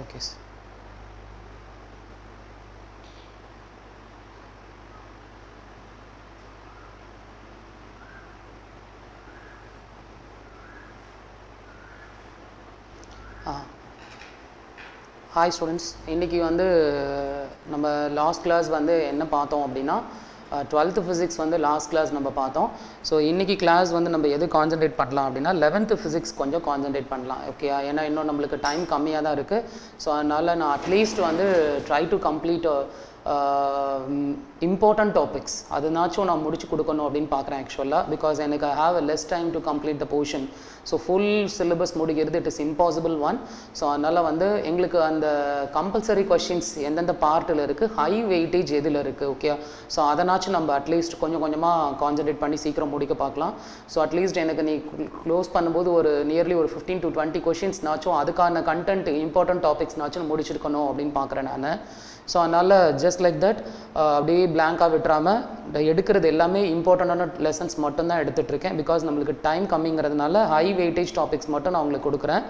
Okay sir hi students இன்றைக்கி வந்து நம்ம லாஸ்ட் கிளாஸ் வந்து என்ன பார்த்தோம் அப்படின்னா டுவெல்த்து ஃபிசிக்ஸ் வந்து லாஸ்ட் கிளாஸ் நம்ம பார்த்தோம். ஸோ இன்றைக்கி கிளாஸ் வந்து நம்ம எது கான்சன்ட்ரேட் பண்ணலாம் அப்படின்னா லெவன்த்து ஃபிசிக்ஸ் கொஞ்சம் கான்சென்ட்ரேட் பண்ணலாம் ஓகே ஏன்னா இன்னும் நம்மளுக்கு டைம் கம்மியாக தான் இருக்குது ஸோ அதனால் நான் அட்லீஸ்ட் வந்து try to complete Um, important topics அதுனாச்சும் நான் முடிச்சு கொடுக்கணும் அப்படின்னு பார்க்குறேன் ஆக்சுவலாக பிகாஸ் எனக்கு I have a less time to complete the portion so full syllabus முடிக்கிறது it is impossible one so அதனால் வந்து எங்களுக்கு அந்த கம்பல்சரி கொஷின்ஸ் எந்தெந்த பார்ட்டில் இருக்குது ஹை வெயிட்டேஜ் எதில் இருக்குது ஓகே ஸோ அதனாச்சும் நம்ம அட்லீஸ்ட் கொஞ்சம் கொஞ்சமாக கான்சன்ட்ரேட் பண்ணி சீக்கிரம் முடிக்க பார்க்கலாம். ஸோ அட்லீஸ்ட் எனக்கு நீ க்ளோஸ் பண்ணும்போது ஒரு நியர்லி ஒரு ஃபிஃப்டீன் டு டுவெண்ட்டி கொஷின்ஸ்னாச்சும் அதுக்கான கண்டென்ட் இம்பார்ட்டன்ட் டாபிக்ஸ்னாச்சும் முடிச்சிருக்கணும் அப்படின்னு பார்க்குறேன் நான். ஸோ அதனால் ஜஸ்ட் லைக் தட் அப்படியே பிளாங்காக விட்டுறாமல் எடுக்கிறது எல்லாமே இம்பார்ட்டண்டான லெசன்ஸ் மட்டும்தான் எடுத்துகிட்டு இருக்கேன் பிகாஸ் நம்மளுக்கு டைம் கம்மிங்கிறதுனால ஹை வெயிட்டேஜ் டாபிக்ஸ் மட்டும் நான் உங்களுக்கு கொடுக்குறேன்.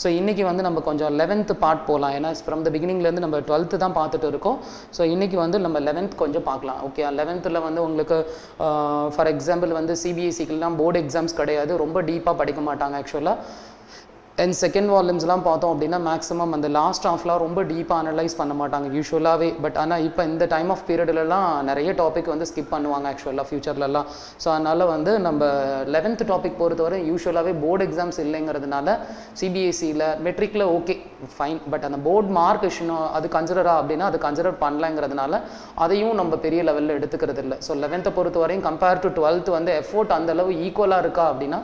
ஸோ இன்றைக்கி வந்து நம்ம கொஞ்சம் லெவன்த்து பார்ட் போகலாம் ஏன்னா ஃப்ரம் த பிகினிங்லேருந்து நம்ம டுவெல்த்து தான் பார்த்துட்டு இருக்கோம். ஸோ இன்றைக்கி வந்து நம்ம லெவன்த் கொஞ்சம் பார்க்கலாம். ஓகே லெவன்த்தில் வந்து உங்களுக்கு uh, ஃபார் எக்ஸாம்பிள் வந்து சிபிஎஸ்சிக்கெல்லாம் போர்டு எக்ஸாம்ஸ் கிடையாது. ரொம்ப டீப்பாக படிக்க மாட்டாங்க ஆக்சுவலாக அண்ட் செகண்ட் வால்யூம்ஸ்லாம் பார்த்தோம் அப்படின்னா மேக்ஸிமம் அந்த லாஸ்ட் ஆஃப்லாம் ரொம்ப டீப்பாக அனலைஸ் பண்ண மாட்டாங்க யூஸ்வலாகவே பட் ஆனால் இப்போ இந்த டைம் ஆஃப் பீரியட்லலாம் நிறைய டாபிக் வந்து ஸ்கிப் பண்ணுவாங்க ஆக்சுவலாக ஃபியூச்சர்லலாம் ஸோ அதனால் வந்து நம்ம லெவன்த் டாபிக் பொறுத்தவரை யூஸ்வலாகவே போர்டு எக்ஸாம்ஸ் இல்லைங்கிறதுனால சிபிஎஸ்சியில் மெட்ரிக்கில் ஓகே ஃபைன் பட் அந்த போர்டு மார்க் இஷ்யூனோ அது கன்சிடரா அப்படின்னா அது கன்சிடர் பண்ணலங்கிறதுனால அதையும் நம்ம பெரிய லெவலில் எடுத்துக்கிறது இல்லை ஸோ லெவன்த்தை பொறுத்த வரையும் கம்பேர் டு டுவெல்த் வந்து எஃபோர்ட் அந்த அளவு ஈக்குவலாக இருக்கா அப்படின்னா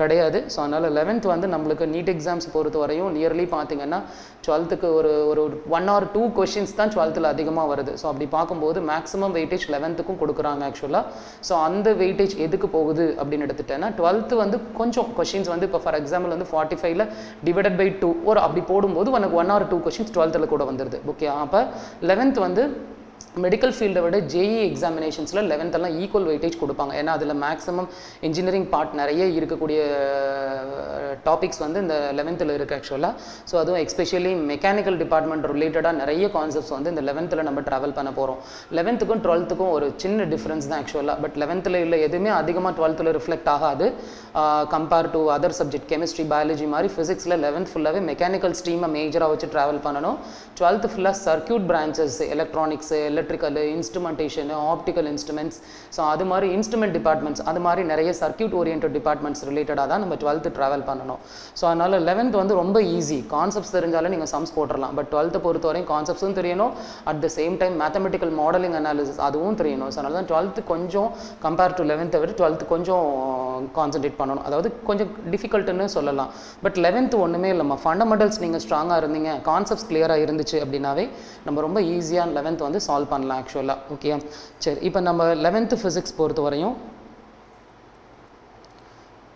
கிடையாது. ஸோ அதனால் லெவன்த் வந்து நம்மளுக்கு நீட் எக்ஸாம்ஸ் பொறுத்த வரையும் நியர்லி பார்த்தீங்கன்னா டுவெல்த்துக்கு ஒரு ஒரு ஒன் ஆர் டூ கொஷின்ஸ் தான் டுவெல்த்தில் அதிகமாக வருது. ஸோ அப்படி பார்க்கும்போது மேக்ஸிமம் வெயிட்டேஜ் லெவன்த்துக்கும் கொடுக்குறாங்க ஆக்சுவலாக ஸோ அந்த வெயிட்டேஜ் எதுக்கு போகுது அப்படின்னு எடுத்துட்டேன்னா டுவெல்த்து வந்து கொஞ்சம் கொஷின்ஸ் வந்து இப்போ ஃபார் எக்ஸாம்பிள் வந்து ஃபார்ட்டி ஃபைவ்ல டிவைடட் பை டூ ஒரு அப்படி போடும்போது உனக்கு ஒன் ஆர் டூ கொஷின்ஸ் டுவெல்த்தில் கூட வந்துடுது ஓகே அப்போ லெவன்த் வந்து மெடிக்கல் ஃபீல்டை விட ஜேஇ எக்ஸாமினேஷன்ஸில் லெவன்த்தெல்லாம் ஈக்குவல் வெயிட்டேஜ் கொடுப்பாங்க. ஏன்னா அதில் மேக்ஸிமம் இன்ஜினியரிங் பார்ட் நிறைய இருக்கக்கூடிய டாபிக்ஸ் வந்து இந்த லெவன்த்தில் இருக்குது ஆக்சுவலாக ஸோ அதுவும் எஸ்பெஷலி மெக்கானிக்கல் டிபார்ட்மெண்ட் ரிலேட்டடாக நிறைய கான்செப்ட்ஸ் வந்து இந்த லெவன்த்தில் நம்ம ட்ராவல் பண்ண போகிறோம் லெவன்த்துக்கும் டுவெல்த்துக்கும் ஒரு சின்ன டிஃப்ரென்ஸ் தான் ஆக்சுவலாக பட் லெவன்த்தில் இல்லை எதுவுமே அதிகமாக டுவெல்த்தில் ரிஃப்ளெக்ட் ஆகாது. Compare to other subject chemistry biology மாதிரி ஃபிசிக்ஸில் லெவன்த் ஃபுல்லாகவே மெக்கானிக்கல் ஸ்ட்ரீமை மேஜராக வச்சு ட்ராவல் பண்ணணும். டுவெல்த்து ஃபுல்லாக circuit branches electronics electrical instrumentation optical instruments so அது மாதிரி இன்ஸ்ட்ருமெண்ட் டிபார்ட்மெண்ட்ஸ் அது மாதிரி நிறைய சர்க்கியூட் ஓரியன்ட் டிபார்ட்மெண்ட்ஸ் ரிலேட்டடாக தான் நம்ம டுவெல்த்து ட்ராவல் பண்ணணும். ஸோ அதனால் லெவன்த் வந்து ரொம்ப ஈஸி கான்செப்ட்ஸ் தெரிஞ்சாலே நீங்கள் சம்ஸ் போட்டுடலாம் பட் டுவெல்த்தை பொறுத்தவரையும் கான்செப்ட்ஸும் தெரியணும். At the same time mathematical modelling analysis அதுவும் தெரியணும். ஸோ அதனால தான் டுவெல்த்து கொஞ்சம் கம்பேர் டு லெவன்த்தை விட டுவெல்த்து கொஞ்சம் கான்சென்ட்ரேட் பண்ணணும். அதாவது கொஞ்சம் டிஃபிகல்ட்டுன்னு சொல்லலாம். பட் லெவன்த்து ஒன்றுமே இல்லைம்மா. ஃபண்டமெண்டல்ஸ் நீங்கள் ஸ்ட்ராங்காக இருந்தீங்க. கான்செப்ட்ஸ் கிளியராக இருந்துச்சு அப்படின்னாவே நம்ம ரொம்ப ஈஸியாக லெவன்த் வந்து சால்வ் பண்ணலாம். ஆக்சுவலாக ஓகே சரி இப்போ நம்ம லெவன்த்து ஃபிசிக்ஸ் பொறுத்த வரையும்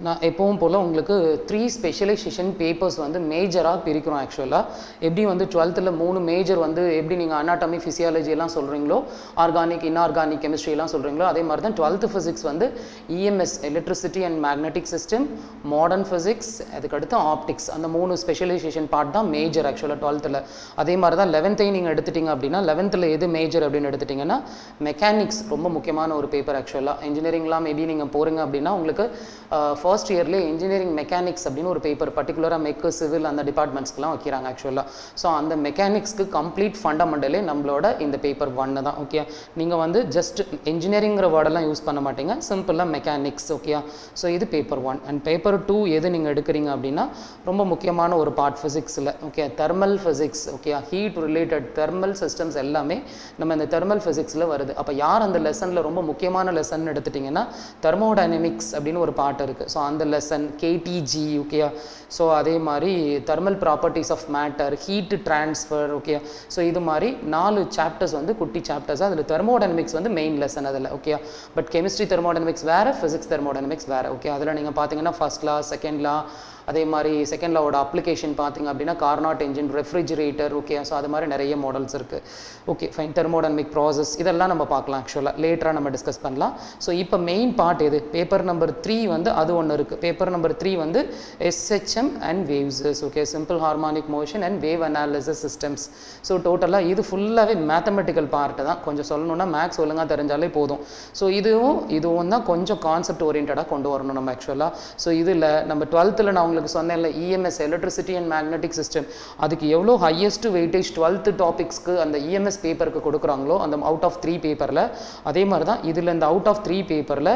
நான் எப்பவும் போல் உங்களுக்கு த்ரீ ஸ்பெஷலைசேஷன் பேப்பர்ஸ் வந்து மேஜராக பிரிக்கிறோம் ஆக்சுவலாக எப்படி வந்து டுவெல்த்தில் மூணு மேஜர் வந்து எப்படி நீங்கள் அனாட்டமி ஃபிசியாலஜி எல்லாம் சொல்கிறீங்களோ ஆர்கானிக் இன்ஆர்கானிக் கெமிஸ்ட்ரிலாம் சொல்கிறீங்களோ அதே மாதிரி தான் டுவெல்த்து ஃபிசிக்ஸ் வந்து EMS electricity and magnetic system modern physics அதுக்கடுத்து ஆப்டிக்ஸ் அந்த மூணு ஸ்பெஷலைசேஷன் பார்ட் தான் மேஜர் ஆக்சுவலாக டுவெல்த்தில் அதே மாதிரி தான் லெவன்த்தையும் நீங்கள் எடுத்துட்டிங்க அப்படின்னா லெவன்த்தில் எது மேஜர் அப்படின்னு எடுத்துட்டிங்கன்னா மெக்கானிக்ஸ் ரொம்ப முக்கியமான ஒரு பேப்பர் ஆக்சுவலாக இன்ஜினியரிங்லாம் மேபி நீங்கள் போகிறீங்க அப்படின்னா உங்களுக்கு ஃபர்ஸ்ட் இயர்லேயே இன்ஜினியரிங் மெக்கானிக்ஸ் அப்படின்னு ஒரு பேப்பர் பர்டிகுலராக மெக்கு சிவில் அந்த டிபார்ட்மெண்ட்ஸ்க்குலாம் வைக்கிறாங்க ஆக்சுவலாக ஸோ அந்த மெக்கானிக்ஸ்க்கு கம்ப்ளீட் ஃபண்டமெண்டலே நம்மளோட இந்த பேப்பர் ஒன்று தான் ஓகே நீங்கள் வந்து ஜஸ்ட் இன்ஜினியரிங்கிற வேர்டெல்லாம் யூஸ் பண்ண மாட்டீங்க சிம்பிளாக மெக்கானிக்ஸ் ஓகே ஸோ இது paper one and paper two எது நீங்கள் எடுக்கிறீங்க அப்படின்னா ரொம்ப முக்கியமான ஒரு பார்ட் ஃபிசிக்ஸில் okay thermal physics okay heat related thermal systems எல்லாமே நம்ம இந்த தெர்மல் ஃபிசிக்ஸில் வருது. அப்போ யார் அந்த லெசனில் ரொம்ப முக்கியமான லெசன் எடுத்துட்டிங்கன்னா தெர்மோடைனமிக்ஸ் அப்படின்னு ஒரு பார்ட் இருக்குது ஸோ அந்த லெசன் கேடிஜி ஓகே ஸோ அதே மாதிரி thermal properties of matter heat transfer okay so இது மாதிரி நாலு சாப்டர்ஸ் வந்து குட்டி சாப்டர்ஸ் அதில் தெர்மோடைனமிக்ஸ் வந்து மெயின் லெசன் அதில் ஓகே பட் கெமிஸ்ட்ரி தெர்மோடைனமிக்ஸ் வேறு ஃபிசிக்ஸ் தெர்மோடைனமிக்ஸ் வேறு ஓகே அதில் நீங்கள் பார்த்தீங்கன்னா ஃபஸ்ட் லா செகண்ட் லா அதே மாதிரி செகண்ட் லாவோட அப்ளிகேஷன் பார்த்தீங்க அப்படின்னா Carnot engine refrigerator okay so அது மாதிரி நிறைய மாடல்ஸ் இருக்குது ஓகே ஃபைன் தெர்மோடைனமிக் ப்ராசஸ் இதெல்லாம் நம்ம பார்க்கலாம் ஆக்சுவலாக லேட்டராக நம்ம டிஸ்கஸ் பண்ணலாம். ஸோ இப்போ மெயின் பார்ட் எது? பேப்பர் நம்பர் த்ரீ வந்து அது ஒன்று இருக்குது பேப்பர் நம்பர் த்ரீ வந்து SHM and waves okay simple harmonic motion and wave analysis systems so டோட்டலாக இது ஃபுல்லாகவே மேத்தமெட்டிக்கல் பார்ட்டு தான். கொஞ்சம் சொல்லணும்னா மேக்ஸ் ஒழுங்காக தெரிஞ்சாலே போதும். ஸோ இதுவும் இதுவும் தான் கொஞ்சம் கான்செப்ட் ஓரியன்டாக கொண்டு வரணும் நம்ம ஆக்சுவலாக ஸோ இதில் நம்ம டுவெல்த்தில் நான் உங்களுக்கு சொன்னேன்ல EMS electricity and magnetic system அதுக்கு எவ்வளோ ஹையஸ்ட் வெயிட்டேஜ் டுவெல்த்து டாபிக்ஸ்க்கு அந்த இஎம்எஸ் பேப்பருக்கு கொடுக்குறாங்களோ அந்த அவுட் ஆஃப் த்ரீ பேப்பரில் அதே மாதிரி தான் இதில் இந்த அவுட் ஆஃப் த்ரீ பேப்பரில்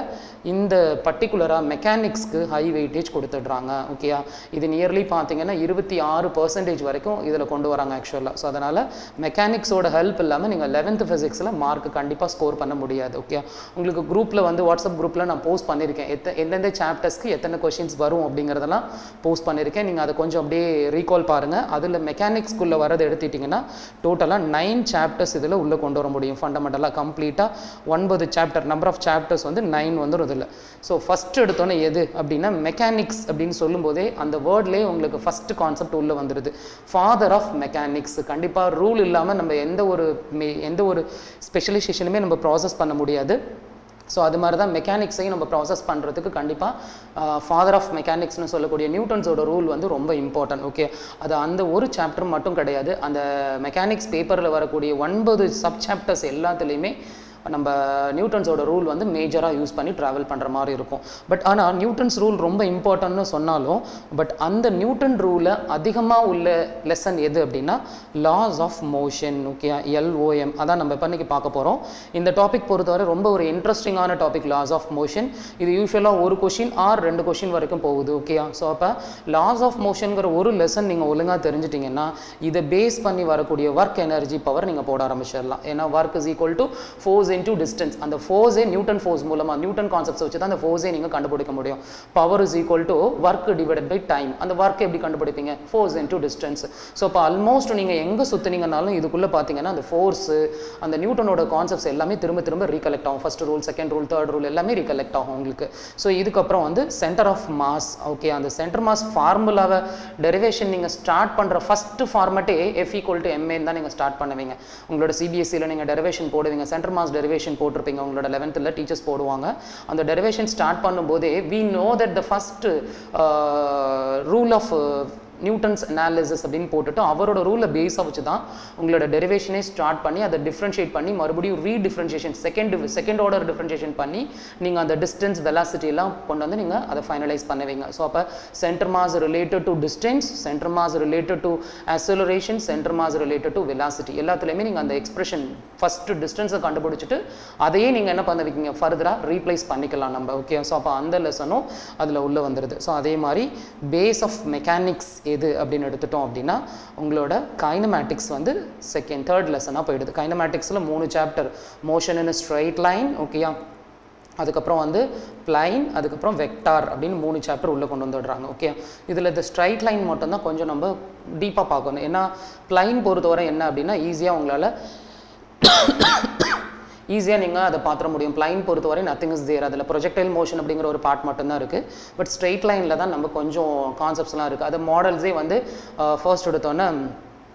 இந்த பர்டிகுலராக மெக்கானிக்ஸ்க்கு ஹை வெயிட்டேஜ் கொடுத்துட்றாங்க ஓகேயா இது நியர்லி பார்த்தீங்கன்னா இருபத்தி ஆறு பர்சன்டேஜ் வரைக்கும் இதில் கொண்டு வராங்க ஆக்சுவலாக ஸோ அதனால் மெக்கானிக்ஸோட ஹெல்ப் இல்லாமல் நீங்கள் லெவன்த்து ஃபிசிக்ஸில் மார்க் கண்டிப்பாக ஸ்கோர் பண்ண முடியாது ஓகே உங்களுக்கு குரூப்பில் வந்து வாட்ஸ்அப் குரூப்பில் நான் போஸ்ட் பண்ணியிருக்கேன் எத்த எந்தெந்த சாப்டர்ஸ்க்கு எத்தனை கொஷின்ஸ் வரும் அப்படிங்கிறதெல்லாம் போஸ்ட் பண்ணியிருக்கேன் நீங்கள் அதை கொஞ்சம் அப்படியே ரீகால் பாருங்கள் அதில் மெக்கானிக்ஸ்குள்ளே வரது எடுத்துட்டிங்கன்னா டோட்டலாக நைன் சாப்டர்ஸ் இதில் உள்ளே கொண்டு வர முடியும். ஃபண்டமெண்டலாக கம்ப்ளீட்டாக ஒன்பது சாப்டர் நம்பர் ஆஃப் சாப்டர்ஸ் வந்து நைன் வந்துடும் இதில் ஸோ ஃபஸ்ட் எடுத்தோன்னே எது அப்படின்னா மெக்கானிக்ஸ் அப்படின்னு சொல்லும்போதே அந்த வேர்ட்லேயே உங்களுக்கு ஃபஸ்ட்டு கான்செப்ட் உள்ளே வந்துடுது ஃபாதர் ஆஃப் மெக்கானிக்ஸ் கண்டிப்பாக ரூல் இல்லாமல் நம்ம எந்த ஒரு மே- எந்த ஒரு ஸ்பெஷலைசேஷனுமே நம்ம ப்ராசஸ் பண்ண முடியாது. ஸோ அது மாதிரி தான் மெக்கானிக்ஸையும் நம்ம ப்ராசஸ் பண்ணுறதுக்கு கண்டிப்பாக ஃபாதர் ஆஃப் மெக்கானிக்ஸ்னு சொல்லக்கூடிய நியூட்டன்ஸோட ரூல் வந்து ரொம்ப இம்பார்ட்டன்ட் ஓகே அது அந்த ஒரு சாப்டர் மட்டும் கிடையாது. அந்த மெக்கானிக்ஸ் பேப்பரில் வரக்கூடிய ஒன்பது சப் சாப்டர்ஸ் எல்லாத்துலேயுமே நம்ம நியூட்டன்ஸோட ரூல் வந்து மேஜராக யூஸ் பண்ணி ட்ராவல் பண்ணுற மாதிரி இருக்கும். பட் ஆனால் நியூட்டன்ஸ் ரூல் ரொம்ப இம்பார்ட்டன்ட்னு சொன்னாலும் பட் அந்த நியூட்டன் ரூலை அதிகமாக உள்ள லெசன் எது அப்படின்னா laws of motion okay LOM அதான் நம்ம இப்போ இன்னைக்கு பார்க்க போகிறோம் இந்த டாபிக் பொறுத்தவரை ரொம்ப ஒரு இன்ட்ரெஸ்டிங்கான டாபிக் லாஸ் ஆஃப் மோஷன் இது யூஸ்வலாக ஒரு கொஷின் ஆர் ரெண்டு கொஷின் வரைக்கும் போகுது ஓகேயா ஸோ அப்போ லாஸ் ஆஃப் மோஷனுங்கிற ஒரு லெசன் நீங்கள் ஒழுங்காக தெரிஞ்சிட்டிங்கன்னா இதை பேஸ் பண்ணி வரக்கூடிய ஒர்க் எனர்ஜி பவர் நீங்கள் போட ஆரம்பிச்சிடலாம். ஏன்னா work is equal to force into distance அந்த ஃபோர்ஸே நியூட்டன் ஃபோர்ஸ் மூலமாக நியூட்டன் கான்செப்ட்ஸ் வச்சு தான் அந்த ஃபோர்ஸே நீங்கள் கண்டுபிடிக்க முடியும். Power is equal to work divided by time அந்த ஒர்க் எப்படி கண்டுபிடிப்பீங்க? ஃபோர்ஸ் இன்டூ டிஸ்டன்ஸ் ஸோ இப்போ ஆல்மோஸ்ட் நீங்கள் எங்கே சுற்றுனீங்கனாலும் இதுக்குள்ளே பார்த்தீங்கன்னா அந்த ஃபோர்ஸு அந்த நியூட்டனோட கான்செப்ட்ஸ் எல்லாமே திரும்ப திரும்ப ரீகலெக்ட் ஆகும். First rule second rule third rule எல்லாமே ரீகலெக்ட் ஆகும் உங்களுக்கு. ஸோ இதுக்கப்புறம் வந்து சென்டர் ஆஃப் மாஸ் ஓகே அந்த சென்டர் மாஸ் ஃபார்முலாவை டெரிவேஷன் நீங்கள் ஸ்டார்ட் பண்ணுற ஃபஸ்ட்டு ஃபார்மட்டே எஃப் ஈக்குவல் டு எம்ஏன்னு தான் நீங்கள் ஸ்டார்ட் பண்ணுவீங்க. உங்களோட சிபிஎஸ்சியில் நீங்கள் டெரிவேஷன் போடுவீங்க. சென்டர் மாஸ் டெரிவேஷன் டெரிவேஷன் போட்டிருப்பீங்க. உங்களோட லெவன்த்தில் டீச்சர்ஸ் போடுவாங்க. அந்த டெரிவேஷன் ஸ்டார்ட் பண்ணும்போதே we know that the first rule of Newton's analysis அப்படின்னு போட்டுட்டு அவரோட ரூலை பேஸாக வச்சு தான் உங்களோட டெரிவேஷனே ஸ்டார்ட் பண்ணி அதை டிஃப்ரென்ஷியேட் பண்ணி மறுபடியும் redifferentiation second second order differentiation பண்ணி நீங்கள் அந்த டிஸ்டன்ஸ் வெலாசிட்டி எல்லாம் கொண்டு வந்து நீங்கள் அதை ஃபைனலைஸ் பண்ணுவீங்க. ஸோ அப்போ centre mass related to distance centre mass related to acceleration centre mass related to velocity எல்லாத்துலேயுமே நீங்கள் அந்த எக்ஸ்பிரஷன் ஃபஸ்ட்டு டிஸ்டன்ஸை கண்டுபிடிச்சிட்டு அதையே நீங்கள் என்ன பண்ண ஃபர்தராக ரீப்ளேஸ் பண்ணிக்கலாம் நம்ம. ஓகே ஸோ அப்போ அந்த லெசனும் அதில் உள்ளே வந்துடுது ஸோ அதே மாதிரி பேஸ் ஆஃப் மெக்கானிக்ஸ் எது அப்படின்னு எடுத்துட்டோம் அப்படின்னா உங்களோட கைனமேட்டிக்ஸ் வந்து செகண்ட் தேர்ட் லெசனாக போயிடுது. கைனமேட்டிக்ஸில் மூணு chapter motion in straight line ஓகேயா அதுக்கப்புறம் வந்து பிளைன் அதுக்கப்புறம் வெக்டார் அப்படின்னு மூணு சாப்டர் உள்ளே கொண்டு வந்துடுறாங்க ஓகே இதில் இந்த ஸ்ட்ரைட் லைன் மட்டும்தான் கொஞ்சம் நம்ம டீப்பாக பார்க்கணும். ஏன்னா பிளைன் பொறுத்தவரை என்ன அப்படின்னா ஈஸியாக உங்களால் ஈஸியாக நீங்கள் அதை பார்த்துட முடியும். பிளைன் பொறுத்தவரை நத்திங் இஸ் தேர் அதில் ப்ரொஜெக்டைல் மோஷன் அப்படிங்கிற ஒரு பார்ட் மட்டும்தான் இருக்குது பட் ஸ்ட்ரெயிட் லைனில் தான் நம்ம கொஞ்சம் கான்செப்ட்ஸ்லாம் இருக்குது அது மாடல்ஸே வந்து uh, ஃபர்ஸ்ட் எடுத்தோன்னே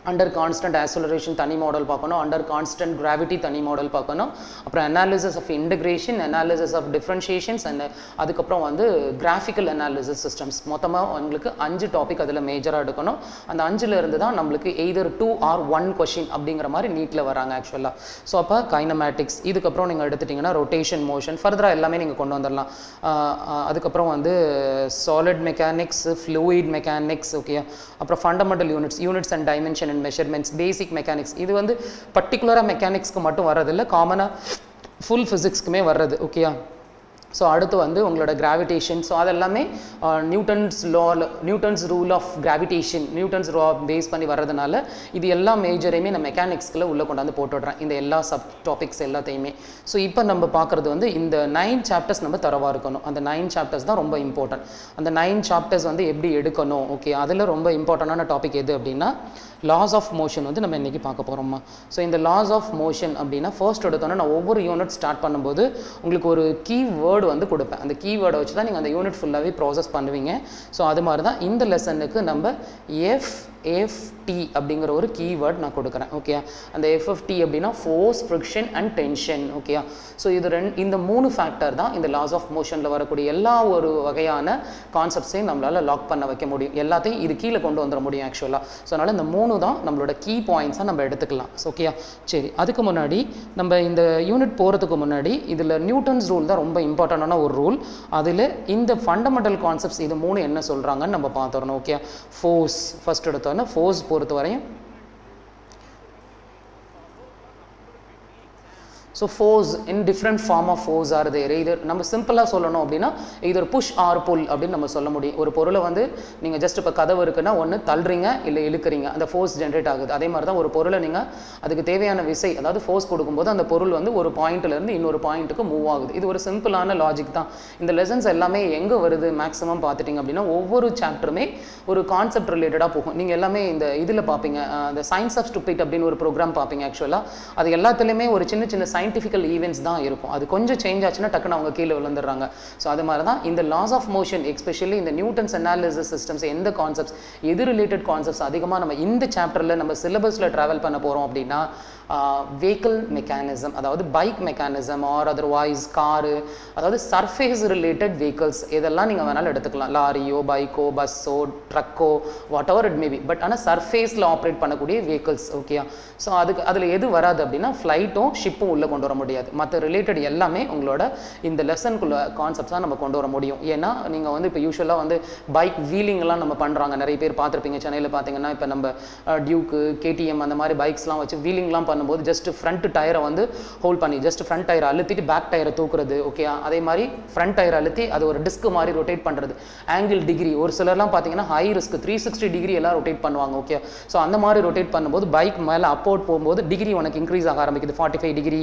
அண்டர் கான்ஸ்டன்ட் ஆக்சலரேஷன் தனி மாடல் பார்க்கணும் அண்டர் கான்ஸ்டன்ட் கிராவிட்டி தனி மாடல் பார்க்கணும். அப்புறம் analysis of integration analysis of differentiations and அதுக்கப்புறம் வந்து கிராஃபிக்கல் அனாலிசிஸ் சிஸ்டம்ஸ் மொத்தமாக உங்களுக்கு அஞ்சு டாபிக் அதில் மேஜராக எடுக்கணும். அந்த அஞ்சில் இருந்து தான் நம்மளுக்கு either two or one question அப்படிங்கிற மாதிரி நீட்டில் வராங்க ஆக்சுவலாக ஸோ அப்போ கைனமேட்டிக்ஸ் இதுக்கப்புறம் நீங்கள் எடுத்துட்டிங்கன்னா ரொட்டேஷன் மோஷன் ஃபர்தராக எல்லாமே நீங்கள் கொண்டு வந்துடலாம் அதுக்கப்புறம் வந்து solid mechanics fluid mechanics okay அப்புறம் fundamental units units and dimension and measurements basic mechanics இது வந்து பர்டிகுலராக மெக்கானிக்ஸ்க்கு மட்டும் வர்றதில்ல காமனாக ஃபுல் ஃபிசிக்ஸ்க்குமே வர்றது ஓகேயா ஸோ அடுத்து வந்து உங்களோட கிராவிடேஷன் ஸோ அதெல்லாமே Newton's law Newton's rule of gravitation Newton's law base பண்ணி வர்றதுனால இது எல்லா மேஜரையுமே நான் மெக்கானிக்ஸ்க்குள்ள உள்ளே கொண்டாந்து போட்டுடுறேன் இந்த எல்லா சப் டாபிக்ஸ் எல்லாத்தையுமே. ஸோ இப்போ நம்ம பார்க்குறது வந்து இந்த நைன் சாப்டர்ஸ் நம்ம தரவாக இருக்கணும். அந்த நைன் சாப்டர்ஸ் தான் ரொம்ப இம்பார்ட்டன்ட் அந்த நைன் சாப்டர்ஸ் வந்து எப்படி எடுக்கணும் ஓகே அதில் ரொம்ப இம்பார்ட்டண்டான டாபிக் எது அப்படின்னா லாஸ் ஆஃப் மோஷன் வந்து நம்ம இன்றைக்கி பார்க்க போகிறோம்மா ஸோ இந்த லாஸ் ஆஃப் மோஷன் அப்படின்னா ஃபர்ஸ்ட் எடுத்தோன்னே நான் ஒவ்வொரு யூனிட் ஸ்டார்ட் பண்ணும்போது உங்களுக்கு ஒரு கீ வேர்டு வந்து கொடுப்பேன். அந்த கீவேர்டை வச்சு தான் நீங்கள் அந்த யூனிட் ஃபுல்லாகவே ப்ராசஸ் பண்ணுவீங்க. ஸோ அது மாதிரி தான் இந்த லெசனுக்கு நம்ம எஃப் எஃப்டி அப்படிங்கிற ஒரு கீவேர்ட் நான் கொடுக்குறேன் ஓகே அந்த எஃப்எஃப்டி அப்படின்னா force friction and tension okay so இது ரெண்டு இந்த மூணு ஃபேக்டர் தான் இந்த லாஸ் ஆஃப் மோஷனில் வரக்கூடிய எல்லா ஒரு வகையான கான்செப்ட்ஸையும் நம்மளால் லாக் பண்ண வைக்க முடியும். எல்லாத்தையும் இது கீழே கொண்டு வந்துட முடியும் ஆக்சுவலாக ஸோ அதனால் இந்த மூணு தான் நம்மளோட கீ பாயிண்ட்ஸாக நம்ம எடுத்துக்கலாம் ஓகேயா சரி அதுக்கு முன்னாடி நம்ம இந்த யூனிட் போகிறதுக்கு முன்னாடி இதில் நியூட்டன்ஸ் ரூல் தான் ரொம்ப இம்பார்ட்டண்டான ஒரு ரூல் அதில் இந்த ஃபண்டமெண்டல் கான்செப்ட்ஸ் இது மூணு என்ன சொல்கிறாங்கன்னு நம்ம பார்த்துடணும் ஓகே ஃபோர்ஸ் ஃபர்ஸ்ட் எடுத்தோன்னா ஃபோர்ஸ் பொறுத்த வரையும் so force in different form of force are there இது நம்ம சிம்பிளாக சொல்லணும் அப்படின்னா இது ஒரு புஷ் ஆர் புல் அப்படின்னு நம்ம சொல்ல முடியும். ஒரு பொருளை வந்து நீங்கள் ஜஸ்ட் இப்போ கதவு இருக்குன்னா ஒன்று தள்ளுறீங்க இல்லை இழுக்கிறீங்க. அந்த ஃபோர்ஸ் ஜென்ரேட் ஆகுது. அதே மாதிரி தான் ஒரு பொருளை நீங்கள் அதுக்கு தேவையான விசை அதாவது ஃபோர்ஸ் கொடுக்கும்போது அந்த பொருள் வந்து ஒரு பாயிண்ட்லேருந்து இன்னொரு பாயிண்ட்டுக்கு மூவ் ஆகுது. இது ஒரு சிம்பிளான லாஜிக் தான். இந்த லெசன்ஸ் எல்லாமே எங்கே வருது மேக்ஸிமம் பார்த்துட்டிங்க அப்படின்னா ஒவ்வொரு சாப்டருமே ஒரு கான்செப்ட் ரிலேட்டடாக போகும். நீங்கள் எல்லாமே இந்த இதில் பார்ப்பீங்க. அந்த சயின்ஸ் ஆஃப் ஸ்டுபிட் அப்படின்னு ஒரு ப்ரோக்ராம் பார்ப்பீங்க ஆக்சுவலாக அது எல்லாத்துலேயுமே ஒரு சின்ன சின்ன சயின்டிஃபிக்கல் ஈவெண்ட்ஸ் தான் இருக்கும். அது கொஞ்சம் சேஞ்ச் ஆச்சுன்னா டக்குன்னு அவங்க கீழே விழுந்துடுறாங்க. ஸோ அது மாதிரி தான் இந்த லாஸ் ஆஃப் மோஷன் எஸ்பெஷலி இந்த நியூட்டன்ஸ் அனாலிசிஸ் சிஸ்டம்ஸ் எந்த கான்செப்ட்ஸ் எது ரிலேட்டட் கான்செப்ட்ஸ் அதிகமாக நம்ம இந்த சாப்டரில் நம்ம சிலபஸில் ட்ராவல் பண்ண போகிறோம் அப்படின்னா வெஹிக்கிள் மெக்கானிசம் அதாவது bike mechanism or otherwise car அதாவது சர்ஃபேஸ் ரிலேட்டட் வெஹிக்கிள்ஸ் இதெல்லாம் நீங்கள் வேணாலும் எடுத்துக்கலாம் லாரியோ பைக்கோ பஸ்ஸோ ட்ரக்கோ whatever it maybe but ஆனால் சர்ஃபேஸில் ஆப்ரேட் பண்ணக்கூடிய வெஹிக்கிள்ஸ் ஓகேயா ஸோ அதுக்கு அதில் எது வராது அப்படின்னா ஃப்ளைட்டும் ஷிப்பும் உள்ளே கொண்டு வர முடியாது மற்ற ரிலேட்டட் எல்லாமே உங்களோட இந்த லெசனுக்குள்ள கான்செப்ட்ஸ் தான் நம்ம கொண்டு வர முடியும் ஏன்னா நீங்கள் வந்து இப்போ யூஸ்வலாக வந்து பைக் வீலிங்லாம் நம்ம பண்ணுறாங்க நிறைய பேர் பார்த்துருப்பீங்க சென்னையில் பார்த்தீங்கன்னா இப்போ நம்ம டியூக்கு கேடிஎம் அந்த மாதிரி பைக்ஸ்லாம் வச்சு வீலிங்லாம் பண்ணும்போது ஜஸ்ட் ஃப்ரண்ட் டயரை வந்து ஹோல்ட் பண்ணி ஜஸ்ட் ஃப்ரண்ட் டயரை அழுத்திட்டு பேக் டயரை தூக்குறது ஓகே அதே மாதிரி ஃப்ரண்ட் டயர் அழுத்தி அது ஒரு டிஸ்க் மாதிரி ரொட்டேட் பண்ணுறது ஆங்கிள் டிகிரி ஒரு சிலர்லாம் பார்த்தீங்கன்னா high risk three sixty degree எல்லாம் ரொட்டேட் பண்ணுவாங்க ஓகே ஸோ அந்த மாதிரி ரொட்டேட் பண்ணும்போது பைக் மேலே அப்போட் போகும்போது டிகிரி உனக்கு இன்க்ரீஸ் ஆக ஆரம்பிக்குது. Forty five degree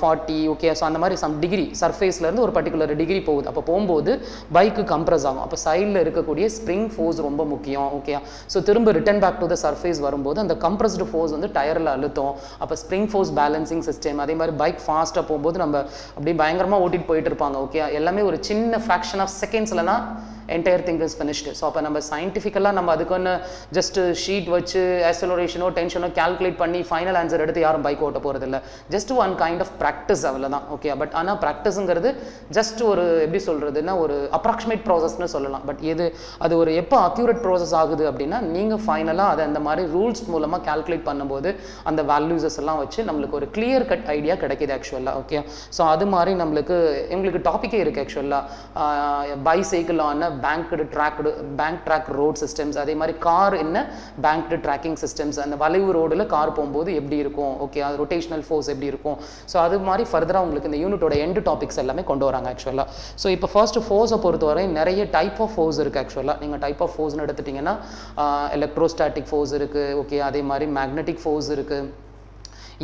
forty okay so அந்த மாதிரி சம் டிகிரி சர்ஃபேஸ்லேருந்து ஒரு பர்டிகுலர் டிகிரி போகுது. அப்போ போகும்போது பைக்கு கம்ப்ரஸ் ஆகும். அப்போ சைடில் இருக்கக்கூடிய ஸ்ப்ரிங் ஃபோர்ஸ் ரொம்ப முக்கியம் ஓகே ஸோ திரும்ப return back to the surface வரும்போது அந்த கம்ப்ரஸ்டு ஃபோர்ஸ் வந்து டயரில் அழுத்தம். அப்போ ஸ்ப்ரிங் ஃபோர்ஸ் பேலன்சிங் சிஸ்டம் அதே மாதிரி பைக் ஃபாஸ்ட்டாக போகும்போது நம்ம அப்படியே பயங்கரமாக ஓட்டிட்டு போயிட்டு இருப்பாங்க ஓகே எல்லாமே ஒரு சின்ன ஃப்ராக்ஷன் ஆஃப் செகண்ட்ஸில் தான் entire thing is finished so அப்போ நம்ம சயின்டிஃபிக்கலாக நம்ம அதுக்குன்னு ஜஸ்ட் ஷீட் வச்சு ஆக்சலரேஷனோ டென்ஷனோ கால்குலேட் பண்ணி ஃபைனல் ஆன்சர் எடுத்து யாரும் பைக் ஓட்ட போகிறதில்ல just one kind of practice அவ்வளோதான் ஓகே பட் ஆனால் ப்ராக்டிஸுங்கிறது ஜஸ்ட் ஒரு எப்படி சொல்கிறதுனா ஒரு அப்ராக்சிமேட் ப்ராசஸ்னு சொல்லலாம். பட் எது அது ஒரு எப்போ அக்யூரேட் ப்ராசஸ் ஆகுது அப்படின்னா நீங்கள் ஃபைனலாக அதை அந்த மாதிரி ரூல்ஸ் மூலமாக கால்குலேட் பண்ணும்போது அந்த வேல்யூஸஸ் எல்லாம் வச்சு நம்மளுக்கு ஒரு கிளியர் கட் ஐடியா கிடைக்கிது ஆக்சுவலாக ஓகே ஸோ அது மாதிரி நம்மளுக்கு எங்களுக்கு டாப்பிக்கே இருக்குது ஆக்சுவலாக பைசைக்கிள் ஆன banked tracked bank track road systems அதே மாதிரி கார் என்ன பேங்க்டு ட்ராக்கிங் சிஸ்டம்ஸ் அந்த வளைவு ரோடில் கார் போகும்போது எப்படி இருக்கும்? ஓகே அது ரொட்டேஷனல் ஃபோர்ஸ் எப்படி இருக்கும்? ஸோ அது மாதிரி ஃபர்தராக உங்களுக்கு இந்த யூனிட்டோட எண்டு டாபிக்ஸ் எல்லாமே கொண்டு வராங்க ஆக்சுவலாக ஸோ இப்போ ஃபர்ஸ்ட் ஃபோர்ஸை பொறுத்தவரை நிறைய டைப் ஆஃப் ஃபோர்ஸ் இருக்குது ஆக்சுவலாக நீங்கள் டைப் ஆஃப் ஃபோர்ஸ்னு எடுத்துட்டிங்கன்னா எலக்ட்ரோஸ்டாட்டிக் ஃபோர்ஸ் இருக்குது ஓகே அதே மாதிரி மேக்னெட்டிக் ஃபோர்ஸ் இருக்குது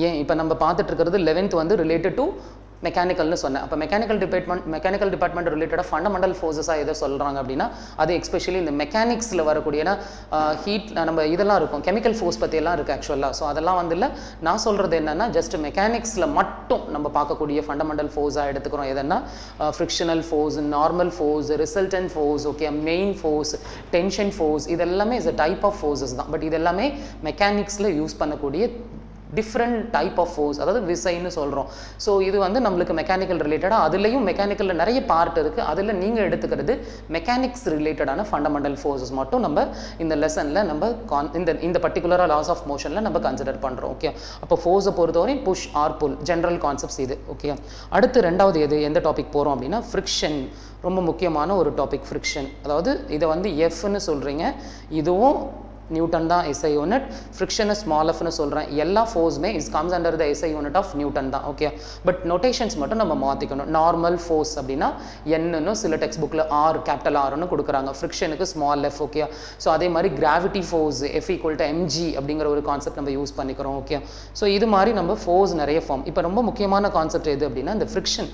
ஏன்? இப்போ நம்ம பார்த்துட்டு இருக்கிறது லெவன்த் வந்து ரிலேட்டட் டு மெக்கானிக்கல்னு சொன்னேன். அப்போ மெக்கானிக்கல் டிபார்ட்மெண்ட் மெக்கானிக்கல் டிபார்ட்மெண்ட் ரிலேட்டடாக ஃபண்டமெண்டல் ஃபோர்ஸஸாக எதை சொல்கிறாங்க அப்படின்னா அது எஸ்பெஷலி இந்த மெக்கானிக்ஸில் வரக்கூடிய ஹீட் நம்ம இதெல்லாம் இருக்கும். கெமிக்கல் ஃபோர்ஸ் பற்றியெல்லாம் இருக்குது ஆக்சுவலாக ஸோ அதெல்லாம் வந்து இல்லை. நான் சொல்கிறது என்னென்னா ஜஸ்ட் மெக்கானிக்ஸில் மட்டும் நம்ம பார்க்கக்கூடிய ஃபண்டமெண்டல் ஃபோர்ஸாக எடுத்துக்கிறோம். எதனா frictional force normal force resultant force okay main force tension force இதெல்லாமே is a type of forces தான். பட் இதெல்லாமே மெக்கானிக்ஸில் யூஸ் பண்ணக்கூடிய டிஃப்ரெண்ட் டைப் ஆஃப் ஃபோர்ஸ் அதாவது விசைன்னு சொல்கிறோம் ஸோ இது வந்து நம்மளுக்கு மெக்கானிக்கல் ரிலேட்டடாக அதுலேயும் மெக்கானிக்கலில் நிறைய பார்ட் இருக்குது அதில் நீங்கள் எடுத்துக்கிறது மெக்கானிக்ஸ் ரிலேட்டடான ஃபண்டமெண்டல் ஃபோர்ஸஸ் மட்டும் நம்ம இந்த லெசனில் நம்ம கான் இந்த இந்த பர்டிகுலராக லாஸ் ஆஃப் மோஷனில் நம்ம கன்சிடர் பண்ணுறோம் ஓகே அப்போ ஃபோர்ஸை பொறுத்தவரை push or pull general concepts இது ஓகே அடுத்து ரெண்டாவது எது எந்த டாபிக் போகிறோம் அப்படின்னா ஃப்ரிக்ஷன் ரொம்ப முக்கியமான ஒரு டாபிக் ஃப்ரிக்ஷன் அதாவது இதை வந்து எஃப்னு சொல்கிறீங்க இதுவும் நியூட்டன் தான் எஸ்ஐ யூனிட் ஃப்ரிக்ஷனை ஸ்மால் எஃப்னு சொல்கிறேன் எல்லா ஃபோர்ஸுமே is comes under the SI unit of Newton தான் ஓகே பட் நொட்டேஷன்ஸ் மட்டும் நம்ம மாற்றிக்கணும் நார்மல் ஃபோர்ஸ் அப்படின்னா என்னன்னு சில டெக்ஸ்ட் புக்கில் ஆர் கேபிட்டல் ஆர்னு கொடுக்குறாங்க. ஃப்ரிக்ஷனுக்கு ஸ்மால் எஃப் ஓகே ஸோ அதே மாதிரி gravity force F equal to MG அப்படிங்கிற ஒரு கான்செப்ட் நம்ம யூஸ் பண்ணிக்கிறோம் ஓகே ஸோ இது மாதிரி நம்ம ஃபோர்ஸ் நிறைய ஃபார்ம் இப்போ ரொம்ப முக்கியமான கான்செப்ட் எது அப்படின்னா இந்த ஃப்ரிக்ஷன்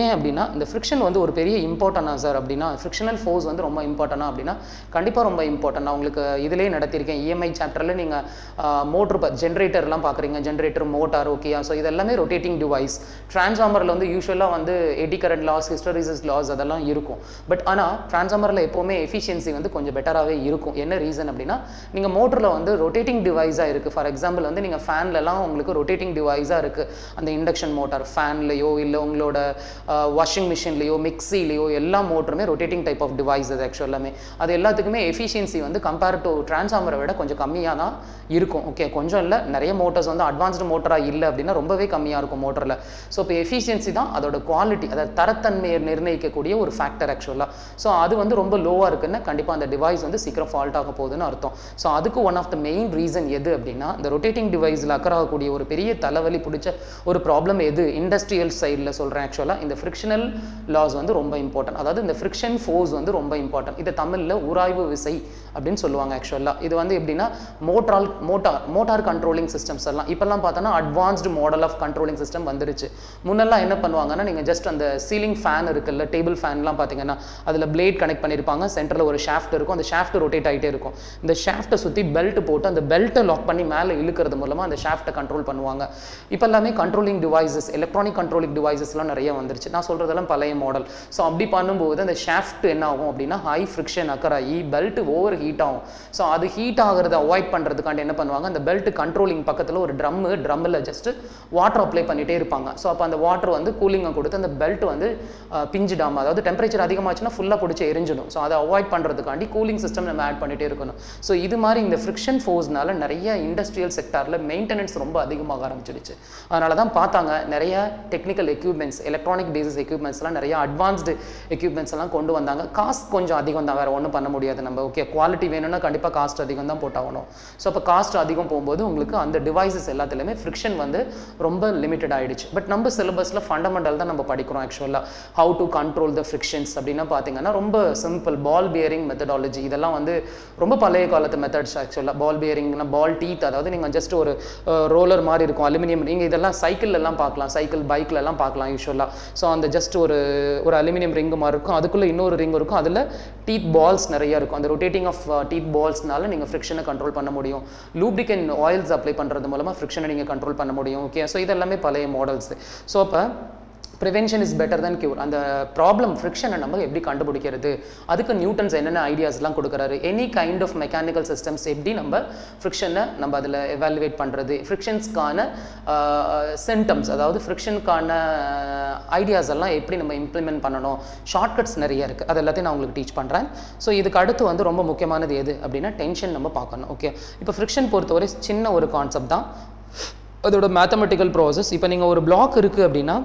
ஏன் அப்படின்னா இந்த ஃப்ரிக்ஷன் வந்து ஒரு பெரிய இம்பார்ட்டனா சார் அப்படின்னா ஃப்ரிக்ஷனல் ஃபோர்ஸ் வந்து ரொம்ப இம்பார்ட்டனா அப்படின்னா கண்டிப்பாக ரொம்ப இம்பார்ட்டன்ட் உங்களுக்கு இதிலே நடத்தியிருக்கேன் பண்ணியிருக்கேன் இஎம்ஐ சாப்டரில் நீங்கள் மோட்ரு ஜென்ரேட்டர்லாம் பார்க்குறீங்க. ஜென்ரேட்டர் மோட்டார் ஓகேயா ஸோ இதெல்லாமே ரொட்டேட்டிங் டிவைஸ் டிரான்ஸ்ஃபார்மரில் வந்து யூஸ்வலாக வந்து eddy current loss hysteresis loss அதெல்லாம் இருக்கும். பட் ஆனால் டிரான்ஸ்ஃபார்மரில் எப்போவுமே எஃபிஷியன்சி வந்து கொஞ்சம் பெட்டராகவே இருக்கும். என்ன ரீசன் அப்படின்னா நீங்கள் மோட்டரில் வந்து ரொட்டேட்டிங் டிவைஸாக இருக்குது ஃபார் எக்ஸாம்பிள் வந்து நீங்கள் ஃபேன்லலாம் உங்களுக்கு ரொட்டேட்டிங் டிவைஸாக இருக்குது அந்த இண்டக்ஷன் மோட்டார் ஃபேன்லையோ இல்லை உங்களோட வாஷிங் மிஷின்லையோ மிக்சிலையோ எல்லா மோட்டருமே ரொட்டேட்டிங் டைப் ஆஃப் டிவைஸ் அது ஆக்சுவலாமே அது எல்லாத்துக்குமே எஃபிஷியன்சி வந்து கம்பேர் டு டிரான்ஸ்ஃபார்மரை விட கொஞ்சம் கம்மியாக தான் இருக்கும். ஓகே கொஞ்சம் இல்லை நிறைய மோட்டர்ஸ் வந்து அட்வான்ஸ்டு மோட்டராக இல்லை அப்படின்னா ரொம்பவே கம்மியாக இருக்கும் மோட்டரில் ஸோ இப்போ எஃபிஷியன்சி தான் அதோட குவாலிட்டி அதாவது தரத்தன்மையை நிர்ணயிக்கக்கூடிய ஒரு ஃபேக்டர் ஆக்சுவலாக ஸோ அது வந்து ரொம்ப லோவாக இருக்குன்னா கண்டிப்பாக அந்த டிவைஸ் வந்து சீக்கிரம் ஃபால்ட் ஆக போகுதுன்னு அர்த்தம். ஸோ அதுக்கு one of the main reason எது அப்படின்னா இந்த ரொட்டேட்டிங் டிவைஸில் அக்கறாகக்கூடிய ஒரு பெரிய தலைவலி பிடிச்ச ஒரு ப்ராப்ளம் எது? இண்டஸ்ட்ரியல் சைடில் சொல்கிறேன் ஆக்சுவலாக இந்த ஃப்ரிக்ஷனல் லாஸ் வந்து ரொம்ப இம்பார்ட்டன்ட் அதாவது இந்த ஃப்ரிக்ஷன் ஃபோர்ஸ் வந்து ரொம்ப இம்பார்ட்டன்ட் இது தமிழில் உராய்வு விசை அப்படின்னு சொல்லுவாங்க ஆக்சுவலாக இது வந்து எப்படின்னா motor motor motor controlling systems எல்லாம். இப்போல்லாம் பார்த்தோன்னா advanced model of controlling system வந்துருச்சு. முன்னெல்லாம் என்ன பண்ணுவாங்கன்னா நீங்கள் ஜஸ்ட் அந்த சீலிங் ஃபேன் இருக்குல்ல டேபிள் ஃபேன்லாம் பார்த்தீங்கன்னா அதில் பிளேட் கனெக்ட் பண்ணியிருப்பாங்க சென்டரில் ஒரு ஷாஃப்ட் இருக்கும். அந்த ஷாஃப்ட் ரொட்டேட் ஆகிட்டே இருக்கும். இந்த ஷாஃப்ட்டை சுற்றி பெல்ட் போட்டு அந்த பெல்ட்டை லாக் பண்ணி மேலே இழுக்கிறது மூலமாக அந்த ஷாஃப்ட்டை கண்ட்ரோல் பண்ணுவாங்க. இப்போ எல்லாமே கண்ட்ரோலிங் டிவைசஸ் எலக்ட்ரானிக் கண்ட்ரோலிங் டிவைசஸ்லாம் நிறைய வந்துருச்சு. நான் சொல்கிறதெல்லாம் பழைய மாடல் ஸோ அப்படி பண்ணும்போது அந்த ஷாஃப்ட் என்ன ஆகும் அப்படின்னா ஹை ஃப்ரிக்ஷன் அக்கர் ஆகி பெல்ட் ஓவர் ஹீட் ஆகும். ஸோ அது ஹீட் ஹீட் ஆகிறத அவாய்ட் பண்ணுறதுக்காண்டி என்ன பண்ணுவாங்க? அந்த பெல்ட் கண்ட்ரோலிங் பக்கத்தில் ஒரு ட்ரம்மு ட்ரம்மில் ஜஸ்ட் வாட்டர் அப்ளை பண்ணிகிட்டே இருப்பாங்க. ஸோ அப்போ அந்த வாட்டர் வந்து கூலிங்கை கொடுத்து அந்த பெல்ட் வந்து பிஞ்சிடாமல் அதாவது டெம்பரேச்சர் அதிகமாச்சுன்னா ஃபுல்லாக பிடிச்சி எரிஞ்சிடும். ஸோ அதை அவாய்ட் பண்ணுறதுக்காண்டி கூலிங் சிஸ்டம் நம்ம ஆட் பண்ணிகிட்டே இருக்கணும். ஸோ இது மாதிரி இந்த ஃப்ரிக்ஷன் ஃபோர்ஸ்னால நிறைய இண்டஸ்ட்ரியல் செக்டாரில் மெயின்டெனன்ஸ் ரொம்ப அதிகமாக ஆரம்பிச்சிடுச்சு. அதனால தான் பார்த்தாங்க நிறைய டெக்னிக்கல் எக்யூப்மெண்ட்ஸ் எலக்ட்ரானிக் பேசிஸ் எக்யூப்மெண்ட்ஸ்லாம் நிறைய அட்வான்ஸ்டு எக்யூப்மெண்ட்ஸ் எல்லாம் கொண்டு வந்தாங்க. காஸ்ட் கொஞ்சம் அதிகம் தான் வேறு ஒன்றும் பண்ண முடியாது நம்ம. ஓகே குவாலிட்டி வேணும்னா கண்டிப்பாக காஸ்ட் அதிகம். தான் போட்டாகணும். ஸோ அப்போ காஸ்ட் அதிகம் போகும்போது உங்களுக்கு அந்த டிவைசஸ் எல்லாத்துலேயுமே ஃப்ரிக்ஷன் வந்து ரொம்ப லிமிட்டட் ஆயிடுச்சு. பட் நம்ம சிலபஸில் ஃபண்டமெண்டல் தான் நம்ம படிக்கிறோம் ஆக்சுவலாக how to control the frictions அப்படின்னா பார்த்தீங்கன்னா ரொம்ப சிம்பிள் பால் பியரிங் மெத்தடாலஜி இதெல்லாம் வந்து ரொம்ப பழைய காலத்து மெத்தட்ஸ் ஆக்சுவலாக பால் பியரிங்னா பால் டீத் அதாவது நீங்கள் ஜஸ்ட் ஒரு ரோலர் மாதிரி இருக்கும் அலுமினியம் நீங்கள் இதெல்லாம் சைக்கிள்லாம் பார்க்கலாம். சைக்கிள் பைக்ல எல்லாம் பார்க்கலாம் யூஸ்வலாக ஸோ அந்த ஜஸ்ட் ஒரு ஒரு அலுமினியம் ரிங் மாதிரி இருக்கும். அதுக்குள்ளே இன்னொரு ரிங் இருக்கும். அதில் டீத் பால்ஸ் நிறைய இருக்கும். அந்த ரொட்டேட்டிங் ஆஃப் டீத் பால்ஸ்னால நீங்கள் ஃப்ரிக்ஷனை கண்ட்ரோல் பண்ண முடியும். லூப்ரிகன் ஆயில்ஸ் அப்ளை பண்ணுறது மூலமாக ஃப்ரிக்ஷனை நீங்கள் கண்ட்ரோல் பண்ண முடியும். ஓகே ஸோ இதெல்லாமே பழைய மாடல்ஸ் ஸோ அப்போ prevention is better than cure அந்த ப்ராப்ளம் ஃப்ரிக்ஷனை நம்ம எப்படி கண்டுபிடிக்கிறது? அதுக்கு நியூட்டன்ஸ் என்னென்ன ஐடியாஸ்லாம் கொடுக்குறாரு? Any kind of mechanical systems எப்படி நம்ம ஃப்ரிக்ஷனை நம்ம அதில் எவாலுவேட் பண்ணுறது ஃப்ரிக்ஷன்ஸ்க்கான சிம்டம்ஸ் அதாவது ஃப்ரிக்ஷனுக்கான ஐடியாஸ் எல்லாம் எப்படி நம்ம இம்ப்ளிமெண்ட் பண்ணணும்? ஷார்ட்கட்ஸ் நிறைய இருக்குது அது எல்லாத்தையும் நான் உங்களுக்கு டீச் பண்ணுறேன் ஸோ இதுக்கு அடுத்து வந்து ரொம்ப முக்கியமானது எது அப்படின்னா டென்ஷன் நம்ம பார்க்கணும். ஓகே இப்போ ஃப்ரிக்ஷன் பொறுத்தவரை சின்ன ஒரு கான்செப்ட் தான். அதோட மேத்தமெட்டிக்கல் ப்ராசஸ் இப்போ நீங்கள் ஒரு பிளாக் இருக்குது அப்படின்னா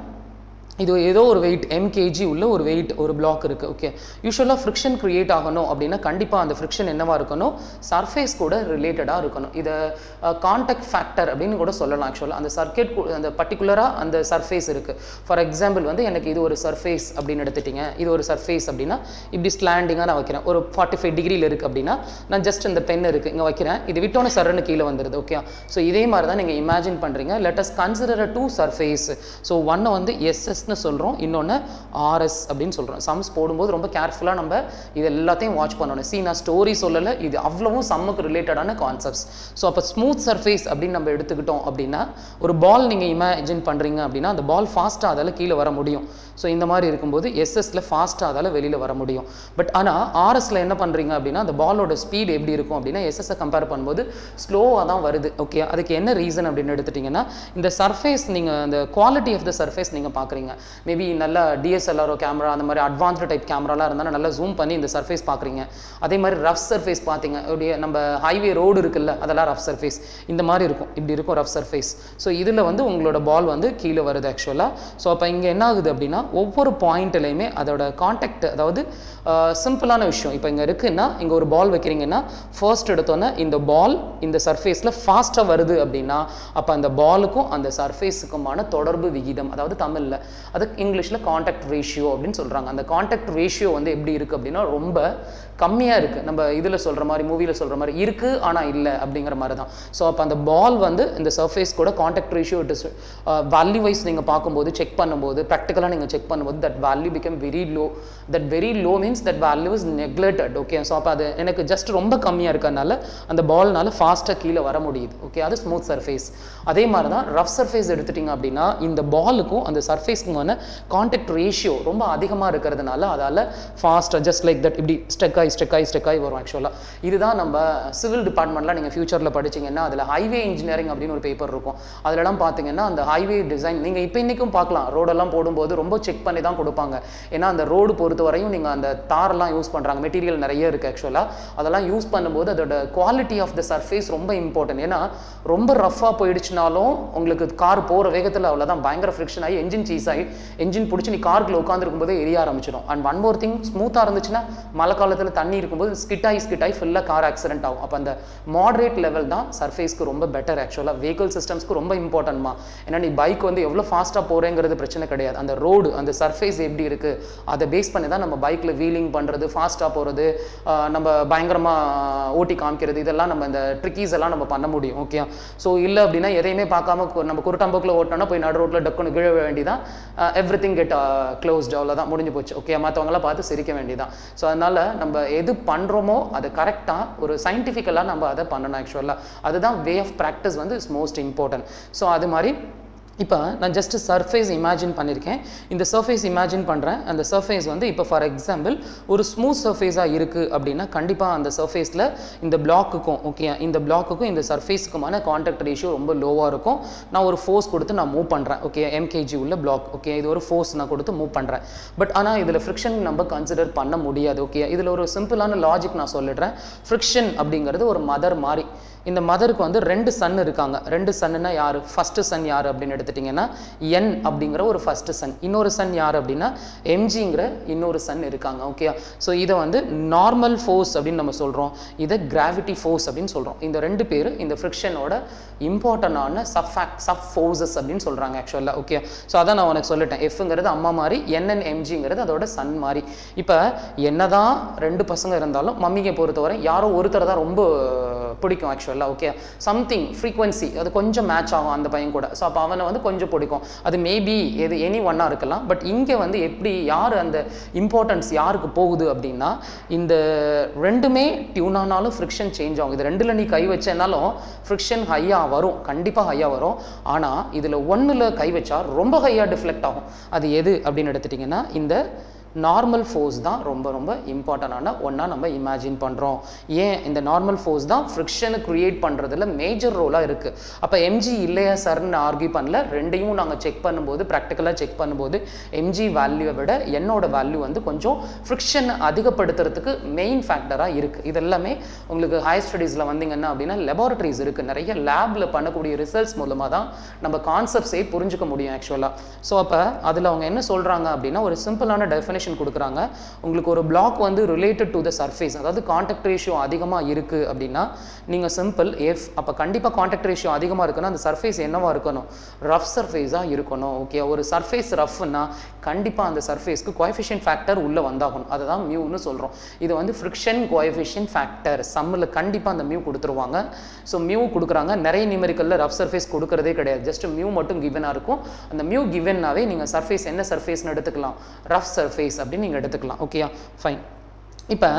இது ஏதோ ஒரு வெயிட் எம்கேஜி உள்ள ஒரு வெயிட் ஒரு பிளாக் இருக்குது ஓகே யூஸ்வலாக ஃப்ரிக்ஷன் க்ரியேட் ஆகணும் அப்படின்னா கண்டிப்பாக அந்த ஃப்ரிக்ஷன் என்னவாக இருக்கணும்? சர்ஃபேஸ் கூட ரிலேட்டடாக இருக்கணும். இதை கான்டாக்ட் ஃபேக்டர் அப்படின்னு கூட சொல்லலாம் ஆக்சுவலாக அந்த சர்க்கியூட் அந்த பர்டிகுலராக அந்த சர்ஃபேஸ் இருக்குது ஃபார் எக்ஸாம்பிள் வந்து எனக்கு இது ஒரு சர்ஃபேஸ் அப்படின்னு எடுத்துட்டிங்க. இது ஒரு சர்ஃபேஸ் அப்படின்னா இப்படி ஸ்லாண்டிங்காக நான் வைக்கிறேன். ஒரு ஃபார்ட்டி ஃபைவ் டிகிரியில் இருக்குது அப்படின்னா நான் ஜஸ்ட் இந்த பென் இருக்குது இங்கே வைக்கிறேன். இது விட்டோன்னு சரன்னு கீழே வந்துடுது ஓகே ஸோ இதே மாதிரி தான் நீங்கள் இமேஜின் பண்ணுறீங்க let us consider two surface so ஒன்னை வந்து எஸ்எஸ் எஸ்எஸ்னு சொல்கிறோம் இன்னொன்று ஆர்எஸ் அப்படின்னு சொல்கிறோம் சம்ஸ் போடும்போது ரொம்ப கேர்ஃபுல்லாக நம்ம இது எல்லாத்தையும் வாட்ச் பண்ணணும். சி நான் ஸ்டோரி சொல்லலை. இது அவ்வளவும் சம்முக்கு ரிலேட்டடான கான்செப்ட்ஸ் ஸோ அப்போ ஸ்மூத் சர்ஃபேஸ் அப்படின்னு நம்ம எடுத்துக்கிட்டோம் அப்படின்னா ஒரு பால் நீங்கள் இமேஜின் பண்ணுறீங்க அப்படின்னா அந்த பால் ஃபாஸ்ட்டாக அதால் கீழே வர முடியும். ஸோ இந்த மாதிரி இருக்கும்போது எஸ்எஸில் ஃபாஸ்ட்டாக அதால் வெளியில் வர முடியும். பட் ஆனால் ஆர்எஸில் என்ன பண்ணுறீங்க அப்படின்னா அந்த பாலோட ஸ்பீடு எப்படி இருக்கும் அப்படின்னா எஸ்எஸ்ஸை கம்பேர் பண்ணும்போது ஸ்லோவாக தான் வருது. ஓகே அதுக்கு என்ன ரீசன் அப்படின்னு எடுத்துட்டிங்கன்னா இந்த சர்ஃபேஸ் நீங்கள் அந்த குவாலிட்டி ஆஃப் த சர்ஃபேஸ் நீங்கள் பார்க்குறீங்க மேபி நல்ல டிஎஸ்எல்ஆரோ கேமரா அந்த மாதிரி அட்வான்ஸ்டு டைப் கேமராலாம் இருந்தால் நல்லா ஜூம் பண்ணி இந்த சர்ஃபேஸ் பார்க்குறீங்க அதே மாதிரி ரஃப் சர்ஃபேஸ் பார்த்தீங்க அப்படியே நம்ம ஹைவே ரோடு இருக்குல்ல அதெல்லாம் ரஃப் சர்ஃபேஸ் இந்த மாதிரி இருக்கும் இப்படி இருக்கும் ரஃப் சர்ஃபேஸ் ஸோ இதில் வந்து உங்களோட பால் வந்து கீழே வருது ஆக்சுவலாக ஸோ அப்போ இங்கே என்ன ஆகுது அப்படின்னா ஒவ்வொரு பாயிண்ட்லையுமே அதோட காண்டாக்ட் அதாவது சிம்பிளான விஷயம். இப்போ இங்கே இருக்குன்னா இங்கே ஒரு பால் வைக்கிறீங்கன்னா ஃபர்ஸ்ட் எடுத்தோன்னே இந்த பால் இந்த சர்ஃபேஸில் ஃபாஸ்ட்டாக வருது அப்படின்னா அப்போ அந்த பாலுக்கும் அந்த சர்ஃபேஸுக்குமான தொடர்பு விகிதம் அதாவது தமிழில் அது இங்கிலீஷில் காண்டாக்ட் ரேஷியோ அப்படின்னு சொல்கிறாங்க அந்த காண்டாக்ட் ரேஷியோ வந்து எப்படி இருக்குது அப்படின்னா ரொம்ப கம்மியாக இருக்குது நம்ம இதில் சொல்கிற மாதிரி மூவியில் சொல்கிற மாதிரி இருக்குது ஆனால் இல்லை அப்படிங்கிற மாதிரி தான் ஸோ அப்போ அந்த பால் வந்து இந்த சர்ஃபேஸ் கூட contact ratio it is value wise நீங்கள் பார்க்கும்போது செக் பண்ணும்போது ப்ராக்டிக்கலாக நீங்கள் செக் பண்ணும்போது that value become very low that very low means that value is neglected okay so அப்போ அது எனக்கு ஜஸ்ட் ரொம்ப கம்மியாக இருக்கறனால அந்த பால்னால ஃபாஸ்ட்டாக கீழே வர முடியுது ஓகே அது ஸ்மூத் சர்ஃபேஸ் அதே மாதிரி தான் ரஃப் சர்ஃபேஸ் எடுத்துட்டிங்க அப்படின்னா இந்த பாலுக்கும் அந்த சர்ஃபேஸ்க்குமான காண்டாக்ட் ரேஷியோ ரொம்ப அதிகமாக இருக்கிறதுனால அதால் ஃபாஸ்ட்டாக ஜஸ்ட் லைக் தட் இப்படி ஸ்டெக் ஆகி ஸ்டெக் ஆகி ஸ்டெக் ஆகி வரும் ஆக்சுவலாக இதுதான் நம்ம சிவில் டிபார்ட்மெண்ட்லாம் நீங்கள் ஃபியூச்சரில் படிச்சீங்கன்னா அதில் ஹைவே இன்ஜினியரிங் அப்படின்னு ஒரு பேப்பர் இருக்கும். அதிலலாம் பார்த்தீங்கன்னா அந்த ஹைவே டிசைன் நீங்கள் இப்போ இன்றைக்கும் பார்க்கலாம் ரோடெல்லாம் போடும்போது ரொம்ப செக் பண்ணி தான் கொடுப்பாங்க. ஏன்னா அந்த ரோடு பொறுத்த வரையும் நீங்கள் அந்த தார்லாம் யூஸ் பண்ணுறாங்க மெட்டீரியல் நிறைய இருக்குது ஆக்சுவலாக அதெல்லாம் யூஸ் பண்ணும்போது அதோட குவாலிட்டி ஆஃப் த சர்ஃபேஸ் ரொம்ப இம்பார்ட்டன்ட் ஏன்னா ரொம்ப ரஃப்பாக போயிடுச்சுனாலும் உங்களுக்கு கார் போகிற வேகத்தில் அவ்வளோதான் பயங்கர ஃப்ரிக்ஷன் ஆகி என்ஜின் சீஸ் ஆகி என்ஜின் பிடிச்சி நீ காருக்குள்ள உட்காந்துருக்கும் போதே எரிய ஆரம்பிச்சிடும். அண்ட் ஒன் மோர் திங் ஸ்மூத்தாக இருந்துச்சுன்னா மழை காலத்தில் தண்ணி இருக்கும்போது ஸ்கிட் ஆகி ஸ்கிட் ஆகி ஃபுல்லாக கார் ஆக்சிடென்ட் ஆகும். அப்போ அந்த மாடரேட் லெவல் தான் சர்ஃபேஸ்க்கு ரொம்ப பெட்டர் ஆக்சுவலாக வெஹிக்கல் சிஸ்டம்ஸ்க்கு ரொம்ப இம்பார்ட்டன்ட்மா ஏன்னா நீ பைக் வந்து எவ்வளோ ஃபாஸ்ட்டாக போகிறேங்கிறது பிரச்சனை கிடையாது. அந்த ரோடு அந்த சர்ஃபேஸ் எப்படி இருக்குது அதை பேஸ் பண்ணி தான் நம்ம பைக்கில் வீலிங் பண்ணுறது ஃபாஸ்ட்டாக போகிறது நம்ம பயங்கரமாக ஓட்டி காமிக்கிறது இதெல்லாம் நம்ம இந்த ட்ரிக்கீஸ் எல்லாம் நம்ம பண்ண முடியும் ஓகே ஸோ இல்லை அப்படின்னா எதையுமே பார்க்காம நம்ம குருட்டாம்போக்கில் ஓட்டோன்னா போய் நடு ரோட்டில் டக்குன்னு கீழ வேண்டியதான் எவ்ரி திங் கெட் க்ளோஸ்ட் அவ்வளோதான் முடிஞ்சு போச்சு ஓகே மற்றவங்களாம் பார்த்து சிரிக்க வேண்டியதான் ஸோ அதனால் நம்ம எது பண்ணுறோமோ அதை கரெக்டாக ஒரு சயின்டிஃபிக்கலாக நம்ம அதை பண்ணணும் ஆக்சுவலாக அதுதான் வே ஆஃப் ப்ராக்டிஸ் வந்து இஸ் மோஸ்ட் இம்பார்ட்டன்ட் ஸோ அது மாதிரி இப்போ நான் ஜஸ்ட் சர்ஃபேஸ் இமேஜின் பண்ணியிருக்கேன் இந்த சர்ஃபேஸ் இமேஜின் பண்ணுறேன் அந்த சர்ஃபேஸ் வந்து இப்போ ஃபார் எக்ஸாம்பிள் ஒரு ஸ்மூத் சர்ஃபேஸாக இருக்குது அப்படின்னா கண்டிப்பாக அந்த சர்ஃபேஸில் இந்த பிளாக்குக்கும் ஓகே இந்த பிளாக்குக்கும் இந்த சர்ஃபேஸுக்குமான கான்டாக்ட் ரேஷியோ ரொம்ப லோவாக இருக்கும். நான் ஒரு ஃபோர்ஸ் கொடுத்து நான் மூவ் பண்ணுறேன் ஓகே எம்கேஜி உள்ள பிளாக் ஓகே இது ஒரு ஃபோர்ஸ் நான் கொடுத்து மூவ் பண்ணுறேன் பட் ஆனால் இதில் ஃப்ரிக்ஷன் நம்ம கன்சிடர் பண்ண முடியாது ஓகே இதில் ஒரு சிம்பிளான லாஜிக் நான் சொல்லிடுறேன். ஃப்ரிக்ஷன் அப்படிங்கிறது ஒரு மதர் மாதிரி இந்த மதருக்கு வந்து ரெண்டு சன் இருக்காங்க. ரெண்டு சன்னுனா யார்? ஃபஸ்ட்டு சன் யார் அப்படின்னு எடுத்துட்டிங்கன்னா என் அப்படிங்கிற ஒரு ஃபஸ்ட்டு சன் இன்னொரு சன் யார் அப்படின்னா எம்ஜிங்கிற இன்னொரு சன் இருக்காங்க ஓகே ஸோ இதை வந்து நார்மல் ஃபோர்ஸ் அப்படின்னு நம்ம சொல்கிறோம் இதை கிராவிட்டி ஃபோர்ஸ் அப்படின்னு சொல்கிறோம் இந்த ரெண்டு பேர் இந்த ஃப்ரிக்ஷனோட இம்பார்ட்டண்டான சஃபேக் சப் ஃபோர்ஸஸ் அப்படின்னு சொல்கிறாங்க ஆக்சுவலாக ஓகே ஸோ அதான் நான் உனக்கு சொல்லிட்டேன். எஃப்ங்கிறது அம்மா மாதிரி என்என் எம்ஜிங்கிறது அதோட சன் மாதிரி. இப்போ என்ன தான் ரெண்டு பசங்க இருந்தாலும் மம்மியை பொறுத்தவரை யாரோ ஒருத்தர் தான் ரொம்ப பிடிக்கும் ஆக்சுவலாக ஓகே சம்திங் ஃப்ரீக்வன்சி அது கொஞ்சம் மேட்ச் ஆகும் அந்த பையன் கூட. ஸோ அப்போ அவனை வந்து கொஞ்சம் பிடிக்கும். அது மேபி எது எனி ஒன்னாக இருக்கலாம். பட் இங்கே வந்து எப்படி யார் அந்த இம்பார்ட்டன்ஸ் யாருக்கு போகுது அப்படின்னா இந்த ரெண்டுமே டியூன் ஆனாலும் ஃப்ரிக்ஷன் சேஞ்ச் ஆகும். இது ரெண்டில் நீ கை வச்சேனாலும் ஃப்ரிக்ஷன் ஹையாக வரும். கண்டிப்பாக ஹையாக வரும். ஆனால் இதில் ஒன்றில் கை வச்சா ரொம்ப ஹையாக டிஃப்ளெக்ட் ஆகும். அது எது அப்படின்னு எடுத்துட்டிங்கன்னா இந்த நார்மல் ஃபோர்ஸ் தான் ரொம்ப ரொம்ப இம்பார்ட்டண்டான ஒன்றா நம்ம இமேஜின் பண்ணுறோம் ஏன்? இந்த நார்மல் ஃபோர்ஸ் தான் ஃப்ரிக்ஷனை க்ரியேட் பண்ணுறதுல மேஜர் ரோலாக இருக்குது அப்போ எம்ஜி இல்லையா சார்னு ஆர்கியூ பண்ணல. ரெண்டையும் நாங்கள் செக் பண்ணும்போது ப்ராக்டிக்கலாக செக் பண்ணும்போது எம்ஜி வேல்யூவை விட என்னோட வேல்யூ வந்து கொஞ்சம் ஃப்ரிக்ஷன் அதிகப்படுத்துறதுக்கு மெயின் ஃபேக்டராக இருக்குது இதெல்லாமே உங்களுக்கு ஹையர் ஸ்டடீஸில் வந்தீங்கன்னா அப்படின்னா லெபார்ட்ரிஸ் இருக்குது நிறைய லேபில் பண்ணக்கூடிய ரிசல்ட்ஸ் மூலமாக தான் நம்ம கான்செப்ட்ஸே புரிஞ்சுக்க முடியும் ஆக்சுவலாக ஸோ அப்போ அதில் அவங்க என்ன சொல்கிறாங்க அப்படின்னா ஒரு சிம்பிளான டெஃபினேஷன் கொடுக்குறாங்க. உங்களுக்கு ஒரு பிளாக் வந்து ரிலேட்டட் டு த சர்ஃபேஸ் அதாவது காண்டாக்ட் ரேஷியோ அதிகமாக இருக்குது அப்படின்னா நீங்கள் சிம்பிள் எஃப் அப்போ கண்டிப்பாக காண்டாக்ட் ரேஷியோ அதிகமாக இருக்குன்னா அந்த சர்ஃபேஸ் என்னவா இருக்கணும்? ரஃப் சர்ஃபேஸாக இருக்கணும் ஓகே ஒரு சர்ஃபேஸ் ரஃப்னா கண்டிப்பாக அந்த சர்ஃபேஸ்க்கு கோஎஃபிஷியன் ஃபேக்டர் உள்ளே வந்தாகணும். அதை தான் மியூன்னு சொல்கிறோம் இது வந்து ஃப்ரிக்ஷன் கோஎஃபிஷியன் ஃபேக்டர் சம்மில் கண்டிப்பாக அந்த மியூ கொடுத்துருவாங்க. ஸோ மியூ கொடுக்குறாங்க. நிறைய நியூமெரிக்கலில் ரஃப் சர்ஃபேஸ் கொடுக்கறதே கிடையாது. ஜஸ்ட் மியூ மட்டும் கிவனாக இருக்கும். அந்த மியூ கிவன்னாவே நீங்கள் சர்ஃபேஸ் என்ன சர்ஃபேஸ்னு எடுத்துக்கலாம்? ரஃப் சர்ஃபேஸ் அப்படின்னு நீங்கள் எடுத்துக்கலாம். ஓகேயா ஃபைன் இப்போ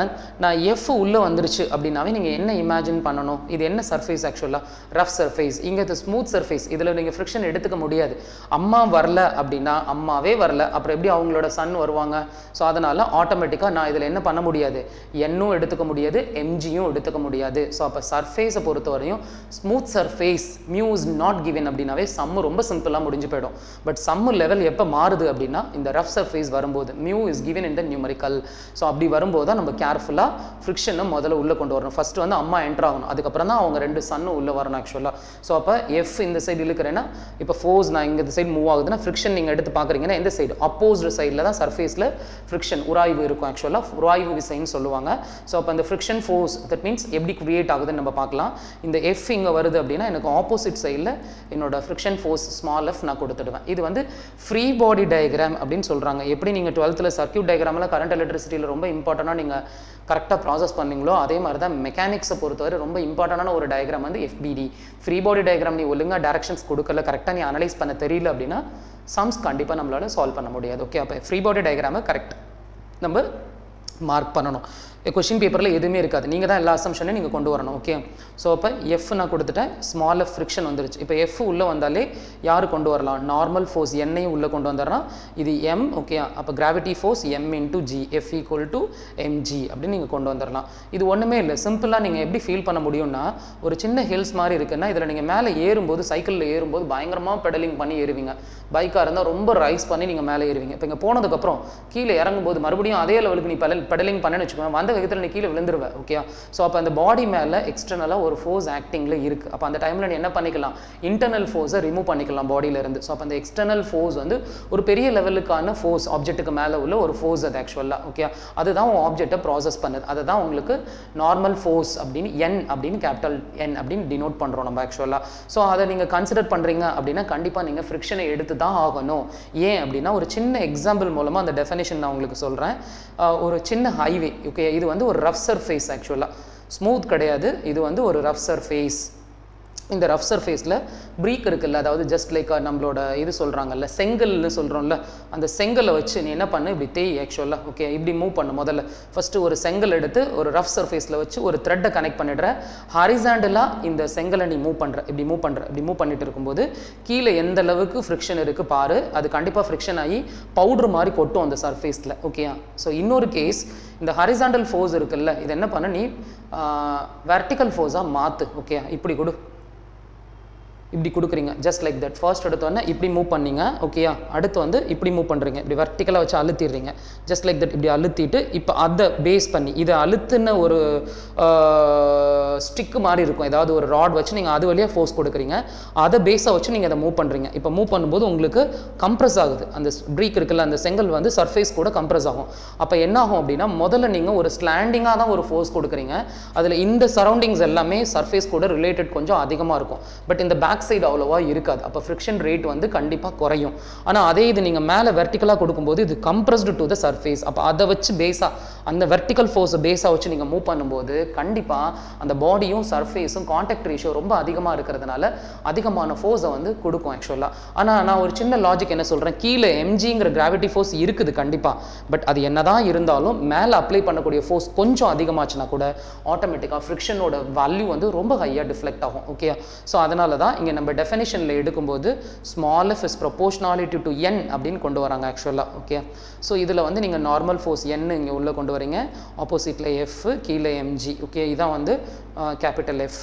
நான் எஃப் உள்ளே வந்துருச்சு அப்படின்னாவே நீங்கள் என்ன இமேஜின் பண்ணணும்? இது என்ன சர்ஃபேஸ் ஆக்சுவலாக ரஃப் சர்ஃபேஸ் இங்கே இது ஸ்மூத் சர்ஃபேஸ் இதில் நீங்கள் ஃப்ரிக்ஷன் எடுத்துக்க முடியாது. அம்மா வரல அப்படின்னா அம்மாவே வரல. அப்புறம் எப்படி அவங்களோட சன் வருவாங்க? ஸோ அதனால் ஆட்டோமேட்டிக்காக நான் இதில் என்ன பண்ண முடியாது? என்னும் எடுத்துக்க முடியாது. எம்ஜியும் எடுத்துக்க முடியாது. ஸோ அப்போ சர்ஃபேஸை பொறுத்தவரையும் smooth surface mu is not given அப்படின்னாவே சம்மு ரொம்ப சிம்பிளாக முடிஞ்சு போயிடும். பட் சம்மு லெவல் எப்போ மாறுது அப்படின்னா இந்த ரஃப் சர்ஃபேஸ் வரும்போது. Mu is given in the numerical so அப்படி வரும்போது தான் நம்ம கேர்ஃபுல்லாக ஃப்ரிக்ஷனை முதல்ல உள்ளே கொண்டு வரணும். ஃபஸ்ட்டு வந்து அம்மா என்டர் ஆகணும். அதுக்கப்புறம் தான் அவங்க ரெண்டு சன்னும் உள்ளே வரணும் ஆக்சுவலாக ஸோ அப்போ எஃப் இந்த சைடு இழுக்கிறேன்னா இப்போ ஃபோர்ஸ் நான் இங்கே இந்த சைடு மூவ் ஆகுதுன்னா ஃப்ரிக்ஷன் நீங்கள் எடுத்து பார்க்குறீங்கன்னா எந்த சைடு அப்போஸ்டு சைடில் தான் சர்ஃபேஸில் ஃப்ரிக்ஷன் உராய்வு இருக்கும் ஆக்சுவலாக உராய்வு விசைன்னு சொல்லுவாங்க. ஸோ அப்போ அந்த ஃப்ரிக்ஷன் ஃபோர்ஸ் தட் மீன்ஸ் எப்படி க்ரியேட் ஆகுதுன்னு நம்ம பார்க்கலாம். இந்த எஃப் இங்கே வருது அப்படின்னா எனக்கு ஆப்போசிட் சைடில் என்னோட ஃப்ரிக்ஷன் ஃபோர்ஸ் ஸ்மால் எஃப் நான் கொடுத்துடுவேன். இது வந்து ஃப்ரீ பாடி டயக்ராம் அப்படின்னு சொல்கிறாங்க எப்படி நீங்கள் டுவெல்த்தில் சர்க்கியூட் டயக்ராமில் கரண்ட் எலக்ட்ரிசிட்டியில் ரொம்ப இம்பார்ட்டண்ட்டாக நீங்கள் கரெக்டாக ப்ராசஸ் பண்ணீங்களோ அதே மாதிரி தான் மெக்கானிக்ஸை பொறுத்தவரை ரொம்ப இம்பார்ட்டண்டான ஒரு டயக்ராம் வந்து எஃபிடி ஃப்ரீ பாடி டயக்ராம் நீ ஒழுங்காக டேரக்ஷன்ஸ் கொடுக்கல கரெக்டாக நீ அனலைஸ் பண்ண தெரியல அப்படின்னா சம்ஸ் கண்டிப்பாக நம்மளால் சால்வ் பண்ண முடியாது. ஓகே அப்போ ஃப்ரீ பாடி டயக்ராமை கரெக்ட் நம்ம மார்க் பண்ணணும். கொஷின் பேப்பரில் எதுவுமே இருக்காது. நீங்கள் தான் எல்லா அசம்ஷனையும் நீங்கள் கொண்டு வரணும் ஓகே ஸோ அப்போ எஃப் நான் கொடுத்துட்டேன். ஸ்மால் எஃப் ஃப்ரிக்ஷன் வந்துருச்சு. இப்போ எஃப் உள்ளே வந்தாலே யார் கொண்டு வரலாம்? நார்மல் ஃபோர்ஸ் என்னையும் உள்ளே கொண்டு வந்துடுறான் இது எம் ஓகே அப்போ gravity force M into G F equal to MG அப்படின்னு நீங்கள் கொண்டு வந்துடலாம் இது ஒன்றுமே இல்லை. சிம்பிளாக நீங்கள் எப்படி ஃபீல் பண்ண முடியும்னா ஒரு சின்ன ஹில்ஸ் மாதிரி இருக்குன்னா இதில் நீங்கள் மேலே ஏறும்போது சைக்கிளில் ஏறும்போது பயங்கரமாக பெடலிங் பண்ணி ஏறுவீங்க. பைக்காக இருந்தால் ரொம்ப ரைஸ் பண்ணி நீங்கள் மேலே ஏறுவீங்க. இப்போ இங்கே போனதுக்கப்புறம் கீழே இறங்கும்போது மறுபடியும் அதே லெவலுக்கு நீ பெடல் பெடலிங் பண்ணேன்னு வச்சுக்கோங்க வந்த விதத்தில் நீ கீழே விழுந்துருவேன் ஓகே ஸோ அப்போ அந்த பாடி மேலே எக்ஸ்டர்னலாக ஒரு ஃபோர்ஸ் ஆக்டிங்கில் இருக்குது அப்போ அந்த டைமில் நீ என்ன பண்ணிக்கலாம்? இன்டர்னல் ஃபோர்ஸை ரிமூவ் பண்ணிக்கலாம் பாடியிலேருந்து ஸோ அப்போ அந்த எக்ஸ்டர்னல் ஃபோர்ஸ் வந்து ஒரு பெரிய லெவலுக்கான ஃபோர்ஸ் ஆப்ஜெக்ட்டுக்கு மேலே உள்ள ஒரு ஃபோர்ஸ் அது ஆக்சுவலாக ஓகே அதுதான் உன் ஆப்ஜெக்டை ப்ராசஸ் பண்ணுது. அதை தான் உங்களுக்கு நார்மல் ஃபோர்ஸ் அப்படின்னு என் அப்படின்னு கேபிட்டல் என் அப்படின்னு டினோட் பண்ணுறோம் நம்ம ஆக்சுவலாக ஸோ அதை நீங்கள் கன்சிடர் பண்ணுறீங்க அப்படின்னா கண்டிப்பாக நீங்கள் ஃப்ரிக்ஷனை எடுத்து தான் ஆகணும். ஏன் அப்படின்னா ஒரு சின்ன எக்ஸாம்பிள் மூலமாக அந்த டெஃபினேஷன் நான் உங்களுக்கு சொல்கிறேன் ஒரு சின்ன ஹைவே ஓகே இது வந்து ஒரு ரஃப் சர்ஃபேஸ் ஆக்சுவலாக ஸ்மூத் கிடையாது. இது வந்து ஒரு ரஃப் சர்ஃபேஸ் இந்த ரஃப் சர்ஃபேஸில் ப்ரீக் இருக்குல்ல அதாவது ஜஸ்ட் லைக் நம்மளோட இது சொல்கிறாங்கல்ல செங்கல்னு சொல்கிறோம்ல அந்த செங்கலை வச்சு நீ என்ன பண்ணு? இப்படி தேய் ஆக்சுவலாக ஓகே இப்படி மூவ் பண்ணு முதல்ல. ஃபஸ்ட்டு ஒரு செங்கல் எடுத்து ஒரு ரஃப் சர்ஃபேஸில் வச்சு ஒரு த்ரெட்டை கனெக்ட் பண்ணிடுற. ஹாரிசாண்டலாக இந்த செங்கலை நீ மூவ் பண்ணுற இப்படி மூவ் பண்ணுற இப்படி மூவ் பண்ணிட்டு இருக்கும்போது கீழே எந்த அளவுக்கு ஃப்ரிக்ஷன் இருக்குது பாரு. அது கண்டிப்பாக ஃப்ரிக்ஷன் ஆகி பவுட்ரு மாதிரி கொட்டும் அந்த சர்ஃபேஸில் ஓகேயா ஸோ இன்னொரு கேஸ் இந்த ஹரிசாண்டல் ஃபோர்ஸ் இருக்குல்ல இது என்ன பண்ண நீ வெர்டிக்கல் ஃபோர்ஸாக மாற்று ஓகே இப்படி கொடு. இப்படி கொடுக்குறீங்க. ஜஸ்ட் லைக் தட் ஃபர்ஸ்ட் எடுத்தோடனே இப்படி மூவ் பண்ணீங்க. ஓகேயா அடுத்து வந்து இப்படி மூவ் பண்ணுறீங்க இப்படி வெர்டிக்கலாக வச்சு அழுத்திடுறீங்க. ஜஸ்ட் லைக் தட் இப்படி அழுத்திட்டு இப்போ அதை பேஸ் பண்ணி இதை அழுத்துன ஒரு ஸ்டிக்கு மாதிரி இருக்கும். ஏதாவது ஒரு ராட் வச்சு நீங்கள் அது வழியாக ஃபோர்ஸ் கொடுக்குறீங்க. அதை பேஸாக வச்சு நீங்கள் அதை மூவ் பண்ணுறீங்க இப்போ மூவ் பண்ணும்போது உங்களுக்கு கம்ப்ரஸ் ஆகுது. அந்த ப்ரீக் இருக்குல்ல அந்த செங்கல் வந்து சர்ஃபேஸ் கூட கம்ப்ரஸ் ஆகும். அப்போ என்ன ஆகும் அப்படின்னா முதல்ல நீங்கள் ஒரு ஸ்லாண்டிங்காக தான் ஒரு ஃபோர்ஸ் கொடுக்குறீங்க. அதில் இந்த சரௌண்டிங்ஸ் எல்லாமே சர்ஃபேஸ் கூட ரிலேட்டட் கொஞ்சம் அதிகமாக இருக்கும். பட் இந்த பேக் சைடு அவ்வளோவா இருக்காது. அப்போ ஃப்ரிக்ஷன் ரேட் வந்து கண்டிப்பாக குறையும். ஆனால் அதே இது நீங்கள் மேலே வெர்டிக்கலாக கொடுக்கும்போது இது கம்ப்ரஸ்டு டு த சர்ஃபேஸ் அப்போ அதை வச்சு பேஸாக அந்த வெர்டிக்கல் ஃபோர்ஸை பேஸாக வச்சு நீங்கள் மூவ் பண்ணும்போது கண்டிப்பாக அந்த பாடியும் சர்ஃபேஸும் காண்டாக்ட் ரேஷியோ ரொம்ப அதிகமாக இருக்கிறதுனால அதிகமான ஃபோர்ஸை வந்து கொடுக்கும் ஆக்சுவலாக ஆனால் நான் ஒரு சின்ன லாஜிக் என்ன சொல்கிறேன் கீழே எம்ஜிங்கிற கிராவிட்டி ஃபோர்ஸ் இருக்குது கண்டிப்பாக பட் அது என்ன தான் இருந்தாலும் மேலே அப்ளை பண்ணக்கூடிய ஃபோர்ஸ் கொஞ்சம் அதிகமாச்சுன்னா கூட ஆட்டோமேட்டிக்காக ஃப்ரிக்ஷனோட வேல்யூ வந்து ரொம்ப ஹையாக டிஃப்ளெக்ட் ஆகும். ஓகே ஸோ அதனால தான் இங்கே நம்ம டெஃபினிஷனில் எடுக்கும்போது small F is proportionality to N அப்படின்னு கொண்டு வராங்க ஆக்சுவலாக ஓகே ஸோ இதில் வந்து நீங்கள் நார்மல் ஃபோர்ஸ் என் இங்கே உள்ளே கொண்டு வரீங்க. ஆப்போசிட்டில் எஃப் கீழே எம்ஜி ஓகே இதான் வந்து கேபிட்டல் எஃப்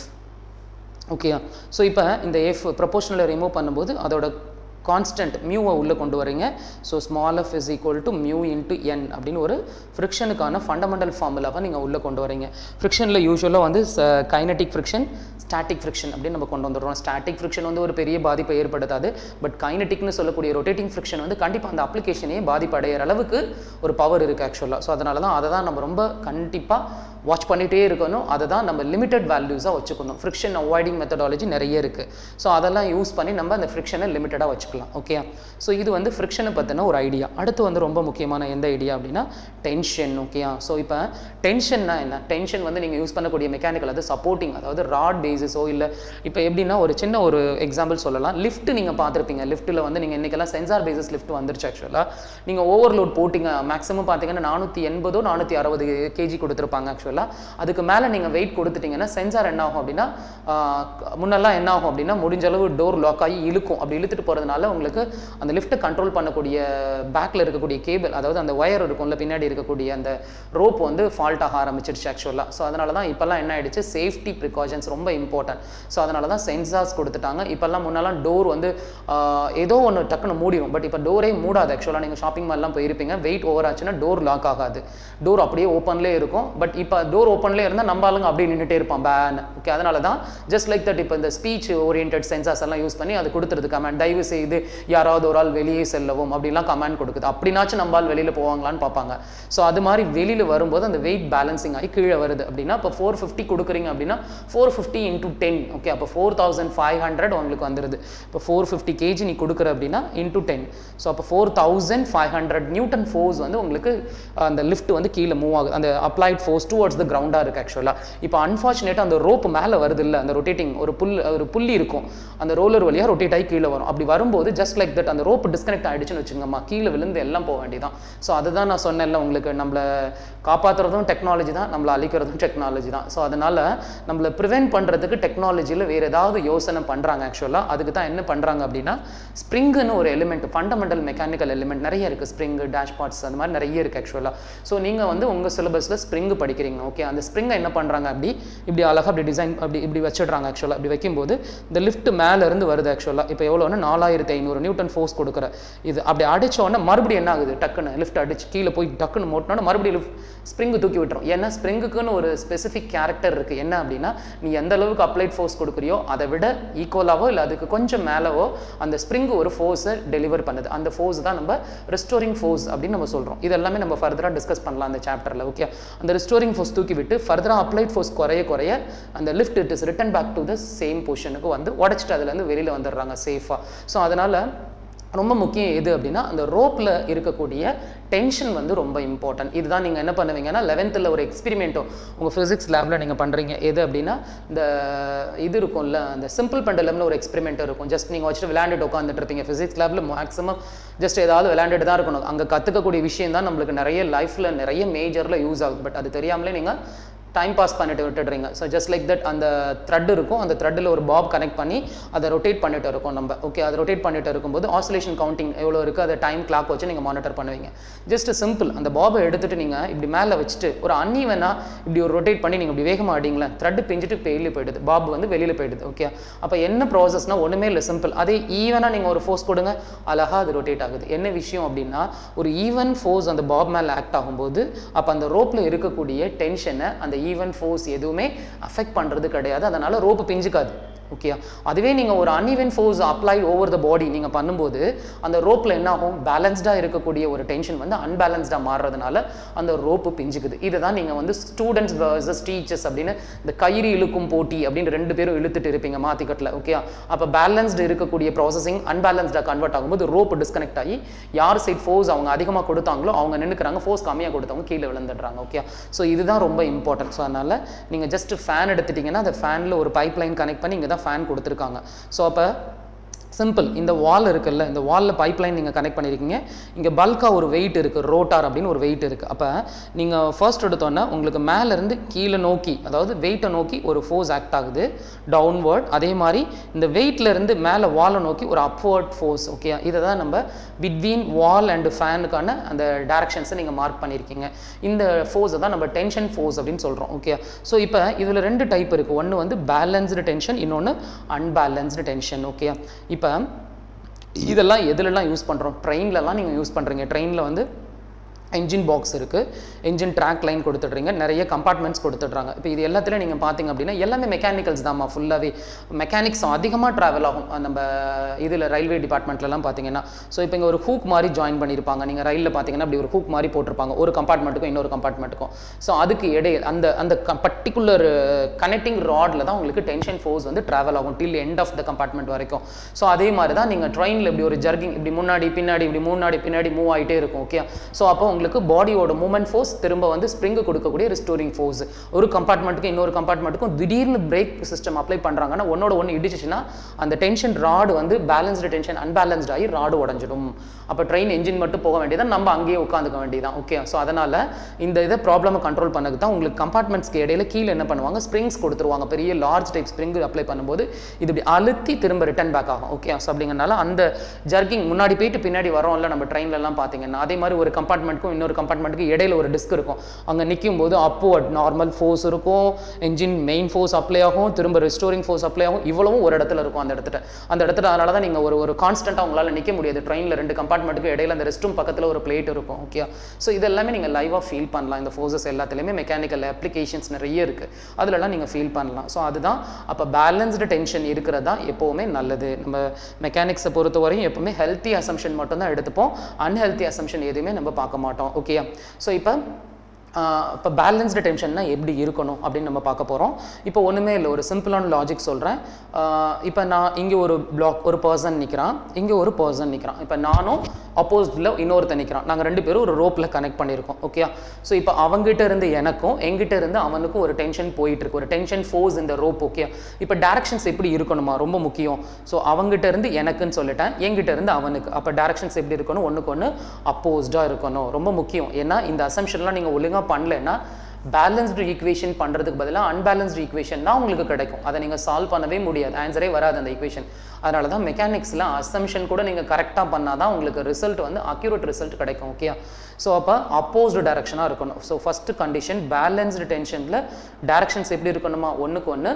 ஓகேயா ஸோ இப்போ இந்த எஃப் ப்ரொபோஷனலை ரிமூவ் பண்ணும்போது அதோட கான்ஸ்டன்ட் மியூவை உள்ளே கொண்டு வரீங்க. So small F is equal to mu into N அப்படின்னு ஒரு ஃப்ரிக்ஷனுக்கான ஃபண்டமெண்டல் ஃபார்முலாவை நீங்கள் உள்ளே கொண்டு வரீங்க. ஃப்ரிக்ஷனில் யூஸ்வலாக வந்து கைனட்டிக் ஃப்ரிக்ஷன் ஸ்டாட்டிக் ஃப்ரிக்ஷன் அப்படின்னு நம்ம கொண்டு வந்துடுறோம். ஸ்டாட்டிக் ஃப்ரிக்ஷன் வந்து ஒரு பெரிய பாதிப்பை ஏற்படுத்தாது. பட் கைனட்டிக்னு சொல்லக்கூடிய ரொட்டேட்டிங் ஃப்ரிக்ஷன் வந்து கண்டிப்பாக அந்த அப்ளிகேஷனே பாதிப்படைகிற அளவுக்கு ஒரு பவர் இருக்குது ஆக்சுவலாக ஸோ அதனால தான் அதை தான் நம்ம ரொம்ப கண்டிப்பாக வாட்ச் பண்ணிகிட்டே இருக்கணும். அதை தான் நம்ம லிமிட்டட் வேல்யூஸாக வச்சுக்கணும். ஃப்ரிக்ஷன் அவாய்டிங் மெத்தடாலஜி நிறைய இருக்குது ஸோ அதெல்லாம் யூஸ் பண்ணி நம்ம அந்த ஃப்ரிக்ஷனை லிமிட்டடாக வச்சுக்கலாம். ஓகே ஸோ இது வந்து ஃப்ரிக்ஷனை பற்றின ஒரு ஐடியா அடுத்து வந்து ரொம்ப முக்கியமான எந்த ஐடியா அப்படின்னா டென்ஷன் ஓகேயா ஸோ இப்போ டென்ஷன்னா என்ன? டென்ஷன் வந்து நீங்கள் யூஸ் பண்ணக்கூடிய மெக்கானிக்கல் அது சப்போர்ட்டிங் அதாவது ராட் பேசிஸோ இல்லை இப்போ எப்படின்னா ஒரு சின்ன ஒரு எக்ஸாம்பிள் சொல்லலாம். லிஃப்ட் நீங்கள் பார்த்துருப்பீங்க. லிஃப்ட்டில் வந்து நீங்கள் இன்றைக்கெல்லாம் சென்சார் பேசிஸ் லிஃப்ட் வந்துருச்சு ஆக்சுவலாக நீங்கள் ஓவர்லோட் போட்டிங்க. மேக்ஸிமம் பார்த்தீங்கன்னா நானூற்றி எண்பதோ நானூற்றி அறுபது கேஜி கொடுத்துருப்பாங்க ஆக்சுவலாக ஆக்சுவலாக அதுக்கு மேலே நீங்கள் வெயிட் கொடுத்துட்டீங்கன்னா சென்சார் என்ன ஆகும் அப்படின்னா முன்னெல்லாம் என்ன ஆகும் அப்படின்னா முடிஞ்ச அளவு டோர் லாக் ஆகி இழுக்கும். அப்படி இழுத்துட்டு போகிறதுனால உங்களுக்கு அந்த லிஃப்ட்டை கண்ட்ரோல் பண்ணக்கூடிய பேக்கில் இருக்கக்கூடிய கேபிள் அதாவது அந்த ஒயர் இருக்கும்ல பின்னாடி இருக்கக்கூடிய அந்த ரோப் வந்து ஃபால்ட் ஆக ஆரம்பிச்சிருச்சு ஆக்சுவலாக ஸோ அதனால தான் இப்போல்லாம் என்ன ஆயிடுச்சு? சேஃப்டி ப்ரிகாஷன்ஸ் ரொம்ப இம்பார்ட்டன்ட் ஸோ அதனால தான் சென்சார்ஸ் கொடுத்துட்டாங்க. இப்போல்லாம் முன்னெல்லாம் டோர் வந்து ஏதோ ஒன்று டக்குன்னு மூடிடும் பட் இப்போ டோரே மூடாது ஆக்சுவலாக நீங்கள் ஷாப்பிங் மால்லாம் போயிருப்பீங்க. வெயிட் ஓவர் ஆச்சுன்னா டோர் லாக் ஆகாது. டோர் அப்படியே ஓப்பன்லேயே இருக்கும். பட் இப்போ டோர் ஓப்பன்லேயே இருந்தால் நம்ம ஆளுங்க அப்படியே நின்றுட்டே இருப்பான். பேன் ஓகே அதனால தான் ஜஸ்ட் லைக் தட் இப்போ இந்த ஸ்பீச் ஓரியன்ட் சென்சார்ஸ் எல்லாம் யூஸ் பண்ணி அது கொடுத்துருது கமெண்ட் தயவு செய்து யாராவது ஒரு ஆள் வெளியே செல்லவும் அப்படிலாம் கமெண்ட் கொடுக்குது. அப்படின்னாச்சும் நம்ம ஆள் வெளியில் போவாங்களான்னு பார்ப்பாங்க. ஸோ அது மாதிரி வெளியில் வரும்போது அந்த வெயிட் பேலன்சிங் ஆகி கீழே வருது. அப்படின்னா இப்போ ஃபோர் ஃபிஃப்டி கொடுக்குறீங்க அப்படின்னா four fifty into ten okay அப்போ ஃபோர் தௌசண்ட் ஃபைவ் ஹண்ட்ரட் உங்களுக்கு வந்துருது. இப்போ ஃபோர் ஃபிஃப்டி கேஜி நீ கொடுக்குற அப்படின்னா இன்டூ டென் ஸோ அப்போ four thousand five hundred Newton force வந்து உங்களுக்கு அந்த லிஃப்ட் வந்து கீழே மூவ் ஆகுது. அந்த applied force to towards the கிரவுண்டாக இருக்குது ஆக்சுவலாக இப்போ அன்ஃபார்ச்சுனேட்டாக அந்த ரோப் மேலே வருது இல்லை அந்த ரொட்டேட்டிங் ஒரு புல் ஒரு புள்ளி இருக்கும். அந்த ரோலர் வழியாக ரொட்டேட் ஆகி கீழே வரும். அப்படி வரும்போது ஜஸ்ட் லைக் தட் அந்த ரோப் டிஸ்கனெக்ட் ஆகிடுச்சுன்னு வச்சுங்கம்மா கீழே விழுந்து எல்லாம் போக வேண்டியதான் ஸோ அதுதான் நான் சொன்னேன்ல உங்களுக்கு நம்மளை காப்பாற்றுறதும் டெக்னாலஜி தான் நம்மளை அழிக்கிறதும் டெக்னாலஜி தான். ஸோ அதனால் நம்மளை ப்ரிவென்ட் பண்ணுறதுக்கு டெக்னாலஜியில் வேறு ஏதாவது யோசனை பண்ணுறாங்க ஆக்சுவலாக அதுக்கு தான் என்ன பண்ணுறாங்க அப்படின்னா ஸ்ப்ரிங்குன்னு ஒரு எலிமெண்ட் ஃபண்டமெண்டல் மெக்கானிக்கல் எலிமெண்ட் நிறைய இருக்குது ஸ்ப்ரிங்கு டேஷ்பாட்ஸ் அந்த மாதிரி நிறைய இருக்குது ஆக்சுவலாக ஸோ நீங்கள் வந்து உங்கள் சிலபஸில் ஸ்ப்ரிங்கு படிக்கிறீங்க. ஸ்ப்ரிங் ஓகே அந்த ஸ்ப்ரிங்கை என்ன பண்ணுறாங்க அப்படி இப்படி அழகாக அப்படி டிசைன் அப்படி இப்படி வச்சிடுறாங்க ஆக்சுவலாக அப்படி வைக்கும்போது இந்த லிஃப்ட் மேலேருந்து வருது ஆக்சுவலாக இப்போ எவ்வளோன்னு நாலாயிரத்தி ஐநூறு நியூட்டன் ஃபோர்ஸ் கொடுக்குற இது. அப்படி அடித்தோடனே மறுபடியும் என்ன ஆகுது? டக்குன்னு லிஃப்ட் அடிச்சு கீழே போய் டக்குன்னு மோட்டினோட மறுபடியும் லிஃப்ட் ஸ்ப்ரிங்கு தூக்கி விட்டுரும். ஏன்னா ஸ்ப்ரிங்குக்குன்னு ஒரு ஸ்பெசிஃபிக் கேரக்டர் இருக்குது என்ன அப்படின்னா நீ எந்த அளவுக்கு அப்ளைட் ஃபோர்ஸ் கொடுக்குறியோ அதை விட ஈக்குவலாகவோ இல்லை அதுக்கு கொஞ்சம் மேலவோ அந்த ஸ்ப்ரிங்கு ஒரு ஃபோர்ஸை டெலிவர் பண்ணுது. அந்த ஃபோர்ஸ் தான் நம்ம ரெஸ்டோரிங் ஃபோர்ஸ் அப்படின்னு நம்ம சொல்கிறோம் இது எல்லாமே நம்ம ஃபர்தராக டிஸ்கஸ் பண்ணலாம் அந்த சாப்டரில் ஓகே அந்த ரெஸ்டோரிங் ஃபோர்ஸ் தூக்கி விட்டு ஃபர்தராக அப்ளைட் ஃபோர்ஸ் குறைய குறைய அந்த lift it is return back to the same பொசிஷனுக்கு வந்து உடச்சிட்டு அதுலேருந்து வெளியில் வந்துடுறாங்க சேஃபாக ஸோ அதனால் ரொம்ப முக்கியம் எது அப்படின்னா அந்த ரோப்பில் இருக்கக்கூடிய டென்ஷன் வந்து ரொம்ப இம்பார்ட்டன்ட் இதுதான் நீங்கள் என்ன பண்ணுவீங்கன்னா லெவன்த்தில் ஒரு எக்ஸ்பிரிமெண்ட்டோ உங்கள் ஃபிசிக்ஸ் லேபில் நீங்கள் பண்ணுறீங்க எது அப்படின்னா இந்த இது இருக்கும்ல அந்த சிம்பிள் பண்டலம்னு ஒரு எக்ஸ்பிரிமெண்ட் இருக்கும். ஜஸ்ட் நீங்கள் வச்சுட்டு விளையாண்டுட்டு உட்காந்துட்டு இருப்பீங்க. ஃபிசிக்ஸ் லேபில் மேக்ஸிமம் ஜஸ்ட் ஏதாவது விளையாண்டுட்டு தான் இருக்கணும். அங்கே கற்றுக்கக்கூடிய விஷயம் தான் நம்மளுக்கு நிறைய லைஃப்பில் நிறைய மேஜரில் யூஸ் ஆகுது. பட் அது தெரியாமலே நீங்கள் டைம் பாஸ் பண்ணிட்டு விட்டுடுறீங்க. ஸோ ஜஸ்ட் லைக் தட் அந்த த்ரெட் இருக்கும். அந்த த்ரெட்டில் ஒரு பாப் கனெக்ட் பண்ணி அதை ரொட்டேட் பண்ணிட்டு இருக்கோம் நம்ம. ஓகே அதை ரொட்டேட் பண்ணிட்டு இருக்கும்போது ஆசிலேஷன் கவுண்டிங் எவ்வளோ இருக்குது அதை டைம் கிளாக் வச்சு நீங்கள் மானிட்டர் பண்ணுவீங்க. ஜஸ்ட் சிம்பிள் அந்த பாபை எடுத்துட்டு நீங்கள் இப்படி மேலே வச்சுட்டு ஒரு அன்ஈவனாக இப்படி ஒரு ரொட்டேட் பண்ணி நீங்கள் இப்படி வேகமாக ஆடிங்களேன். த்ரெட் பிஞ்சிட்டு வெளியில் போயிடுது. பாப் வந்து வெளியில் போயிடுது. ஓகே அப்போ என்ன ப்ராசஸ்னால் ஒன்றுமே இல்லை. சிம்பிள் அதே ஈவனாக நீங்கள் ஒரு ஃபோர்ஸ் கொடுங்க அழகாக அது ரொட்டேட் ஆகுது. என்ன விஷயம் அப்படின்னா ஒரு ஈவன் ஃபோர்ஸ் அந்த பாப் மேலே ஆக்ட் ஆகும்போது அப்போ அந்த ரோப்பில் இருக்கக்கூடிய டென்ஷனை அந்த ஈவன் ஃபோர்ஸ் எதுவுமே அஃபெக்ட் பண்ணுறது கிடையாது. அதனால் ரோப்பு பிஞ்சுக்காது. ஓகே அதுவே நீங்கள் ஒரு uneven force apply over the body நீங்கள் பண்ணும்போது அந்த ரோப்பில் என்ன ஆகும் பேலன்ஸ்டாக இருக்கக்கூடிய ஒரு டென்ஷன் வந்து அன்பேலன்ஸ்டாக மாறுறதுனால அந்த ரோப்பு பிஞ்சுக்குது. இதை தான் நீங்கள் வந்து ஸ்டூடெண்ட்ஸ் வர்சஸ் டீச்சர்ஸ் அப்படின்னு இந்த கயிறு இழுக்கும் போட்டி அப்படின்னு ரெண்டு பேரும் இழுத்துட்டு இருப்பீங்க மாற்றிக்கட்டில் ஓகே அப்போ பேலன்ஸ்டு இருக்கக்கூடிய ப்ராசஸிங் அன்பேலன்ஸ்டாக கன்வெர்ட் ஆகும்போது ரோப்பு டிஸ்கனெக்ட் ஆகி யார் சைட் ஃபோர்ஸ் அவங்க அதிகமாக கொடுத்தாங்களோ அவங்க நின்றுக்கிறாங்க ஃபோர்ஸ் கம்மியாக கொடுத்தவங்க கீழே விழுந்துடுறாங்க. ஓகே ஸோ இதுதான் ரொம்ப இம்பார்ட்டன்ட் ஸோ அதனால் நீங்கள் ஜஸ்ட் ஃபேன் எடுத்துட்டிங்கன்னா அந்த ஃபேனில் ஒரு பைப் லைன் கனெக்ட் பண்ணி இங்கே தான் ஃபேன் கொடுத்துருக்காங்க. ஸோ அப்போ சிம்பிள் இந்த வால் இருக்குல்ல இந்த வாலில் பைப்லைன் நீங்கள் கனெக்ட் பண்ணியிருக்கீங்க இங்கே பல்காக ஒரு வெயிட் இருக்குது ரோட்டார் அப்படின்னு ஒரு வெயிட் இருக்குது அப்போ நீங்கள் ஃபர்ஸ்ட் எடுத்தோன்னே உங்களுக்கு மேலேருந்து கீழே நோக்கி அதாவது வெயிட்டை நோக்கி ஒரு ஃபோர்ஸ் ஆக்ட் ஆகுது. டவுன்வேர்ட் அதே மாதிரி இந்த வெயிட்லேருந்து மேலே வாலை நோக்கி ஒரு அப்வேர்ட் ஃபோர்ஸ் ஓகே இதை தான் நம்ம பிட்வீன் வால் அண்டு ஃபேனுக்கான அந்த டேரக்ஷன்ஸை நீங்கள் மார்க் பண்ணியிருக்கீங்க இந்த ஃபோர்ஸை தான் நம்ம டென்ஷன் ஃபோர்ஸ் அப்படின்னு சொல்கிறோம் ஓகே ஸோ இப்போ இதில் ரெண்டு டைப் இருக்குது ஒன்று வந்து பேலன்ஸ்டு டென்ஷன் இன்னொன்று அன்பேலன்ஸ்டு டென்ஷன் ஓகே இப்போ இதெல்லாம் எதுலலாம் யூஸ் பண்ணுறோம் ட்ரெயின்லலாம் நீங்கள் யூஸ் பண்ணுறீங்க ட்ரெயினில் வந்து என்ஜின் பாக்ஸ் இருக்குது என்ஜின் ட்ராக் லைன் கொடுத்துட்றீங்க. நிறைய கம்பார்ட்மெண்ட்ஸ் கொடுத்துட்றாங்க. இப்போ இது எல்லாத்துலையும் நீங்கள் பார்த்தீங்க அப்படின்னா எல்லாமே மெக்கானிக்கல்ஸ் தான்மா. ஃபுல்லாகவே மெக்கானிக்ஸ் அதிகமாக ட்ராவல் ஆகும். நம்ம இதில் ரயில்வே டிபார்ட்மெண்ட்லலாம் பார்த்தீங்கன்னா ஸோ இப்போ இங்கே ஒரு ஹூக் மாதிரி ஜாயின் பண்ணியிருப்பாங்க நீங்கள் ரயிலில் பார்த்தீங்கன்னா அப்படி ஒரு ஹூக் மாதிரி போட்டிருப்பாங்க. ஒரு கம்பார்ட்மெண்ட்டுக்கும் இன்னொரு கம்பார்ட்மெண்ட்டுக்கும் ஸோ அதுக்கு இடையே அந்த அந்த பர்டிகுலர் கனெக்டிங் ராடில் தான் உங்களுக்கு டென்ஷன் ஃபோர்ஸ் வந்து ட்ராவல் ஆகும் till end of the compartment வரைக்கும். ஸோ அதே மாதிரி தான் நீங்கள் ட்ரெயினில் இப்படி ஒரு ஜர்கிங் இப்படி முன்னாடி பின்னாடி இப்படி முன்னாடி பின்னாடி மூவ் ஆகிட்டே இருக்கும். ஓகே ஸோ அப்போ அவங்களுக்கு பாடியோட மூமெண்ட் ஃபோர்ஸ் திரும்ப வந்து ஸ்ப்ரிங்கு கொடுக்கக்கூடிய ரிஸ்டோரிங் ஃபோர்ஸ் ஒரு கம்பார்ட்மெண்ட்டுக்கும் இன்னொரு கம்பார்ட்மெண்ட்டுக்கும் திடீர்னு பிரேக் சிஸ்டம் அப்ளை பண்ணுறாங்கன்னா ஒன்னோட ஒன்று இடிச்சிச்சுன்னா அந்த டென்ஷன் ராடு வந்து பேலன்ஸ்டு டென்ஷன் அன்பேலன்ஸ்ட் ஆகி ராடு உடஞ்சிடும். அப்போ ட்ரெயின் என்ஜின் மட்டும் போக வேண்டியதான் நம்ம அங்கேயே உட்காந்துக்க வேண்டியதான் ஓகே ஸோ அதனால் இந்த இதை ப்ராப்ளமை கண்ட்ரோல் பண்ணதுக்கு தான் உங்களுக்கு கம்பார்ட்மெண்ட்ஸ்க்கு இடையில கீழே என்ன பண்ணுவாங்க ஸ்ப்ரிங்ஸ் கொடுத்துருவாங்க. பெரிய லார்ஜ் டைப் ஸ்ப்ரிங் அப்ளை பண்ணும்போது இது இப்படி அழுத்தி திரும்ப ரிட்டர்ன் பேக் ஆகும். ஓகே ஸோ அப்படிங்கிறனால அந்த ஜர்கிங் முன்னாடி போயிட்டு பின்னாடி வரோம்ல நம்ம ட்ரெயின்லலாம் பார்த்தீங்கன்னா அதே மாதிரி ஒரு கம்பார்ட்மெண்ட்டுக்கும் இன்னொரு கம்பார்ட்மெண்ட்டுக்கு இடையில ஒரு டிஸ்க் இருக்கும். அங்கே நிற்கும் போது அப்போ நார்மல் ஃபோர்ஸ் இருக்கும். என்ஜின் மெயின் ஃபோர்ஸ் அப்ளை ஆகும். திரும்ப ரெஸ்டோரிங் ஃபோர்ஸ் அப்ளை ஆகும். இவ்வளவும் ஒரு இடத்துல இருக்கும் அந்த இடத்துல. அந்த இடத்துல அதனால தான் நீங்கள் ஒரு ஒரு கான்ஸ்டன்ட்டாக உங்களால் நிற்க முடியாது. ட்ரெயினில் ரெண்டு கம்பார்ட்மெண்ட்டுக்கு இடையில அந்த ரெஸ்ட் ரூம் பக்கத்தில் ஒரு பிளேட் இருக்கும். ஓகே ஸோ இதெல்லாமே நீங்கள் லைவாக ஃபீல் பண்ணலாம். இந்த ஃபோர்ஸஸ் எல்லாத்துலேயுமே மெக்கானிக்கல் அப்ளிகேஷன்ஸ் நிறைய இருக்குது அதிலலாம் நீங்கள் ஃபீல் பண்ணலாம். ஸோ அதுதான். அப்போ பேலன்ஸ்டு டென்ஷன் இருக்கிறதா எப்போவுமே நல்லது. நம்ம மெக்கானிக்ஸை பொறுத்த வரையும் எப்போவுமே ஹெல்த்தி அசம்ஷன் மட்டும்தான் எடுத்துப்போம். அன்ஹெல்த்தி அசம்ஷன் எதுவுமே நம்ம பார்க்க மாட்டோம். ஓகே ஸோ இப்போ இப்போ பேலன்ஸ்டு டென்ஷன்னா எப்படி இருக்கணும் அப்படின்னு நம்ம பார்க்க போகிறோம் இப்போ ஒன்றுமே இல்லை ஒரு சிம்பிளான லாஜிக் சொல்கிறேன் இப்போ நான் இங்கே ஒரு பிளாக் ஒரு பர்சன் நிற்கிறான் இங்கே ஒரு பர்சன் நிற்கிறான் இப்போ நானும் அப்போசிட்டில் இன்னொருத்தன் நிற்கிறான் நாங்கள் ரெண்டு பேரும் ஒரு ரோப்பில் கனெக்ட் பண்ணியிருக்கோம் ஓகே ஸோ இப்போ அவங்ககிட்ட இருந்து எனக்கும் எங்கிட்ட இருந்து அவனுக்கும் ஒரு டென்ஷன் போயிட்டுருக்கு ஒரு டென்ஷன் ஃபோர்ஸ் இந்த ரோப் ஓகே இப்போ டேரக்ஷன்ஸ் எப்படி இருக்கணுமா? ரொம்ப முக்கியம். ஸோ அவங்ககிட்ட இருந்து எனக்குன்னு சொல்லிட்டேன் எங்கிட்ட இருந்து அவனுக்கு. அப்போ டேரக்ஷன்ஸ் எப்படி இருக்கணும்? ஒன்றுக்கு ஒன்று அப்போஸ்டாக இருக்கணும். ரொம்ப முக்கியம். ஏன்னா இந்த அசம்ஷன்லாம் நீங்கள் ஒழுங்காக பண்ணலைன்னா பேலன்ஸ்டு ஈக்குவேஷன் பண்ணுறதுக்கு பதிலாக அன்பேலன்ஸ்டு ஈக்குவேஷன் தான் உங்களுக்கு கிடைக்கும். அதை நீங்கள் சால்வ் பண்ணவே முடியாது. ஆன்சரே வராது அந்த ஈக்குவேஷன் அதனால தான் மெக்கானிக்ஸில் அசம்ஷன் கூட நீங்கள் கரெக்டாக பண்ணால் தான் உங்களுக்கு ரிசல்ட் வந்து அக்யூரேட் ரிசல்ட் கிடைக்கும் ஓகே ஸோ அப்போ அப்போஸ்டு டேரக்ஷனாக இருக்கணும். ஸோ ஃபஸ்ட்டு கண்டிஷன் பேலன்ஸ்டு டென்ஷனில் டேரக்ஷன்ஸ் எப்படி இருக்கணுமா? ஒன்றுக்கு ஒன்று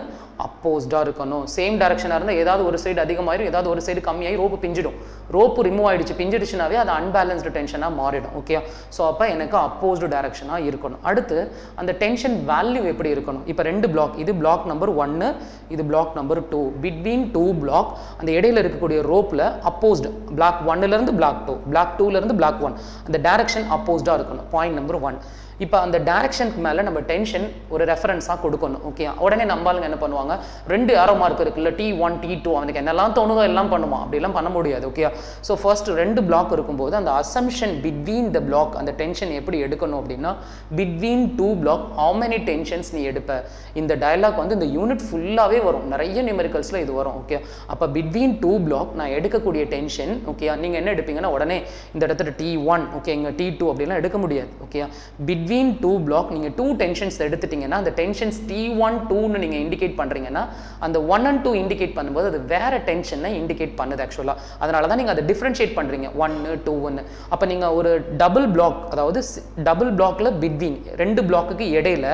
அப்போஸ்டாக இருக்கணும். சேம் டேரக்ஷனாக இருந்தால் ஏதாவது ஒரு சைடு அதிகமாயிரும் ஏதாவது ஒரு சைடு கம்மியாகி ரோப்பு பிஞ்சிடும். ரோப்பு ரிமூவ் ஆகிடுச்சு பிஞ்சிடுச்சுனாவே அது அன்பேலன்ஸ்டு டென்ஷனாக மாறிடும் ஓகே ஸோ அப்போ எனக்கு அப்போஸ்டு டேரக்ஷனாக இருக்கணும். அடுத்து அந்த டென்ஷன் வேல்யூ எப்படி இருக்கணும்? இப்போ ரெண்டு பிளாக் இது பிளாக் நம்பர் ஒன்று இது block number two between two block அந்த இடையில இருக்கக்கூடிய ரோப்பில் அப்போஸ்டு பிளாக் ஒன்னுலேருந்து பிளாக் டூ பிளாக் டூலேருந்து பிளாக் ஒன் அந்த டேரக்ஷன் அப்போஸ்டாக இருக்கணும். பாயிண்ட் நம்பர் ஒன் இப்போ அந்த டேரக்ஷனுக்கு மேலே நம்ம டென்ஷன் ஒரு ரெஃபரன்ஸாக கொடுக்கணும் ஓகே உடனே நம்பாளுங்க என்ன பண்ணுவாங்க? ரெண்டு ஆரோ மார்க் இருக்குல்ல டி ஒன் டி டூ அவனுக்கு என்னெல்லாம் தோணுதோ எல்லாம் பண்ணுவான். அப்படிலாம் பண்ண முடியாது ஓகே ஸோ ஃபர்ஸ்ட் ரெண்டு பிளாக் இருக்கும்போது அந்த அசம்ஷன் பிட்வீன் த பிளாக் அந்த டென்ஷன் எப்படி எடுக்கணும் அப்படின்னா between two block how many tensions நீ எடுப்ப? இந்த டயலாக் வந்து இந்த யூனிட் ஃபுல்லாகவே வரும். நிறைய நியூமெரிக்கல்ஸில் இது வரும் ஓகே அப்போ பிட்வீன் டூ பிளாக் நான் எடுக்கக்கூடிய டென்ஷன் ஓகே நீங்கள் என்ன எடுப்பீங்கன்னா உடனே இந்த இடத்துல டி ஒன் ஓகே இங்கே டி டூ அப்படிலாம் எடுக்க முடியாது okay bit between two block நீங்கள் டூ டென்ஷன்ஸ் எடுத்துட்டீங்கன்னா அந்த டென்ஷன்ஸ் டி ஒன் டூன்னு நீங்கள் இண்டிகேட் பண்ணுறீங்கன்னா அந்த ஒன் அண்ட் டூ இண்டிகேட் பண்ணும்போது அது வேறு டென்ஷனை இண்டிகேட் பண்ணுது ஆக்சுவலாக அதனால தான் நீங்கள் அதை டிஃப்ரென்ஷியேட் பண்ணுறீங்க ஒன்று டூ ஒன்று அப்போ நீங்கள் ஒரு டபுள் பிளாக் அதாவது டபுள் பிளாக்ல பிட்வீன் ரெண்டு பிளாக்குக்கு இடையில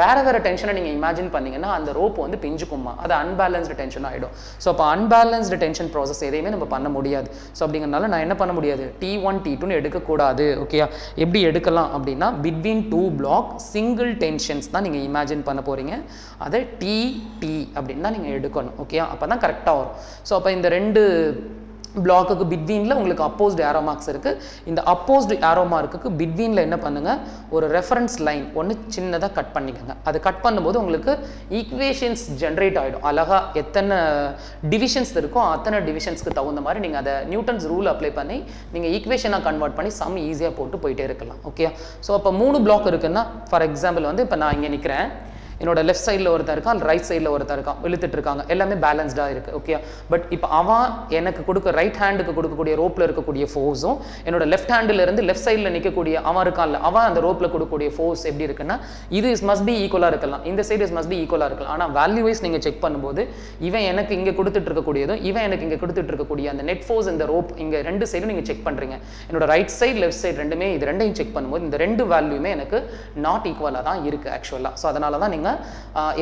வேற வேற டென்ஷனை நீங்கள் இமேஜின் பண்ணீங்கன்னா அந்த ரோப் வந்து பிஞ்சுக்குமா அது அன்பேலன்ஸ்டு டென்ஷன் ஆகிடும் ஸோ அப்போ அன்பேலன்ஸ்டு டென்ஷன் ப்ராசஸ் எதையுமே நம்ம பண்ண முடியாது. ஸோ அப்படிங்கிறனால நான் என்ன பண்ண முடியாது? டி ஒன் டி டூன்னு எடுக்கக்கூடாது. ஓகேயா எப்படி எடுக்கலாம் அப்படின்னா between two block single tensions தான் நீங்கள் இமேஜின் பண்ண போகிறீங்க அதை டி டி அப்படின்னு தான் நீங்கள் எடுக்கணும் ஓகே அப்போ தான் கரெக்டாக வரும். ஸோ அப்போ இந்த ரெண்டு பிளாக்குக்கு பிட்வீனில் உங்களுக்கு அப்போஸ்டு ஏரோ மார்க்ஸ் இருக்குது இந்த அப்போஸ்டு ஏரோ மார்க்குக்கு பிட்வீனில் என்ன பண்ணுங்கள் ஒரு ரெஃபரன்ஸ் லைன் ஒன்று சின்னதாக கட் பண்ணிக்கோங்க. அது கட் பண்ணும்போது உங்களுக்கு ஈக்குவேஷன்ஸ் ஜென்ரேட் ஆகிடும் அழகாக எத்தனை டிவிஷன்ஸ் இருக்கோ அத்தனை டிவிஷன்ஸ்க்கு தகுந்த மாதிரி நீங்கள் அதை நியூட்டன்ஸ் ரூல் அப்ளை பண்ணி நீங்கள் ஈக்குவேஷனாக கன்வெர்ட் பண்ணி சம் ஈஸியாக போட்டு போயிட்டே இருக்கலாம். ஓகே ஸோ அப்போ மூணு பிளாக் இருக்குன்னா ஃபார் எக்ஸாம்பிள் வந்து இப்போ நான் இங்கே நிற்கிறேன் என்னோட லெஃப்ட் சைடில் ஒருத்தர் இருக்கான் ரைட் சைடில் ஒருத்தர் இருக்கான். இழுத்துட்டு இருக்காங்க எல்லாமே பேலன்ஸ்டாக இருக்குது ஓகே பட் இப்போ அவன் எனக்கு கொடுக்க ரைட் ஹேண்டுக்கு கொடுக்கக்கூடிய ரோப்பில் இருக்கக்கூடிய ஃபோர்ஸும் என்னோட லெஃப்ட் ஹேண்டில் இருந்து லெஃப்ட் சைடில் நிற்கக்கூடிய அவன் இருக்கான்ல அவன் அந்த ரோப்பில் கொடுக்கக்கூடிய ஃபோர்ஸ் எப்படி இருக்குன்னா இது இஸ் மஸ்ட் பி ஈக்குவலாக இருக்கலாம். இந்த சைடு இஸ் மஸ்ட் பி ஈக்குவலாக இருக்கலாம். ஆனால் வேல்யூ வைஸ் நீங்கள் செக் பண்ணும்போது இவன் எனக்கு இங்கே கொடுத்துட்டு இருக்கக்கூடியதும் இவன் எனக்கு இங்கே கொடுத்துட்டு இருக்கக்கூடிய அந்த நெட் ஃபோர்ஸ் இந்த ரோப் இங்கே ரெண்டு சைடும் நீங்கள் செக் பண்ணுறீங்க என்னோட ரைட் சைடு லெஃப்ட் சைடு ரெண்டுமே இது ரெண்டையும் செக் பண்ணும்போது இந்த ரெண்டு வேல்யூமே எனக்கு நாட் ஈக்குவலாக தான் இருக்குது ஆக்சுவலாக ஸோ அதனால தான் நீங்கள்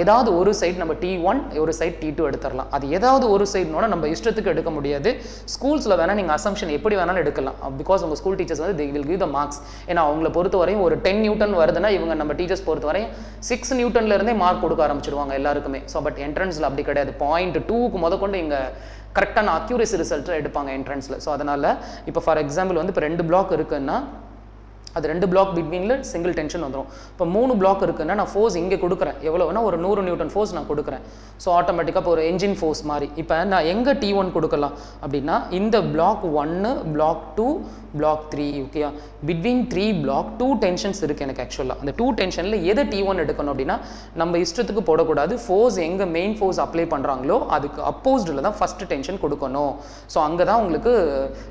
ஏதாவது ஒரு சைட் நம்ம டி ஒன் ஒரு சைட் டி டூ எடுத்துடலாம். அது ஏதாவது ஒரு சைடுனோட நம்ம இஷ்டத்துக்கு எடுக்க முடியாது. ஸ்கூல்ஸில் வேணால் நீங்கள் அசம்ஷன் எப்படி வேணாலும் எடுக்கலாம். பிகாஸ் உங்கள் ஸ்கூல் டீச்சர்ஸ் வந்து the will give the marks ஏன்னா அவங்கள பொறுத்த வரையும் ஒரு டென் நியூட்டன் வருதுன்னா இவங்க நம்ம டீச்சர்ஸ் பொறுத்த வரையும் சிக்ஸ் நியூட்டன்லேருந்தே மார்க் கொடுக்க ஆரம்பிச்சிருவாங்க எல்லாருக்குமே. ஸோ பட் என்ட்ரன்ஸில் அப்படி கிடையாது. பாயிண்ட் டூக்கு முத கொண்டு இங்கே கரெக்டான அக்யூரேசி ரிசல்ட்டை எடுப்பாங்க என்ட்ரன்ஸில் ஸோ அதனால் இப்போ ஃபார் எக்ஸாம்பிள் வந்து இப்போ ரெண்டு பிளாக் இருக்குன்னா அது ரெண்டு பிளாக் பிட்வீனில் சிங்கிள் டென்ஷன் வந்துடும் இப்போ மூணு பிளாக் இருக்குன்னா நான் ஃபோர்ஸ் இங்கே கொடுக்குறேன். எவ்வளோனா ஒரு நூறு நியூட்டன் ஃபோர்ஸ் நான் கொடுக்குறேன். ஸோ ஆட்டோமேட்டிக்காக இப்போ ஒரு என்ஜின் ஃபோர்ஸ் மாதிரி இப்போ நான் எங்கே டி ஒன் கொடுக்கலாம்? அப்படின்னா இந்த பிளாக் ஒன்று பிளாக் டூ பிளாக் த்ரீ ஓகேயா between three block two tensions இருக்குது எனக்கு ஆக்சுவலாக அந்த டூ டென்ஷனில் எதை டி ஒன் எடுக்கணும் அப்படின்னா நம்ம இஷ்டத்துக்கு போடக்கூடாது. ஃபோர்ஸ் எங்கே மெயின் ஃபோர்ஸ் அப்ளை பண்ணுறாங்களோ அதுக்கு அப்போஸ்டில் தான் ஃபஸ்ட்டு டென்ஷன் கொடுக்கணும். ஸோ அங்கே தான் உங்களுக்கு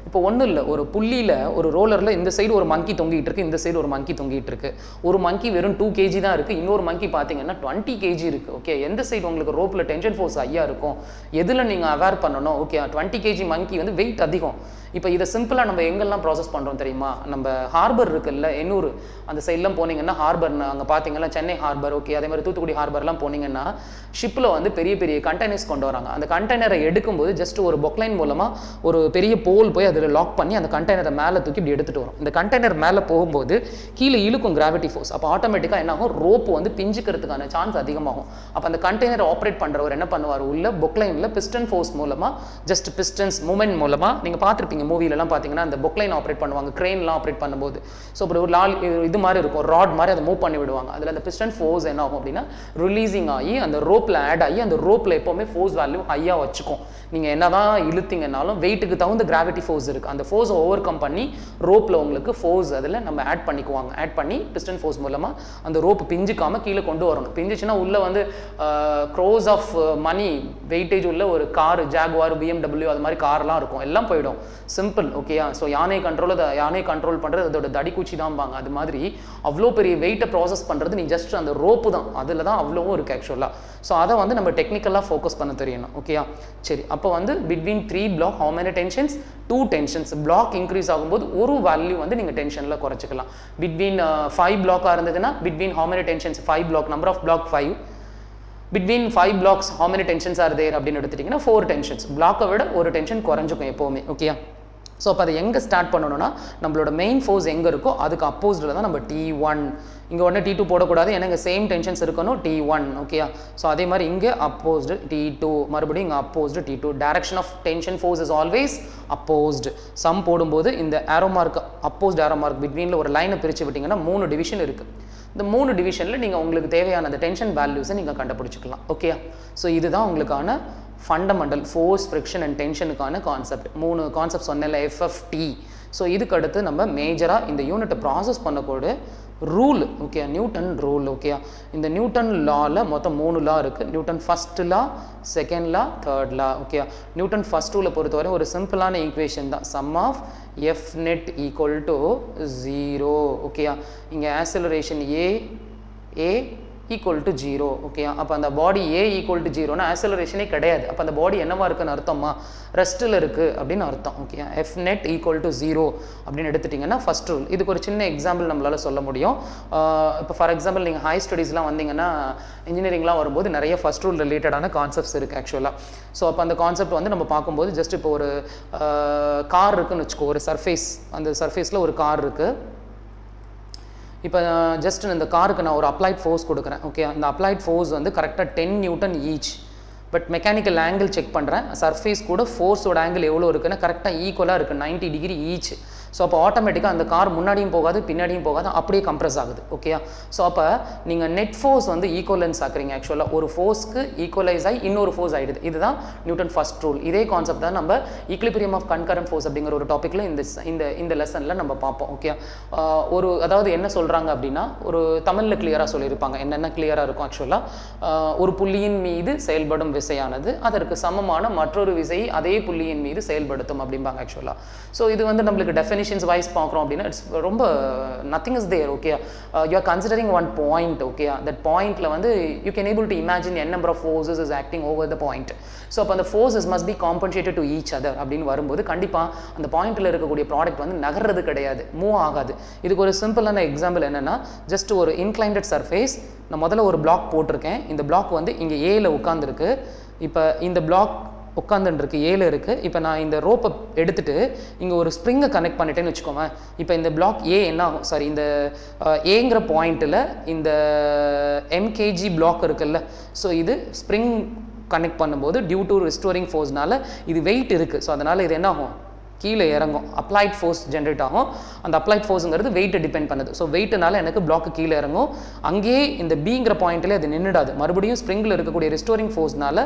இப்போ ஒன்றும் இல்லை. ஒரு புள்ளியில் ஒரு ரோலரில் இந்த சைடு ஒரு மங்கி தொங்கிட்டு இருக்குது இந்த சைடு ஒரு மங்கி தொங்கிட்டு இருக்கு. ஒரு மங்கி வெறும் டூ கேஜி தான் இருக்குது இன்னொரு மங்கி பார்த்தீங்கன்னா டுவெண்ட்டி கேஜி இருக்குது ஓகே எந்த சைடு உங்களுக்கு ரோப்பில் டென்ஷன் ஃபோர்ஸ் ஐயா இருக்கும்? எதில் நீங்கள் அவேர் பண்ணணும்? ஓகே டுவெண்ட்டி கேஜி மங்கி வந்து வெயிட் அதிகம். இப்போ இதை சிம்பிளாக நம்ம எங்கெல்லாம் ப்ராசஸ் பண்ணுறோம் தெரியுமா? நம்ம ஹார்பர் இருக்குல்ல எண்ணூர் அந்த சைட்லாம் போனீங்கன்னா ஹார்பர் அங்கே பார்த்தீங்கன்னா சென்னை ஹார்பர் ஓகே அதே மாதிரி தூத்துக்குடி ஹார்பர்லாம் போனீங்கன்னா ஷிப்பில் வந்து பெரிய பெரிய கண்டெய்னர்ஸ் கொண்டு வராங்க. அந்த கண்டெய்னரை எடுக்கும்போது ஜஸ்ட் ஒரு பொக்லைன் மூலமாக ஒரு பெரிய போல் போய் அதில் லாக் பண்ணி அந்த கண்டெய்னரை மேலே தூக்கி இப்படி எடுத்துகிட்டு வரும். இந்த கண்டெய்னர் மேலே போகும்போது கீழே இழுக்கும் கிராவிட்டி ஃபோர்ஸ் அப்போ ஆட்டோமேட்டிக்காக என்ன ஆகும் ரோப்பு வந்து பிஞ்சிக்கிறதுக்கான சான்ஸ் அதிகமாகும். அப்போ அந்த கண்டெய்னர் ஆப்ரேட் பண்ணுறவர் என்ன பண்ணுவார்? உள்ள பொக்லைனில் பிஸ்டன் ஃபோர்ஸ் மூலமாக ஜஸ்ட் பிஸ்டன்ஸ் மூமெண்ட் மூலமாக நீங்கள் பார்த்துருப்பீங்க மூவிலலாம் பார்த்தீங்கன்னா அந்த பொக்லைன் ஆப்ரேட் பண்ணுவாங்க க்ரெயின்லாம் ஆப்ரேட் பண்ணும்போது. ஸோ இப்படி ஒரு லால் இது மாதிரி இருக்கும். ராட் மாதிரி அதை மூவ் பண்ணி விடுவாங்க. அதில் அந்த பிஸ்டன் ஃபோர்ஸ் என்ன ஆகும் அப்படின்னா ரிலீசிங் ஆகி அந்த ரோப்பில் ஆட் ஆகி அந்த ரோப்பில் எப்போவுமே ஃபோர்ஸ் வேல்யூ ஹையாக வச்சுக்கும். நீங்கள் என்ன தான் இழுத்தீங்கன்னாலும் வெயிட்டுக்கு தகுந்த கிராவிட்டி ஃபோர்ஸ் இருக்குது அந்த ஃபோர்ஸை ஓவர் கம் பண்ணி ரோப்பில் உங்களுக்கு ஃபோர்ஸ் அதில் நம்ம ஆட் பண்ணிக்குவாங்க. ஆட் பண்ணி பிஸ்டன் ஃபோர்ஸ் மூலமாக அந்த ரோப் பிஞ்சுக்காமல் கீழே கொண்டு வரணும். பிஞ்சிச்சுன்னா உள்ளே வந்து க்ரோஸ் ஆஃப் மணி வெயிட்டேஜ் உள்ள ஒரு கார் ஜாகுவார் பிஎம்டபிள்யூ அது மாதிரி கார்லாம் இருக்கும். எல்லாம் போயிடும். சிம்பிள் ஓகேயா ஸோ யானை கண்ட்ரோல் அதை யானை கண்ட்ரோல் பண்ணுறது அதோட தடிக்குச்சி தான்பாங்க அது மாதிரி அவ்வளோ பெரிய வெயிட்டை ப்ராசஸ் பண்ணுறது நீ ஜஸ்ட் அந்த ரோப்பு தான். அதில் தான் அவ்வளோவும் இருக்குது ஆக்சுவலாக ஸோ அதை வந்து நம்ம டெக்னிக்கலாக ஃபோக்கஸ் பண்ண தெரியணும் ஓகேயா சரி அப்போ வந்து between three block how many tensions two tensions block increase ஆகும்போது ஒரு வேல்யூ வந்து நீங்கள் டென்ஷனில் குறைச்சிக்கலாம். பிட்வீன் ஃபைவ் uh, பிளாக்காக இருந்ததுன்னா between how many tensions five block number of block five between five blocks how many tensions are there அப்படின்னு எடுத்துட்டிங்கன்னா ஃபோர் டென்ஷன்ஸ் பிளாக்கை விட ஒரு டென்ஷன் குறைஞ்சிக்கும் எப்போவுமே ஓகேயா ஸோ அப்போ அதை எங்கே ஸ்டார்ட் பண்ணணும்னா நம்மளோட மெயின் ஃபோர்ஸ் எங்கே இருக்கோ அதுக்கு அப்போஸ்டில் தான் நம்ம டி ஒன் இங்கே ஒன்று டி டூ போடக்கூடாது ஏன்னா இங்கே சேம் டென்ஷன்ஸ் இருக்கணும் டி ஒன் ஓகேயா ஸோ அதே மாதிரி இங்கே அப்போஸ்டு டி டூ மறுபடியும் இங்கே opposed T two direction of tension force is always opposed sum போடும்போது இந்த ஆரோ மார்க் அப்போஸ்ட் ஆரோ மார்க் பிட்வீனில் ஒரு லைனை பிரித்து விட்டிங்கன்னா மூணு டிவிஷன் இருக்குது இந்த மூணு டிவிஷனில் நீங்கள் உங்களுக்கு தேவையான அந்த டென்ஷன் வேல்யூஸை நீங்கள் கண்டுபிடிச்சிக்கலாம் ஓகே ஸோ இதுதான் உங்களுக்கான ஃபண்டமெண்டல் ஃபோர்ஸ் ஃப்ரிக்ஷன் அண்ட் டென்ஷனுக்கான கான்செப்ட் மூணு கான்செப்ட் சொன்னல எஃப்எஃப்டி ஸோ இதுக்கு அடுத்து நம்ம மேஜராக இந்த யூனிட்டை process பண்ணக்கூட rule okay Newton rule okay இந்த நியூட்டன் லாவில் மொத்தம் மூணு லா இருக்குது Newton first law second law third law okay Newton first ரூலை பொறுத்தவரை ஒரு சிம்பிளான ஈக்குவேஷன் தான். Sum of F net equal to zero ஓகேயா இங்கே acceleration A A equal to zero ஓகேயா அப்போ அந்த பாடி ஏ ஈக்குவல் டு ஜீரோனா ஆக்சலரேஷனே கிடையாது. அப்போ அந்த பாடி என்னவா இருக்குன்னு அர்த்தமா? ரெஸ்ட்டில் இருக்குது அப்படின்னு அர்த்தம் okay F net equal to zero அப்படின்னு எடுத்துட்டிங்கன்னா ஃபஸ்ட் ரூல் இதுக்கு ஒரு சின்ன எக்ஸாம்பிள் நம்மளால் சொல்ல முடியும். இப்போ ஃபார் எக்ஸாம்பிள் நீங்கள் ஹை ஸ்டடீஸ்லாம் வந்தீங்கன்னா இன்ஜினியரிங்லாம் வரும்போது நிறைய ஃபஸ்ட் ரூல் ரிலேட்டடான கான்செப்ட்ஸ் இருக்குது ஆக்சுவலாக ஸோ அப்போ அந்த கான்செப்ட் வந்து நம்ம பார்க்கும்போது ஜஸ்ட் இப்போ ஒரு கார் இருக்குன்னு வச்சுக்கோ ஒரு சர்ஃபேஸ் அந்த சர்ஃபேஸில் ஒரு கார் இருக்குது இப்போ ஜஸ்ட் இந்த காருக்கு நான் ஒரு அப்ளைட் ஃபோர்ஸ் கொடுக்குறேன் ஓகே இந்த அப்ளைட் ஃபோர்ஸ் வந்து கரெக்டாக ten newton each but mechanical angle check பண்ணுறேன் சர்ஃபேஸ் கூட ஃபோர்ஸோட ஆங்கிள் எவ்வளோ இருக்குன்னு கரெக்டாக ஈக்குவலாக இருக்குது நைன்ட்டி டிகிரி ஈச் ஸோ அப்போ ஆட்டோமேட்டிக்காக அந்த கார் முன்னாடியும் போகாது பின்னாடியும் போகாது அப்படியே கம்ப்ரஸ் ஆகுது ஓகேயா ஸோ அப்போ நீங்கள் நெட் ஃபோர்ஸ் வந்து ஈக்குவலன்ஸ் ஆக்குறீங்க ஆக்சுவலாக ஒரு ஃபோர்ஸ்க்கு ஈக்குவலைஸ் ஆகி இன்னொரு ஃபோர்ஸ் ஆகிடுது இதுதான் நியூட்டன் ஃபஸ்ட் ரூல் இதே கான்செப்ட் தான் நம்ம ஈக்லிபிரியம் ஆஃப் கன்கரண்ட் ஃபோர்ஸ் அப்படிங்கிற ஒரு டாப்பிக்கில் இந்த இந்த இந்த லெசனில் நம்ம பார்ப்போம் ஓகே ஒரு அதாவது என்ன சொல்கிறாங்க அப்படின்னா ஒரு தமிழில் கிளியராக சொல்லியிருப்பாங்க. என்னென்ன கிளியராக இருக்கும் ஆக்சுவலாக ஒரு புள்ளியின் மீது செயல்படும் விசையானது அதற்கு சமமான மற்றொரு விசையை அதே புள்ளியின் மீது செயல்படுத்தும் அப்படிம்பாங்க ஆக்சுவலாக ஸோ இது வந்து நம்மளுக்கு டெஃபினிஷன்ஸ் வைஸ் பார்க்குறோம் அப்படின்னா இட்ஸ் ரொம்ப nothing is there okay you are considering one point okay that பாயிண்ட்டில் வந்து you can able to imagine N number of forces is acting over the point so அப்போ அந்த forces must be compensated to each other அப்படின்னு வரும்போது கண்டிப்பாக அந்த பாயிண்ட்டில் இருக்கக்கூடிய ப்ராடக்ட் வந்து நகர்றது கிடையாது மூவ் ஆகாது. இதுக்கு ஒரு சிம்பிளான எக்ஸாம்பிள் என்னென்னா ஜஸ்ட் ஒரு இன்க்ளைண்டட் சர்ஃபேஸ் நான் முதல்ல ஒரு பிளாக் போட்டிருக்கேன். இந்த பிளாக் வந்து இங்கே ஏல உட்காந்துருக்கு இப்போ இந்த பிளாக் உட்காந்துருக்கு ஏழு இருக்குது இப்போ நான் இந்த ரோப்பை எடுத்துகிட்டு இங்கே ஒரு ஸ்ப்ரிங்கை கனெக்ட் பண்ணிட்டேன்னு வச்சுக்கோங்க. இப்போ இந்த பிளாக் ஏ என்ன ஆகும்? சாரி இந்த ஏங்கிற பாயிண்ட்டில் இந்த எம்கேஜி பிளாக் இருக்குல்ல. ஸோ இது ஸ்ப்ரிங் கனெக்ட் பண்ணும்போது டியூ டு ரிஸ்டோரிங் ஃபோர்ஸ்னால இது வெயிட் இருக்குது ஸோ அதனால் இது என்ன ஆகும்? கீழே இறங்கும். அப்ளைட் ஃபோர்ஸ் ஜென்ரேட் ஆகும். அந்த அப்ளைட் ஃபோர்ஸுங்கிறது வெயிட்டை டிபெண்ட் பண்ணுது. ஸோ வெயிட்னால எனக்கு பிளாக்கு கீழே இறங்கும். அங்கேயே இந்த பிங்கிற பாயிண்ட்லேயே அது நின்றுடாது மறுபடியும் ஸ்ப்ரிங்கில் இருக்கக்கூடிய restoring ஃபோர்ஸ்னால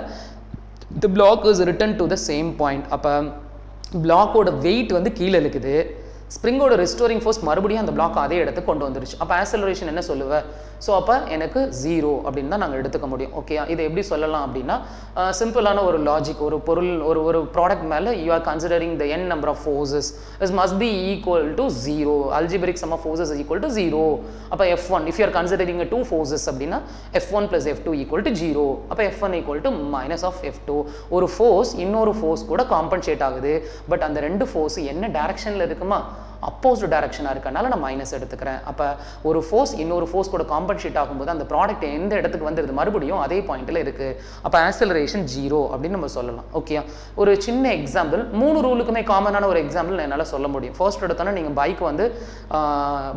the block is return to the same point அப்போ பிளாக்கோட வெயிட் வந்து கீழே இருக்குது ஸ்ப்ரிங்கோட ரெஸ்டோரிங் ஃபோர்ஸ் மறுபடியும் அந்த பிளாக் அதே இடத்துக்கு கொண்டு வந்துருச்சு. அப்போ ஆசலரேஷன் என்ன சொல்லுவேன் ஸோ அப்போ எனக்கு ஜீரோ அப்படின்னு தான் நாங்கள் எடுத்துக்க முடியும். ஓகே இதை எப்படி சொல்லலாம் அப்படின்னா சிம்பிளான ஒரு லாஜிக் ஒரு பொருள் ஒரு ஒரு ப்ராடக்ட் மேலே you are considering the N number of forces is must be equal to zero algebraic sum of forces equal to zero அப்போ F one if you are considering two forces அப்படின்னா F one plus F two equal to zero அப்போ F one equal to minus of F two ஒரு force இன்னொரு force கூட compensate ஆகுது. But அந்த ரெண்டு force என்ன டேரக்ஷனில் இருக்குமா? அப்போஸ்டு டேரக்ஷனாக இருக்கனால நான் மைனஸ் எடுத்துக்கிறேன். அப்போ ஒரு ஃபோர்ஸ் இன்னொரு ஃபோர்ஸ் கூட காம்பன்ஷேட் ஆகும்போது அந்த ப்ராடக்ட் எந்த இடத்துக்கு வந்துடுது மறுபடியும் அதே பாயிண்ட்டில் இருக்குது அப்போ ஆக்சலரேஷன் ஜீரோ அப்படின்னு நம்ம சொல்லலாம். ஓகே ஒரு சின்ன எக்ஸாம்பிள் மூணு ரூலுக்குமே காமனான ஒரு எக்ஸாம்பிள் என்னால் சொல்ல முடியும். ஃபர்ஸ்ட் எடுத்தோன்னா நீங்கள் பைக் வந்து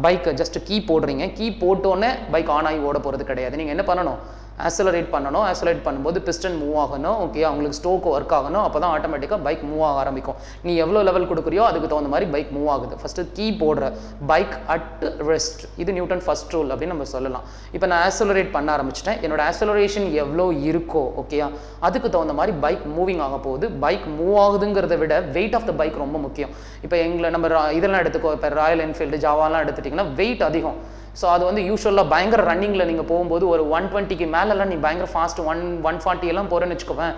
பைக் ஜஸ்ட் கீ போடுறீங்க. கீ போட்டோன்னே பைக் ஆன் ஆகி ஓட போகிறது கிடையாது. நீங்கள் என்ன பண்ணணும்? ஆசலரேட் பண்ணணும். ஆசலரேட் பண்ணும்போது பிஸ்டன் மூவ் ஆகணும். ஓகே அவங்களுக்கு ஸ்டோக் ஒர்க் ஆகணும். அப்போ தான் ஆட்டோமேட்டிக்காக பைக் மூவ் ஆக ஆரம்பிக்கும். நீ எவ்வளோ லெவல் கொடுக்குறியோ அதுக்கு தகுந்த மாதிரி பைக் மூவ் ஆகுது. ஃபஸ்ட்டு கீ போடுற பைக் அட் ரெஸ்ட் இது நியூட்டன் ஃபஸ்ட் ரூல் அப்படின்னு நம்ம சொல்லலாம். இப்போ நான் ஆசலரேட் பண்ண ஆரம்பிச்சிட்டேன். என்னோட ஆசலரேஷன் எவ்வளோ இருக்கோ ஓகேயா அதுக்கு தகுந்த மாதிரி பைக் மூவிங் ஆக போகுது. பைக் மூவ் ஆகுதுங்கிறத விட வெயிட் ஆஃப் த பைக் ரொம்ப முக்கியம். இப்போ எங்களை நம்ம ரா- இதெல்லாம் எடுத்துக்கோ. இப்போ ராயல் என்ஃபீல்டு ஜாவாலாம் எடுத்துட்டிங்கன்னா வெயிட் அதிகம். ஸோ அது வந்து யூஸ்வலாக பயங்கர ரன்னிங்கில் நீங்கள் போகும்போது ஒரு ஒன் டுவெண்ட்டிக்கு மேலெல்லாம் நீ பயங்கர ஃபாஸ்ட் ஒன் ஒன் ஃபார்ட்டி எல்லாம் போகிறேன்னு வச்சுக்கோவேன்.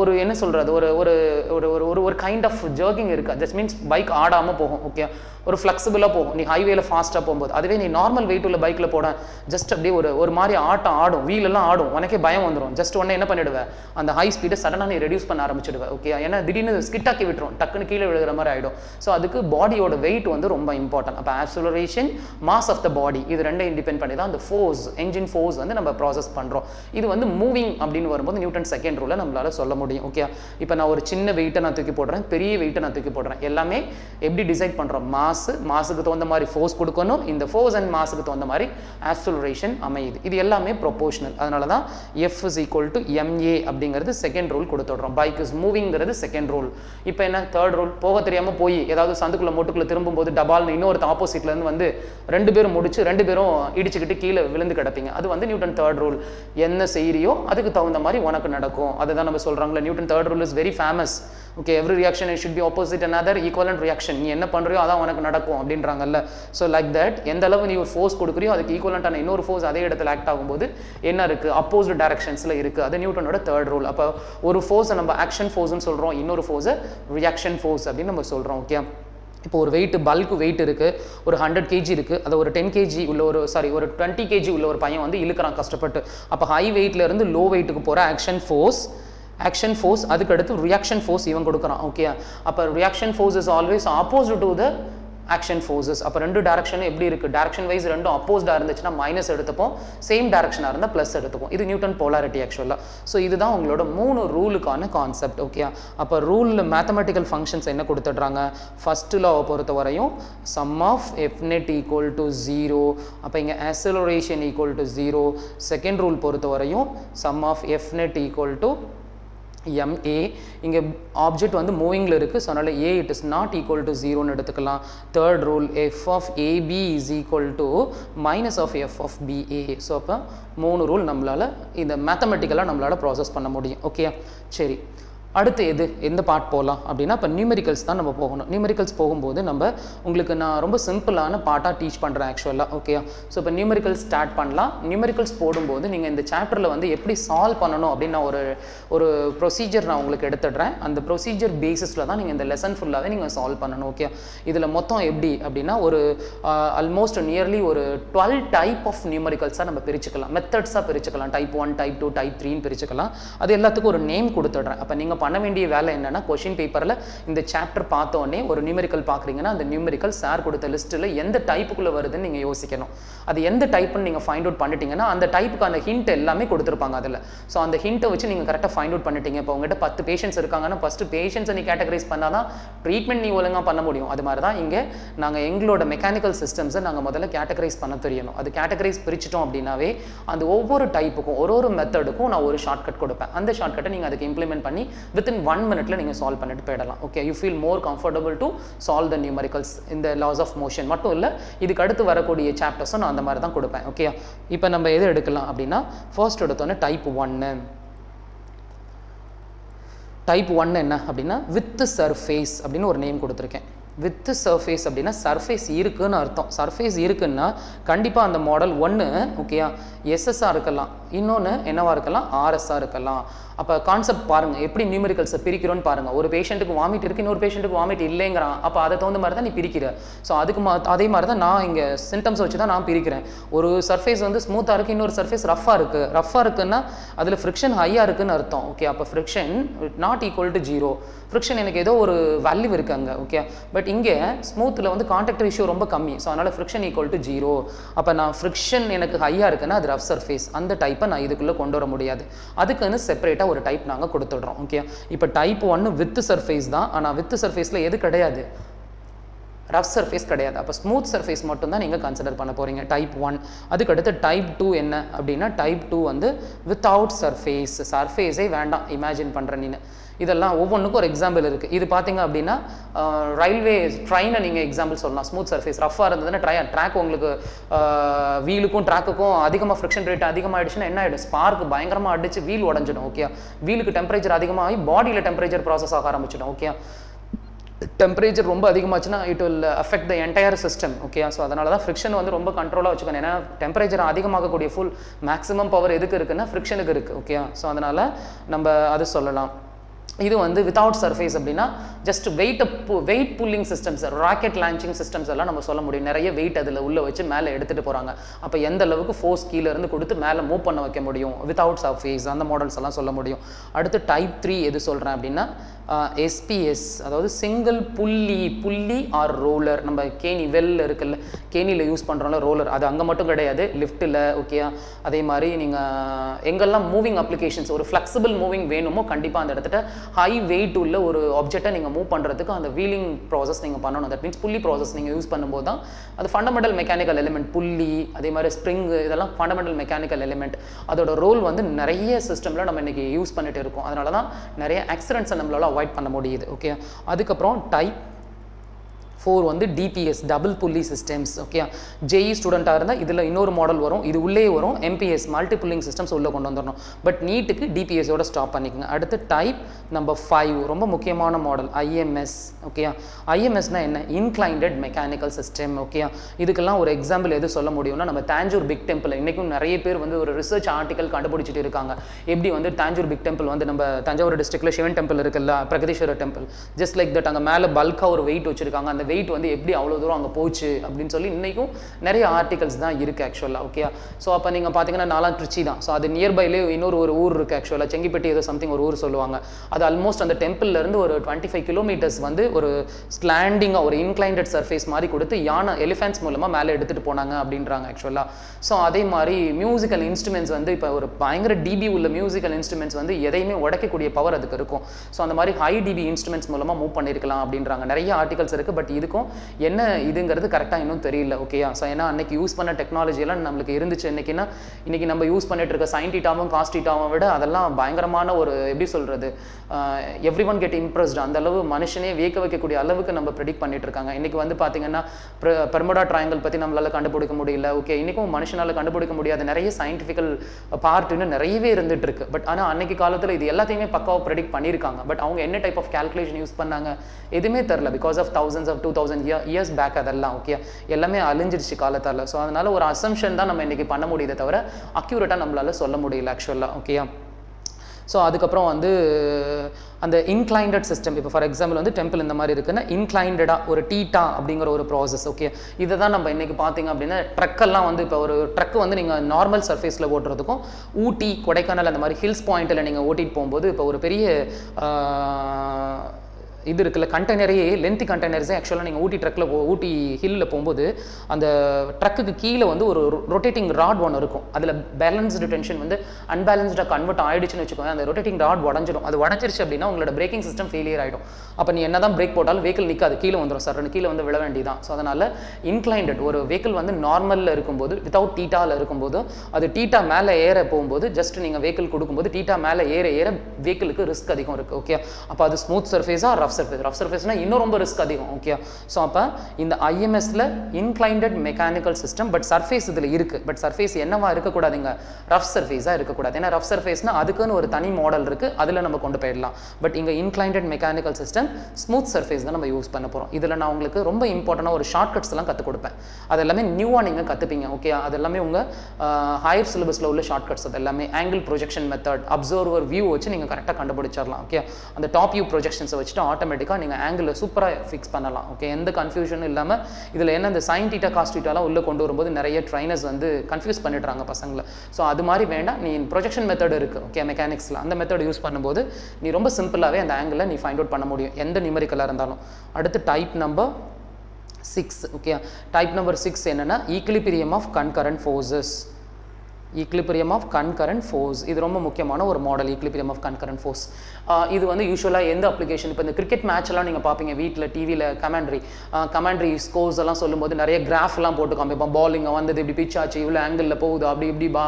ஒரு என்ன சொல்கிறது ஒரு ஒரு ஒரு ஒரு ஒரு ஒரு கைண்ட் ஆஃப் ஜர்கிங் இருக்குது ஜஸ்ட் மீன்ஸ் பைக் ஆடாமல் போகும் ஓகே ஒரு ஃப்ளெக்சிபிளாக போகும். நீ ஹைவேல ஃபாஸ்ட்டாக போகும்போது. அதுவே நீ நார்மல் வெயிட் உள்ள பைக்கில் போட ஜஸ்ட் அப்படியே ஒரு ஒரு மாதிரி ஆட்டம் ஆடும். வீலெல்லாம் ஆடும். உனக்கே பயம் வந்துடும் ஜஸ்ட் உடனே என்ன பண்ணிடுவேன் அந்த ஹை ஸ்பீடை சடனாக நீ ரெடியூஸ் பண்ண ஆரம்பிச்சிடுவேன் ஓகே ஏன்னா திடீர்னு ஸ்கிட்டாக்கி விட்டுரும். டக்குன்னு கீழே விழுகிற மாதிரி ஆகிடும் ஸோ அதுக்கு பாடியோட வெயிட் வந்து ரொம்ப இம்பார்ட்டன்ட் அப்போ acceleration mass of the body இது ரெண்டையும் டிபெண்ட் பண்ணி தான் அந்த ஃபோர்ஸ் என்ஜின் ஃபோர்ஸ் வந்து நம்ம ப்ராசஸ் பண்ணுறோம் இது வந்து மூவிங் அப்படின்னு வரும்போது நியூட்டன் செகண்ட் ரூலில் நம்மளால் சொல்ல முடியும் ஓகே இப்போ நான் ஒரு சின்ன வெயிட்டை நான் தூக்கி போடுறேன் பெரிய வெயிட்டை நான் தூக்கி போடுறேன். எல்லாமே எப்படி டிசைட் பண்ணுறோம் மாசு மாசுக்கு தகுந்த மாதிரி ஃபோர்ஸ் கொடுக்கணும். இந்த ஃபோர்ஸ் அண்ட் மாசுக்கு தகுந்த மாதிரி ஆக்சலரேஷன் அமையுது. இது எல்லாமே ப்ரொபோஷனல் அதனால தான் F is equal to MA அப்படிங்கிறது செகண்ட் ரூல் கொடுத்துடுறோம். பைக் இஸ் மூவிங்கிறது செகண்ட் ரூல் இப்போ என்ன? தேர்ட் ரூல் போக தெரியாமல் போய் ஏதாவது சந்துக்குள்ள மோட்டுக்குள்ள திரும்பும்போது டபால்னு இன்னொருத்த ஆப்போசிட்லேருந்து வந்து ரெண்டு பேரும் முடிச்சு ரெண்டு பேரும் இடிச்சுக்கிட்டு கீழே விழுந்து கிடப்பீங்க. அது வந்து நியூட்டன் தேர்ட் ரூல் என்ன செய்கிறியோ அதுக்கு தகுந்த மாதிரி உனக்கு நடக்கும். அதுதான் நம்ம சொல்கிறாங்களே Newton third rule is very famous okay every reaction it should be opposite and other equal and reaction நீ என்ன பண்ணுறியோ அதான் உனக்கு நடக்கும் அப்படின்றாங்கல்ல. ஸோ லைக் தட் எந்த அளவு நீ ஒரு ஃபோர்ஸ் கொடுக்குறியோ அதுக்கு ஈக்குவலண்டான இன்னொரு ஃபோர்ஸ் அதே இடத்துல ஆக்ட் ஆகும்போது என்ன இருக்குது அப்போசிட் டைரக்ஷன்ஸ்ல இருக்கு. அது நியூட்டனோட தேர்ட் ரூல் அப்போ ஒரு ஃபோர்ஸை நம்ம ஆக்ஷன் ஃபோர்ஸ்னு சொல்றோம் இன்னொரு ஃபோர்ஸை ரியாக்ஷன் ஃபோர்ஸ் அப்படின்னு நம்ம சொல்றோம் ஓகே இப்போ ஒரு வெயிட் பல்க் வெயிட் இருக்குது ஒரு ஹண்ட்ரட் கேஜி இருக்குது அதை ஒரு டென் கேஜி உள்ள ஒரு சாரி ஒரு டுவெண்ட்டி கேஜி உள்ள ஒரு பையன் வந்து இழுக்கிறான் கஷ்டப்பட்டு. அப்போ ஹை வெயிட்ல இருந்து லோ வெயிட்டுக்கு போகிற ஆக்ஷன் ஃபோர்ஸ் ஆக்ஷன் ஃபோர்ஸ் அதுக்கு அடுத்து ரியாக்ஷன் ஃபோர்ஸ் இவன் கொடுக்குறான் ஓகே அப்போ reaction force is always opposite to the action forces அப்போ ரெண்டு டேரக்ஷனும் எப்படி இருக்குது டேரக்ஷன் வைஸ் ரெண்டும் அப்போஸ்டாக இருந்துச்சுன்னா மைனஸ் எடுத்துப்போம் சேம் டேரக்ஷனாக இருந்தால் ப்ளஸ் எடுத்துப்போம். இது நியூட்டன் போலாரிட்டி ஆக்சுவலாக ஸோ இதுதான் உங்களோட மூணு ரூலுக்கான கான்செப்ட் ஓகே அப்போ ரூலில் மேத்தமெட்டிக்கல் ஃபங்க்ஷன்ஸ் என்ன கொடுத்துட்றாங்க? ஃபஸ்ட்டு லாவை பொறுத்த வரையும் sum of F net equal to zero அப்போ இங்கே acceleration equal to zero second rule பொறுத்த வரையும் sum of F net equal to MA இங்கே ஆப்ஜெக்ட் வந்து மூவிங்கில் இருக்குது ஸோ அதனால் A it is not equal to ஜீரோன்னு எடுத்துக்கலாம். Third rule F of AB is equal to minus of F of BA so அப்போ மூணு ரூல் நம்மளால் இந்த மேத்தமெட்டிக்கலாக நம்மளால் ப்ராசஸ் பண்ண முடியும். ஓகே சரி. அடுத்து எது? எந்த பார்ட் போகலாம் அப்படின்னா இப்போ நியூமெரிக்கல்ஸ் தான் நம்ம போகணும். நியூமெரிக்கல்ஸ் போகும்போது நம்ம உங்களுக்கு நான் ரொம்ப சிம்பிளான பார்ட்டாக டீச் பண்ணுறேன் ஆக்சுவலாக ஓகே ஸோ இப்போ நியூமெரிக்கல்ஸ் ஸ்டார்ட் பண்ணலாம். நியூமெரிக்கல்ஸ் போடும்போது நீங்கள் இந்த சாப்டரில் வந்து எப்படி சால்வ் பண்ணணும் அப்படின்னு நான் ஒரு ஒரு ப்ரொசீஜர் நான் உங்களுக்கு எடுத்துடுறேன். அந்த ப்ரொசீஜர் பேசிஸில் தான் நீங்கள் இந்த லெசன் ஃபுல்லாகவே நீங்கள் சால்வ் பண்ணணும். ஓகே இதில் மொத்தம் எப்படி? அப்படின்னா ஒரு ஆல்மோஸ்ட் நியர்லி ஒரு டுவெல் டைப் ஆஃப் நியூமெரிக்கல்ஸாக நம்ம பிரிச்சுக்கலாம். மெத்தட்ஸாக பிரிச்சுக்கலாம். Type one type two type த்ரீன்னு பிரிச்சுக்கலாம். அது எல்லாத்துக்கும் ஒரு நேம் கொடுத்துட்றேன். அப்போ நீங்கள் பண்ண வேண்டிய வேலை என்னென்னா கொஷின் பேப்பரில் இந்த சாப்டர் பார்த்தோன்னே ஒரு நியூமெரிக்கல் பார்க்குறீங்கன்னா அந்த நியூமெரிக்கல் சார் கொடுத்த லிஸ்ட்டில் எந்த டைப்புக்குள்ளே வருதுன்னு நீங்கள் யோசிக்கணும். அது எந்த டைப்புன்னு நீங்கள் ஃபைண்ட் அவுட் பண்ணிட்டீங்கன்னா அந்த டைப்புக்கான ஹிண்ட் எல்லாமே கொடுத்துருப்பாங்க அதில். ஸோ அந்த ஹிண்ட்டை வச்சு நீங்கள் கரெக்டாக ஃபைண்ட் அவுட் பண்ணிட்டீங்க. இப்போ உங்ககிட்ட பத்து பேஷண்ட்ஸ் இருக்காங்கன்னா ஃபஸ்ட்டு பேஷண்ட்ஸை நீ கேட்டகரைஸ் பண்ணால் தான் ட்ரீட்மெண்ட் நீ ஒழுங்காக பண்ண முடியும். அது மாதிரி தான் இங்கே நாங்கள் எங்களோட மெக்கானிக்கல் சிஸ்டம்ஸை நாங்கள் முதல்ல கேட்டகரைஸ் பண்ண தெரியணும். அது கேட்டகரைஸ் பிரிச்சிட்டோம் அப்படின்னாவே அந்த ஒவ்வொரு டைப்புக்கும் ஒரு ஒரு மெத்தடுக்கும் நான் ஒரு ஷார்ட்கட் கொடுப்பேன். அந்த ஷார்ட்கட்டை நீங்கள் அதுக்கு இம்ப்ளிமெண்ட் பண்ணி வித்தின் ஒன் மினிட்ல நீங்கள் சால்வ் பண்ணிட்டு போயிடலாம். Okay you feel more comfortable to solve the numericals இந்த லாஸ் ஆஃப் மோஷன் மட்டும் இல்லை இதுக்கு அடுத்து வரக்கூடிய சாப்டர்ஸும் நான் அந்த மாதிரி தான் கொடுப்பேன். ஓகே இப்போ நம்ம எது எடுக்கலாம் அப்படின்னா ஃபர்ஸ்ட் எடுத்தோன்னே டைப் ஒன்னு டைப் ஒன் என்ன அப்படின்னா வித் சர்ஃபேஸ் அப்படின்னு ஒரு நேம் கொடுத்துருக்கேன். வித் சர்ஃபேஸ் அப்படின்னா சர்ஃபேஸ் இருக்குன்னு அர்த்தம். சர்ஃபேஸ் இருக்குன்னா கண்டிப்பாக அந்த மாடல் ஒன்று ஓகேயா எஸ்எஸ்ஆர் இருக்கலாம். இன்னொன்று என்னவாக இருக்கலாம்? ஆர்எஸ்ஆர் இருக்கலாம். அப்போ கான்செப்ட் பாருங்கள் எப்படி நியூமெரிக்கல்ஸை பிரிக்கிறோன்னு பாருங்கள் ஒரு பேஷண்ட்டுக்கு வாமிட் இருக்குது இன்னொரு பேஷண்ட்டுக்கு வாமிட் இல்லைங்கிறான். அப்போ அதை தகுந்த மாதிரி தான் நீ பிரிக்கிற. ஸோ அதுக்கு மா அதே மாதிரி தான் நான் இங்கே சிம்டம்ஸ் வச்சு தான் நான் பிரிக்கிறேன். ஒரு சர்ஃபேஸ் வந்து ஸ்மூத்தாக இருக்குது இன்னொரு சர்ஃபேஸ் ரஃபாக இருக்குது ரஃபாக இருக்குன்னா அதில் ஃப்ரிக்ஷன் ஹையாக இருக்குன்னு அர்த்தம். ஓகே அப்போ friction not equal to zero friction எனக்கு ஏதோ ஒரு வேல்யூ இருக்குது அங்கே. ஓகே பட் இங்கே ஸ்மூத்தில் வந்து கான்டாக்ட் ரேஷியோ ரொம்ப கம்மி. ஸோ அதனால் ஃப்ரிக்ஷன் ஈக்குவல் டு ஜீரோ அப்போ நான் ஃப்ரிக்ஷன் எனக்கு ஹையாக இருக்குன்னா அது ரஃப் சர்ஃபேஸ் அந்த டைப்பை நான் இதுக்குள்ளே கொண்டு வர முடியாது. அதுக்குன்னு செப்பரேட்டாக ஒரு டைப் நாங்கள் கொடுத்துடுறோம் ஓகே இப்போ டைப் ஒன்று வித் சர்ஃபேஸ் தான். ஆனால் வித் சர்ஃபேஸில் எது கிடையாது. ரஃப் சர்ஃபேஸ் கிடையாது. அப்போ ஸ்மூத் சர்ஃபேஸ் மட்டும் தான் நீங்கள் கன்சிடர் பண்ண போகிறீங்க டைப் ஒன் அதுக்கடுத்து டைப் டூ என்ன அப்படின்னா டைப் டூ வந்து வித்தவுட் சர்ஃபேஸ் சர்ஃபேஸே வேண்டாம். இமேஜின் பண்ணுற நீ இதெல்லாம் ஒவ்வொன்றுக்கும் ஒரு எக்ஸாம்பிள் இருக்குது இது பார்த்தீங்க அப்படின்னா ரயில்வே ட்ரெயினை நீங்கள் எக்ஸாம்பிள் சொல்லலாம். ஸ்மூத் சர்ஃபேஸ் ரஃபாக இருந்ததுன்னா ட்ரை ட்ராக் உங்களுக்கு வீலுக்கும் ட்ராக்குக்கும் அதிகமாக ஃப்ரிக்ஷன் ரேட் அதிகமாகிடுச்சுன்னா என்ன ஆகிடும் ஸ்பார்க் பயங்கரமாக அடிச்சு வீல் உடஞ்சிடும் ஓகே வீலுக்கு டெம்பரேச்சர் அதிகமாகி பாடியில் டெம்பரேச்சர் ப்ராசஸ் ஆக ஆரம்பிச்சிடும் ஓகே டெம்பரேச்சர் ரொம்ப அதிகமாச்சுன்னா it will affect the entire system okay so அதனால தான் ஃப்ரிக்ஷன் வந்து ரொம்ப கண்ட்ரோலாக வச்சுக்கணும். ஏன்னா டெம்பரேச்சர் அதிகமாகக்கூடிய ஃபுல் மேக்ஸிமம் பவர் எதுக்கு இருக்குன்னா ஃப்ரிக்ஷனுக்கு இருக்குது ஓகே ஸோ அதனால் நம்ம அது சொல்லலாம். இது வந்து வித்தவுட் சர்ஃபேஸ் அப்படின்னா just weight weight pulling systems rocket launching systems எல்லாம் நம்ம சொல்ல முடியும். நிறைய வெயிட் அதில் உள்ளே வச்சு மேலே எடுத்துகிட்டு போகிறாங்க அப்போ எந்த அளவுக்கு ஃபோர்ஸ் கீழே இருந்து கொடுத்து மேலே மூவ் பண்ண வைக்க முடியும்? வித்தவுட் சர்ஃபேஸ் அந்த மாடல்ஸ் எல்லாம் சொல்ல முடியும். அடுத்து டைப் த்ரீ எது சொல்கிறேன் அப்படின்னா எஸ்பிஎஸ் அதாவது சிங்கிள் புள்ளி புள்ளி ஆர் ரோலர் நம்ம கேணி வெல் இருக்குல்ல கேணியில் யூஸ் பண்ணுறோம்ல ரோலர் அது அங்கே மட்டும் கிடையாது லிஃப்ட்டில் ஓகே அதே மாதிரி நீங்கள் எங்கெல்லாம் மூவிங் அப்ளிகேஷன்ஸ் ஒரு ஃப்ளெக்சிபிள் மூவிங் வேணுமோ கண்டிப்பாக அந்த இடத்துல ஹை வெயிட் உள்ள ஒரு ஆப்ஜெக்டை நீங்கள் மூவ் பண்ணுறதுக்கு அந்த வீலிங் ப்ராசஸ் நீங்கள் பண்ணணும். தட் மீன்ஸ் புள்ளி ப்ராசஸ் நீங்கள் யூஸ் பண்ணும்போது தான் அது ஃபண்டமெண்டல் மெக்கானிக்கல் எலிமெண்ட் புள்ளி அதே மாதிரி ஸ்ப்ரிங் இதெல்லாம் ஃபண்டமெண்டல் மெக்கானிக்கல் எலிமெண்ட் அதோட ரோல் வந்து நிறைய சிஸ்டமில் நம்ம இன்றைக்கி யூஸ் பண்ணிட்டு இருக்கோம். அதனால தான் நிறைய ஆக்சிடென்ட்ஸை நம்மளால அவாய்ட் பண்ண முடியுது ஓகே அதுக்கப்புறம் டைப் ஃபோர் வந்து DPS double pulley systems okay JEE ஸ்டூடெண்ட்டாக இருந்தால் இதில் இன்னொரு மாடல் வரும். இது உள்ளே வரும். எம்பிஎஸ் மல்டி புல்லிங் சிஸ்டம்ஸ் உள்ளே கொண்டு வந்துடணும் பட் நீட்டுக்கு டிபிஎஸோட ஸ்டாப் பண்ணிக்கோங்க. அடுத்து டைப் நம்பர் ஃபைவ் ரொம்ப முக்கியமான மாடல் ஐஎம்எஸ் ஓகே ஐஎம்எஸ்னால் என்ன? இன்க்ளைண்டட் மெக்கானிக்கல் சிஸ்டம் ஓகே இதுக்கெல்லாம் ஒரு எக்ஸாம்பிள் எது சொல்ல முடியும்னா நம்ம தாஞ்சூர் பிக் டெம்பிள் இன்றைக்கும் நிறைய பேர் வந்து ஒரு ரிசர்ச் ஆர்டிக்கல் கண்டுபிடிச்சிட்டு இருக்காங்க. எப்படி வந்து தாஞ்சூர் பிக் டெம்பிள் வந்து நம்ம தஞ்சாவூர் டிஸ்ட்ரிக்டில் சிவன் டெம்பிள் இருக்குல்ல Brihadeeswarar temple just like that அங்கே மேலே பல்காக ஒரு வெயிட் வச்சுருக்காங்க. அந்த வெயிட் வந்து எப்படி அவ்வளோ தூரம் அங்கே போச்சு அப்படின்னு சொல்லி இன்றைக்கும் நிறைய ஆர்டிகல்ஸ் தான் இருக்குது ஆக்சுவலாக ஓகே ஸோ அப்போ நீங்கள் பார்த்தீங்கன்னா நாலாம் திருச்சி தான். ஸோ அது நியர்பைலேயே இன்னொரு ஒரு ஊர் இருக்குது ஆக்சுவலாக செங்கிப்பட்டி ஏதோ சம்திங் ஒரு ஊர் சொல்லுவாங்க. அது ஆல்மோஸ்ட் அந்த டெம்பிள்லேருந்து ஒரு டுவெண்ட்டி ஃபைவ் கிலோமீட்டர்ஸ் வந்து ஒரு ஸ்லாண்டிங்காக ஒரு இன்க்ளைண்டட் சர்ஃபேஸ் மாதிரி கொடுத்து யானை எலிஃபென்ட்ஸ் மூலமாக மேலே எடுத்துகிட்டு போனாங்க அப்படின்றாங்க ஆக்சுவலாக ஸோ அதே மாதிரி மியூசிக்கல் இன்ஸ்ட்ருமெண்ட்ஸ் வந்து இப்போ ஒரு பயங்கர டிபி உள்ள மியூசிக்கல் இன்ஸ்ட்ருமெண்ட்ஸ் வந்து எதையுமே உடைக்கக்கூடிய பவர் அதுக்கு இருக்கும். ஸோ அந்த மாதிரி ஹை டிபி இன்ஸ்ட்ருமெண்ட்ஸ் மூலமாக மூவ் பண்ணியிருக்கலாம் அப்படின்றாங்க. நிறைய ஆர்டிகல்ஸ் இருக்குது பட் இதுக்கும் என்ன இதுங்கிறது கரெக்டாக இன்னும் தெரியல ஓகேயா ஸோ ஏன்னா அன்னைக்கு யூஸ் பண்ண டெக்னாலஜி எல்லாம் நம்மளுக்கு இருந்துச்சு. இன்னைக்குன்னா இன்னைக்கு நம்ம யூஸ் பண்ணிட்டு இருக்க சயின்டிட்டாவும் காஸ்டிட்டாவும் விட அதெல்லாம் பயங்கரமான ஒரு எப்படி சொல்றது எவ்ரி ஒன் கெட் இம்ப்ரெஸ்ட் அந்த அளவு மனுஷனே வியக்க வைக்கக்கூடிய அளவுக்கு நம்ம ப்ரெடிக்ட் பண்ணிட்டு இருக்காங்க. இன்னைக்கு வந்து பார்த்தீங்கன்னா பெர்மடா ட்ரையாங்கல் பற்றி நம்மளால கண்டுபிடிக்க முடியல ஓகே இன்னைக்கும் மனுஷனால கண்டுபிடிக்க முடியாத நிறைய சயின்டிஃபிக்கல் பார்ட் நிறையவே இருந்துட்டு இருக்கு. பட் ஆனால் அன்னைக்கு காலத்தில் இது எல்லாத்தையுமே பக்காவாக ப்ரெடிக்ட் பண்ணியிருக்காங்க பட் அவங்க என்ன டைப் ஆஃப் கால்குலேஷன் யூஸ் பண்ணாங்க எதுவுமே தெரில because of thousands of two two thousand year years back அதெல்லாம் ஓகே எல்லாமே அழிஞ்சிருச்சு காலத்தால். ஸோ அதனால் ஒரு அசம்ஷன் தான் நம்ம இன்றைக்கி பண்ண முடியுதே தவிர அக்யூரேட்டாக நம்மளால் சொல்ல முடியல ஆக்சுவலாக ஓகேயா ஸோ அதுக்கப்புறம் வந்து அந்த இன்க்ளைண்டட் சிஸ்டம் இப்போ ஃபார் எக்ஸாம்பிள் வந்து டெம்பிள் இந்த மாதிரி இருக்குன்னா இன்க்ளைண்டடாக ஒரு டீட்டா அப்படிங்கிற ஒரு ப்ராசஸ் ஓகே இதை தான் நம்ம இன்றைக்கி பார்த்தீங்க அப்படின்னா ட்ரக்கெல்லாம் வந்து இப்போ ஒரு ட்ரக் வந்து நீங்கள் நார்மல் சர்ஃபேஸில் ஓட்டுறதுக்கும் ஊட்டி கொடைக்கானல் அந்த மாதிரி ஹில்ஸ் பாயிண்ட்டில் நீங்கள் ஓட்டிகிட்டு போகும்போது இப்போ ஒரு பெரிய இது இருக்குல்ல கண்டெய்னரையே லென்த்தி கண்டெய்னர்ஸே ஆக்சுவலாக நீங்கள் ஊட்டி ட்ரக்கில் போ ஊட்டி ஹில்லில் போகும்போது அந்த ட்ரக்குக்கு கீழே வந்து ஒரு ரொட்டேட்டிங் ராட் ஒன்று இருக்கும். அதில் பேலன்ஸ்டு டென்ஷன் வந்து அன்பேலன்ஸ்டாக கன்வெர்ட் ஆகிடுச்சுன்னு வச்சுக்கோங்க அந்த ரொட்டேட்டிங் ராட் உடஞ்சிடும் அது உடஞ்சிருச்சு அப்படின்னா உங்களோட பிரேக்கிங் சிஸ்டம் ஃபெயிலியர் ஆகிடும் அப்போ நீ என்ன தான் பிரேக் போட்டாலும் வெஹிக்கிள் நிற்காது கீழே வந்துடும் சார் கீழே வந்து விழ வேண்டியதான் ஸோ அதனால் இன்க்ளைண்டட் ஒரு வெஹிக்கிள் வந்து நார்மலில் இருக்கும்போது வித்தவுட் டீட்டாவில் இருக்கும்போது அது டீட்டா மேலே ஏற போகும்போது ஜஸ்ட் நீங்கள் வெஹிக்கிள் கொடுக்கும்போது டீட்டா மேலே ஏற ஏற வெஹிக்கிளுக்கு ரிஸ்க் அதிகம் இருக்குது ஓகே அப்போ அது ஸ்மூத் சர்ஃபேஸாக ரஃப் சர்ஃபேஸ் ரஃப் சர்ஃபேஸ்னால் இன்னும் ரொம்ப ரிஸ்க் அதிகம் ஓகே ஸோ அப்போ இந்த ஐஎம்எஸ்ல inclined mechanical system but surface இதில் இருக்குது பட் சர்ஃபேஸ் என்னவா இருக்கக்கூடாதுங்க? ரஃப் சர்ஃபேஸாக இருக்கக்கூடாது. ஏன்னா ரஃப் சர்ஃபேஸ்னால் அதுக்குன்னு ஒரு தனி மாடல் இருக்குது அதில் நம்ம கொண்டு போயிடலாம். பட் இங்கே inclined mechanical system smooth surface தான் நம்ம யூஸ் பண்ண போகிறோம் இதில் நான் உங்களுக்கு ரொம்ப இம்பார்ட்டண்டாக ஒரு ஷார்ட் கட்ஸ் எல்லாம் கற்றுக் கொடுப்பேன். அது எல்லாமே நியூவாக நீங்கள் கற்றுப்பீங்க ஓகே அது எல்லாமே உங்கள் ஹையர் சிலபஸில் உள்ள ஷார்ட் கட்ஸ் அது எல்லாமே. Angle projection method observer view வச்சு நீங்கள் கரெக்டாக கண்டுபிடிச்சிடலாம் ஓகே அந்த டாப் வியூ ப்ரொஜெக்ஷன்ஸை வச்சுட்டு ஆட்டோமேட்டிக்காக நீங்கள் ஆங்கிளில் சூப்பராக ஃபிக்ஸ் பண்ணலாம் ஓகே எந்த கன்ஃபியூஷனும் இல்லாமல் இதில் என்ன இந்த சைன் டீட்டா காஸ்ட் டீட்டாலாம் உள்ளே கொண்டு வரும்போது நிறைய ட்ரைனர்ஸ் வந்து கன்ஃபியூஸ் பண்ணிடுறாங்க பசங்களை. ஸோ அது மாதிரி வேண்டாம். நீ ப்ரொஜெக்ஷன் மெத்தட் இருக்குது ஓகே மெக்கானிக்ஸில் அந்த மெத்தட் யூஸ் பண்ணும்போது நீ ரொம்ப சிம்பிளாகவே அந்த ஆங்கிளை நீ ஃபைண்ட் அவுட் பண்ண முடியும் எந்த நியூமரிக்கலாக இருந்தாலும். அடுத்து type number six okay type number six என்னென்னா equilibrium of concurrent forces equilibrium of concurrent force இது ரொம்ப முக்கியமான ஒரு model equilibrium of concurrent force இது வந்து யூஸ்வலாக எந்த அப்ளிகேஷன் இப்போ இந்த கிரிக்கெட் மேட்ச்லாம் நீங்கள் பார்ப்பீங்க வீட்டில் டிவியில் கமெண்ட்ரி கமெண்ட்ரி ஸ்கோர்ஸ் எல்லாம் சொல்லும்போது நிறைய கிராஃப்லாம் போட்டு காமிப்போம் பாலிங் வந்தது இப்படி பிச் ஆச்சு இவ்வளோ ஆங்கிளில் போகுது அப்படி இப்படி பா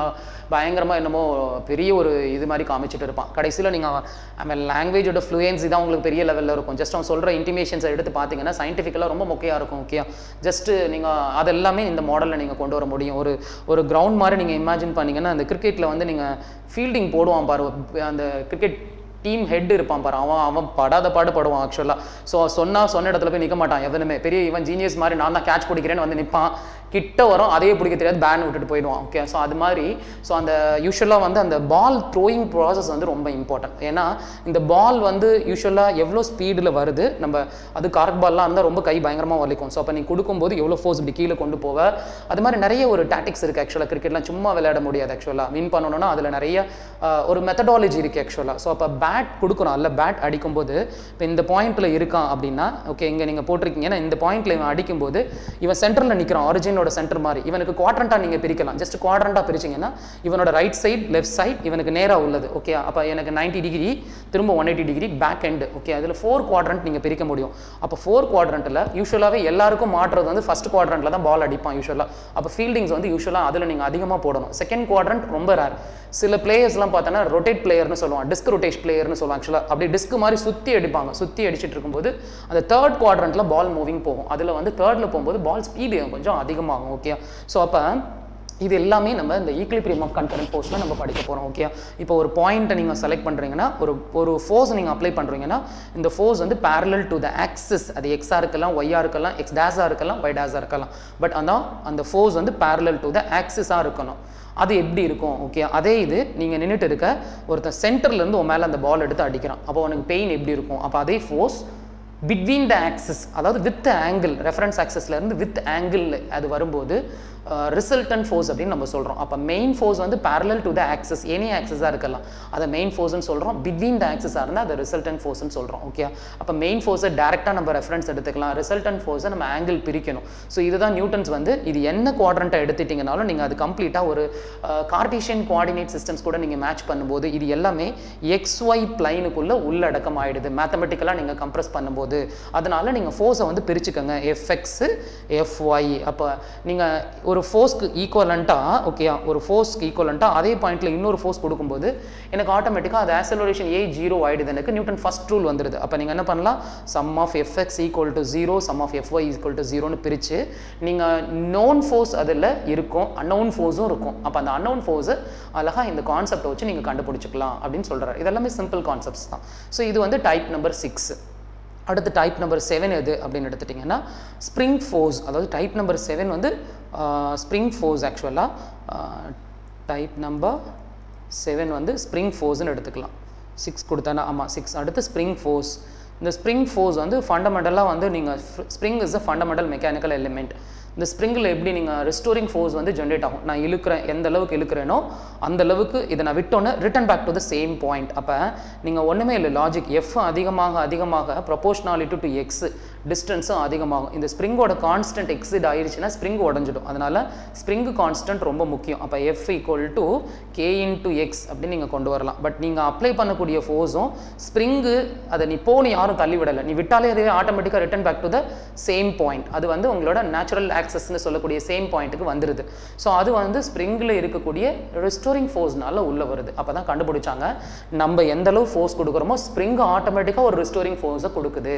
பயங்கரமாக என்னமோ பெரிய ஒரு இது மாதிரி காமிச்சிட்டு இருப்பான். கடைசியில் நீங்கள் அவன் லாங்குவேஜோட ஃப்ளூயன்சி தான் உங்களுக்கு பெரிய லெவலில் இருக்கும். ஜஸ்ட் அவன் சொல்கிற இன்டிமேஷன்ஸை எடுத்து பார்த்தீங்கன்னா சயின்டிஃபிக்கலாக ரொம்ப முக்கியாக இருக்கும் ஓகே ஜஸ்ட்டு நீங்கள் அதெல்லாமே இந்த மாடலில் நீங்கள் கொண்டு வர முடியும். ஒரு ஒரு கிரவுண்ட் மாதிரி நீங்கள் இமேஜின் பண்ணீங்கன்னா அந்த கிரிக்கெட்டில் வந்து நீங்கள் ஃபீல்டிங் போடுவான் பாரு. அந்த கிரிக்கெட் டீம் ஹெட் இருப்பான் பாரு. அவன் அவன் படாத பாடு படுவான் ஆக்சுவலாக ஸோ சொன்னால் சொன்ன இடத்துல போய் நிற்க மாட்டான் எவனுமே. பெரிய இவன் ஜீனியஸ் மாதிரி நான் தான் கேட்ச் பிடிக்கிறேன்னு வந்து நிற்பான் கிட்ட வரும் அதையே பிடிக்க தெரியாது பேன் விட்டுட்டு போயிடுவான். ஓகே ஸோ அது மாதிரி ஸோ அந்த யூஸ்வலாக வந்து அந்த பால் த்ரோயிங் ப்ராசஸ் வந்து ரொம்ப இம்பார்ட்டன்ட் ஏன்னா இந்த பால் வந்து யூஸ்வலாக எவ்வளோ ஸ்பீடில் வருது நம்ம அது கார்க் பால்லாம் இருந்தால் ரொம்ப கை பயங்கரமாக வலிக்கும். ஸோ அப்போ நீ கொடுக்கும்போது எவ்வளோ ஃபோர்ஸ் இப்படி கீழே கொண்டு போவ? அது மாதிரி நிறைய ஒரு டாட்டிக்ஸ் இருக்குது ஆக்சுவலாக கிரிக்கெட்லாம் சும்மா விளையாட முடியாது ஆக்சுவலாக வின் பண்ணணும்னா அதில் நிறைய ஒரு மெத்தடாலஜி இருக்குது ஆக்சுவலாக ஸோ அப்போ பேட் கொடுக்கணும். அல்ல பேட் அடிக்கும்போது இப்போ இந்த பாயிண்ட்டில் இருக்கான் அப்படின்னா ஓகே இங்கே நீங்கள் போட்டிருக்கீங்கன்னா இந்த பாயிண்ட்டில் இவன் அடிக்கும்போது இவன் சென்டரில் நிற்கிறான் ஆரிஜினோட சென்டர் மாதிரி. இவனுக்கு குவாட்ரண்ட்டாக நீங்கள் பிரிக்கலாம். ஜஸ்ட் குவாட்ரண்ட்டாக பிரிச்சிங்கன்னா இவனோட ரைட் சைட் லெஃப்ட் சைட் இவனுக்கு நேராக உள்ளது. ஓகே அப்போ எனக்கு நைன்டி டிகிரி திரும்ப one eighty degree back end okay அதில் ஃபோர் குவாட்ரண்ட் நீங்கள் பிரிக்க முடியும். அப்போ ஃபோர் குவாட்ரண்ட்டில் யூஸ்வலாகவே எல்லாருக்கும் மாற்றுறது வந்து ஃபஸ்ட் குவாட்ரண்ட்டில் தான் பால் அடிப்பான் யூஸ்வலாக அப்போ ஃபீல்டிங்ஸ் வந்து யூஸ்வலாக அதில் நீங்கள் அதிகமாக போடணும். செகண்ட் குவாட்ரண்ட் ரொம்ப ரேர் சில பிளேயர்ஸ்லாம் பார்த்தோன்னா ரொட்டேட் பிளேயர்னு சொல்லுவான் டிஸ்க் ரொட்டேஷ் பிளேயர்னு சொல்லுவாங்க. ஆக்சுவலாக அப்படி டிஸ்க் மாதிரி சுற்றி அடிப்பாங்க. சுற்றி அடிச்சிட்டு இருக்கும்போது அந்த தேர்ட் குவாட்ரண்ட்டில் பால் மூவிங் போகும். அதில் வந்து தேர்டில் போகும்போது பால் ஸ்பீடு கொஞ்சம் அதிகமாகும் ஓகே ஸோ அப்போ இது எல்லாமே நம்ம இந்த ஈக்லிபிரியம் ஆஃப் கன்கரண்ட் ஃபோர்ஸில் நம்ம படிக்க போகிறோம் ஓகே இப்போ ஒரு பாயிண்ட்டை நீங்கள் செலக்ட் பண்ணுறீங்கன்னா ஒரு ஒரு ஃபோர்ஸ் நீங்கள் அப்ளை பண்ணுறீங்கன்னா இந்த ஃபோர்ஸ் வந்து பேரலல் டு த ஆக்சிஸ் அது எக்ஸாக இருக்கலாம் ஒய்யாக இருக்கலாம் எக்ஸ் டேஸாக இருக்கலாம் ஒய் டேஸாக இருக்கலாம். பட் ஆனால் அந்த ஃபோர்ஸ் வந்து பேரலல் டு த ஆக்சிஸாக இருக்கணும். அது எப்படி இருக்கும் ஓகே அதே இது நீங்கள் நின்றுட்டு இருக்க ஒருத்தன் சென்டர்லேருந்து உன் மேலே அந்த பால் எடுத்து அடிக்கிறான். அப்போ உனக்கு பெயின் எப்படி இருக்கும்? அப்போ அதே ஃபோர்ஸ் பிட்வீன் த ஆக்சிஸ் அதாவது வித் ஆங்கிள் ரெஃபரன்ஸ் ஆக்சஸ்லேருந்து வித் ஆங்கிள் அது வரும்போது ரிசல்டன் ஃபோர்ஸ் அப்படின்னு நம்ம சொல்கிறோம் அப்போ மெயின் ஃபோர்ஸ் வந்து parallel to the axis any ஆக்சஸாக இருக்கலாம். அதை மெயின் ஃபோர்ஸ்னு சொல்கிறோம் பிட்வீன் த ஆக்சஸாக இருந்தால் அதை ரிசல்டன் ஃபோர்ஸ்னு சொல்கிறோம் ஓகே அப்போ மெயின் ஃபோர்ஸை டேரெக்டாக நம்ம ரெஃபரன்ஸ் எடுத்துக்கலாம். ரிசல்டன் ஃபோர்ஸை நம்ம ஆங்கிள் பிரிக்கணும். ஸோ இதுதான் நியூட்டன்ஸ் வந்து இது என்ன குவாட்ரண்ட்டை எடுத்துட்டிங்கனாலும் நீங்கள் அது கம்ப்ளீட்டாக ஒரு கார்டிஷியன் குவாடினேட் சிஸ்டம்ஸ் கூட நீங்கள் மேட்ச் பண்ணும்போது இது எல்லாமே எக்ஸ் ஒய் பிளைனுக்குள்ளே உள்ளடக்கம் ஆகிடுது மேத்தமெட்டிக்கலாக நீங்கள் கம்ப்ரெஸ் பண்ணும்போது. அதனால் நீங்கள் ஃபோர்ஸை வந்து பிரிச்சுக்கோங்க. எஃப்எக்ஸு எஃப்ஒய் அப்போ நீங்கள் ஒரு ஃபோர்ஸ்க்கு ஈக்குவலண்ட்டாக ஓகேயா ஒரு ஃபோர்ஸ்க்கு ஈக்குவலண்ட்டாக அதே பாயிண்ட்டில் இன்னொரு ஃபோர்ஸ் கொடுக்கும்போது எனக்கு ஆட்டோமேட்டிக்காக அது ஆசலரேஷன் ஏ ஜீரோ ஆகிடுது எனக்கு நியூட்டன் ஃபஸ்ட் ரூல் வந்துடுது அப்போ நீங்கள் என்ன பண்ணலாம்? Sum of FX equal to zero sum of FY equal to ஜீரோன்னு பிரித்து நீங்கள் நோன் ஃபோர்ஸ் அதில் இருக்கும் அன்னோன் ஃபோர்ஸும் இருக்கும். அப்போ அந்த அன்னோன் ஃபோர்ஸு அழகாக இந்த கான்செப்டை வச்சு நீங்கள் கண்டுபிடிச்சிக்கலாம் அப்படின்னு சொல்கிறார் இதெல்லாமே சிம்பிள் கான்செப்ட்ஸ் தான். ஸோ இது வந்து டைப் நம்பர் சிக்ஸ் அடுத்து டைப் நம்பர் செவன் எது அப்படின்னு எடுத்துட்டிங்கன்னா ஸ்ப்ரிங் ஃபோர்ஸ் அதாவது டைப் நம்பர் செவன் வந்து ஸ்ப்ரிங் ஃபோர்ஸ் ஆக்சுவலாக டைப் நம்பர் செவன் வந்து ஸ்ப்ரிங் ஃபோர்ஸ்னு எடுத்துக்கலாம். சிக்ஸ் கொடுத்தானா ஆமாம் சிக்ஸ் அடுத்து ஸ்ப்ரிங் ஃபோர்ஸ் இந்த ஸ்ப்ரிங் ஃபோர்ஸ் வந்து ஃபண்டமெண்டலாக வந்து நீங்கள் spring is a fundamental mechanical element இந்த ஸ்ப்ரிங்கில் எப்படி நீங்கள் ரெஸ்டோரிங் ஃபோர்ஸ் வந்து ஜென்ரேட் ஆகும்? நான் இழுக்கிறேன். எந்த அளவுக்கு இழுக்கிறேனோ அந்த அளவுக்கு இதை நான் விட்டோன்னே return back to the same point அப்போ நீங்கள் ஒன்றுமே இல்லை. லாஜிக் எஃப் அதிகமாக அதிகமாக ப்ரொபோஷனாலிட்டி டு எக்ஸ் டிஸ்டன்ஸும் அதிகமாகும். இந்த ஸ்ப்ரிங்கோட கான்ஸ்டன்ட் எக்ஸிட் ஆயிடுச்சுன்னா ஸ்ப்ரிங் உடஞ்சிடும். அதனால் ஸ்ப்ரிங்கு கான்ஸ்டன்ட் ரொம்ப முக்கியம். அப்போ F equal to K into X அப்படின்னு நீங்கள் கொண்டு வரலாம். பட் நீங்கள் அப்ளை பண்ணக்கூடிய ஃபோர்ஸும் ஸ்ப்ரிங்கு அதை நீ போன்னு யாரும் தள்ளி விடலை நீ விட்டாலே அதுவே ஆட்டோமேட்டிக்காக return back to the same point அது வந்து உங்களோட நேச்சுரல் ஆக்சஸ்னு சொல்லக்கூடிய சேம் பாயிண்ட்டுக்கு வந்துடுது ஸோ அது வந்து ஸ்ப்ரிங்கில் இருக்கக்கூடிய ரெஸ்டோரிங் ஃபோர்ஸ்னால உள்ளே வருது. அப்போ தான் கண்டுபிடிச்சாங்க நம்ம எந்த அளவு ஃபோர்ஸ் கொடுக்குறோமோ ஸ்ப்ரிங் ஆட்டோமேட்டிக்காக ஒரு ரெஸ்டோரிங் ஃபோர்ஸை கொடுக்குது.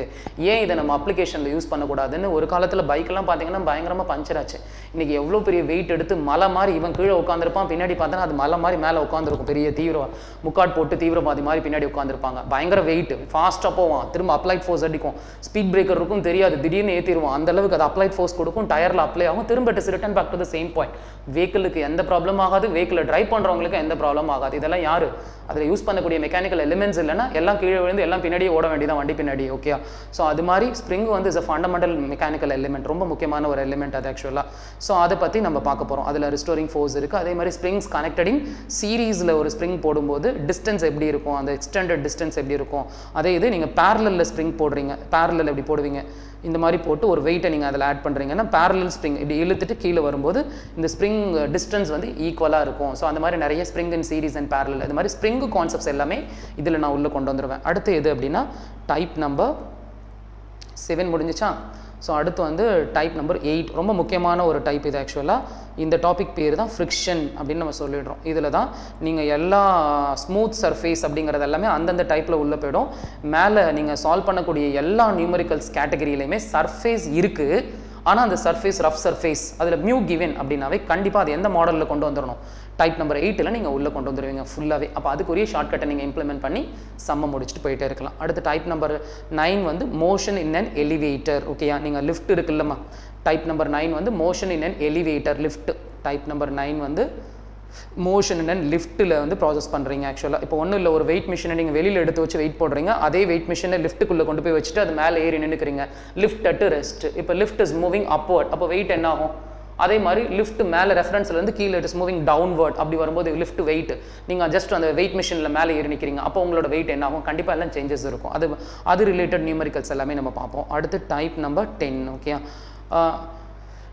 ஏன் இதை நம்ம அப்ளிகேஷனில் யூஸ் பண்ணக்கூடாதுன்னு? ஒரு காலத்தில் பைக்கெல்லாம் பார்த்தீங்கன்னா பயங்கரமாக பஞ்சர் ஆச்சு. இன்றைக்கி எவ்வளோ பெரிய வெயிட் எடுத்து மலை மாதிரி இவன் கீழே உட்காந்துருப்பான் பின்னாடி பார்த்தோன்னா அது மலை மாதிரி மேலே உட்காந்துருக்கும் பெரிய தீவிர முக்காட் போட்டு தீவிரவாதி மாதிரி பின்னாடி உட்காந்துருப்பாங்க பயங்கர வெயிட் ஃபாஸ்ட்டாக போவான். திரும்ப அப்ளைட் ஃபோர்ஸ் அடிக்கும். ஸ்பீட் பிரேக்கர் இருக்கும் தெரியாது. திடீர்னு ஏற்றிடுவான் அந்த அளவுக்கு அது அப்ளைட் ஃபோர்ஸ் கொடுக்கும். டயர் டயரில் அப்ளை ஆகும். திரும்ப it return back to the same point வெஹிக்கிளுக்கு எந்த ப்ராப்ளம் ஆகாது. வெஹிக்கிள் ட்ரைவ் பண்ணுறவங்களுக்கு எந்த ப்ராப்ளம் ஆகாது. இதெல்லாம் யார்? அதில் யூஸ் பண்ணக்கூடிய மெக்கானிக்கல் எலிமெண்ட்ஸ் இல்லைன்னா எல்லாம் கீழே விழுந்து எல்லாம் பின்னாடியே ஓட வேண்டியதான் வண்டி பின்னாடி ஓகே ஸோ அது மாதிரி ஸ்ப்ரிங் வந்து is a fundamental mechanical element ரொம்ப முக்கியமான ஒரு எலிமெண்ட் அது ஆக்சுவலாக ஸோ அதை பற்றி நம்ம பார்க்க போகிறோம் அதில் ரிஸ்டோரிங் ஃபோர்ஸ் இருக்குது அதே மாதிரி ஸ்ப்ரிங்ஸ் கனெக்டடிங் சீரீஸில் ஒரு ஸ்ப்ரிங் போடும்போது டிஸ்டன்ஸ் எப்படி இருக்கும்? அந்த எக்ஸ்டெண்டட் டிஸ்டன்ஸ் எப்படி இருக்கும்? அதே இது நீங்கள் பேரலில் ஸ்ப்ரிங் போடுறீங்க. பேரலில் எப்படி போடுவீங்க? இந்த மாதிரி போட்டு ஒரு வெயிட்டை நீங்கள் அதில் ஆட் பண்ணுறீங்கன்னா பேரலல் ஸ்ப்ரிங் இப்படி இழுத்துட்டு கீழே வரும்போது இந்த ஸ்ப்ரிங் டிஸ்டன்ஸ் uh, வந்து ஈக்குவலாக இருக்கும். ஸோ அந்த மாதிரி நிறைய spring and series and parallel இது மாதிரி ஸ்ப்ரிங் கான்செப்ட்ஸ் எல்லாமே இதில் நான் உள்ளே கொண்டு வந்துடுவேன் அடுத்து எது அப்படின்னா டைப் நம்பர் செவன் முடிஞ்சிச்சா? ஸோ அடுத்து வந்து டைப் நம்பர் எயிட் ரொம்ப முக்கியமான ஒரு டைப் இது ஆக்சுவலாக இந்த டாபிக் பேர் தான் ஃப்ரிக்ஷன் அப்படின்னு நம்ம சொல்லிடுறோம். இதில் தான் நீங்கள் எல்லா ஸ்மூத் சர்ஃபேஸ் அப்படிங்கிறது எல்லாமே அந்தந்த டைப்பில் உள்ளே போயிடும். மேலே நீங்கள் சால்வ் பண்ணக்கூடிய எல்லா நியூமரிக்கல்ஸ் கேட்டகரியிலையுமே சர்ஃபேஸ் இருக்குது ஆனால் அந்த சர்ஃபேஸ் ரஃப் சர்ஃபேஸ் அதில் மியூ கிவன் அப்படின்னாவே கண்டிப்பாக அது எந்த மாடலில் கொண்டு வந்துடணும்? டைப் நம்பர் எயிட்டில் நீங்கள் உள்ளே கொண்டு வந்துடுவீங்க ஃபுல்லாகவே அப்போ அதுக்குரிய ஷார்ட்கட்டை நீங்கள் இம்ப்ளிமெண்ட் பண்ணி செம்ம முடிச்சுட்டு போயிட்டே இருக்கலாம். அடுத்து டைப் நம்பர் நைன் வந்து மோஷன் இன் அன் எலிவேட்டர் ஓகேயா நீங்கள் லிஃப்ட் இருக்குல்லம்மா. டைப் நம்பர் நைன் வந்து motion in an elevator lift type number nine வந்து மோஷன் அண்ட் லிஃப்ட்டில் வந்து ப்ராசஸ் பண்ணுறீங்க ஆக்சுவலாக இப்போ ஒன்றும் இல்லை ஒரு வெயிட் மிஷினை நீங்கள் வெளியில் எடுத்து வச்சு வெயிட் போடுறீங்க அதே வெயிட் மிஷினை லிஃப்ட்டுக்குள்ளே கொண்டு போய் வச்சுட்டு அது மேலே ஏறி நின்றுக்கிறீங்க லிஃப்ட் அட்டு ரெஸ்ட் இப்போ லிஃப்ட் இஸ் மூவிங் அப்வர்ட் அப்போ வெயிட் என்ன ஆகும் அதே மாதிரி லிஃப்ட் மேலே ரெஃபரன்ஸ்லேருந்து கீழே இட் இஸ் மூவிங் டவுன்வர்ட் அப்படி வரும்போது லிஃப்ட் வெயிட் நீங்கள் ஜஸ்ட் அந்த வெயிட் மிஷினில் மேலே ஏறி நிற்கிறீங்க அப்போ உங்களோட வெயிட் என்ன ஆகும்? கண்டிப்பாக எல்லாம் சேஞ்சஸ் இருக்கும். அது அது ரிலேட்டட் நியூமரிக்கல்ஸ் எல்லாமே நம்ம பார்ப்போம். அடுத்து type number ten okay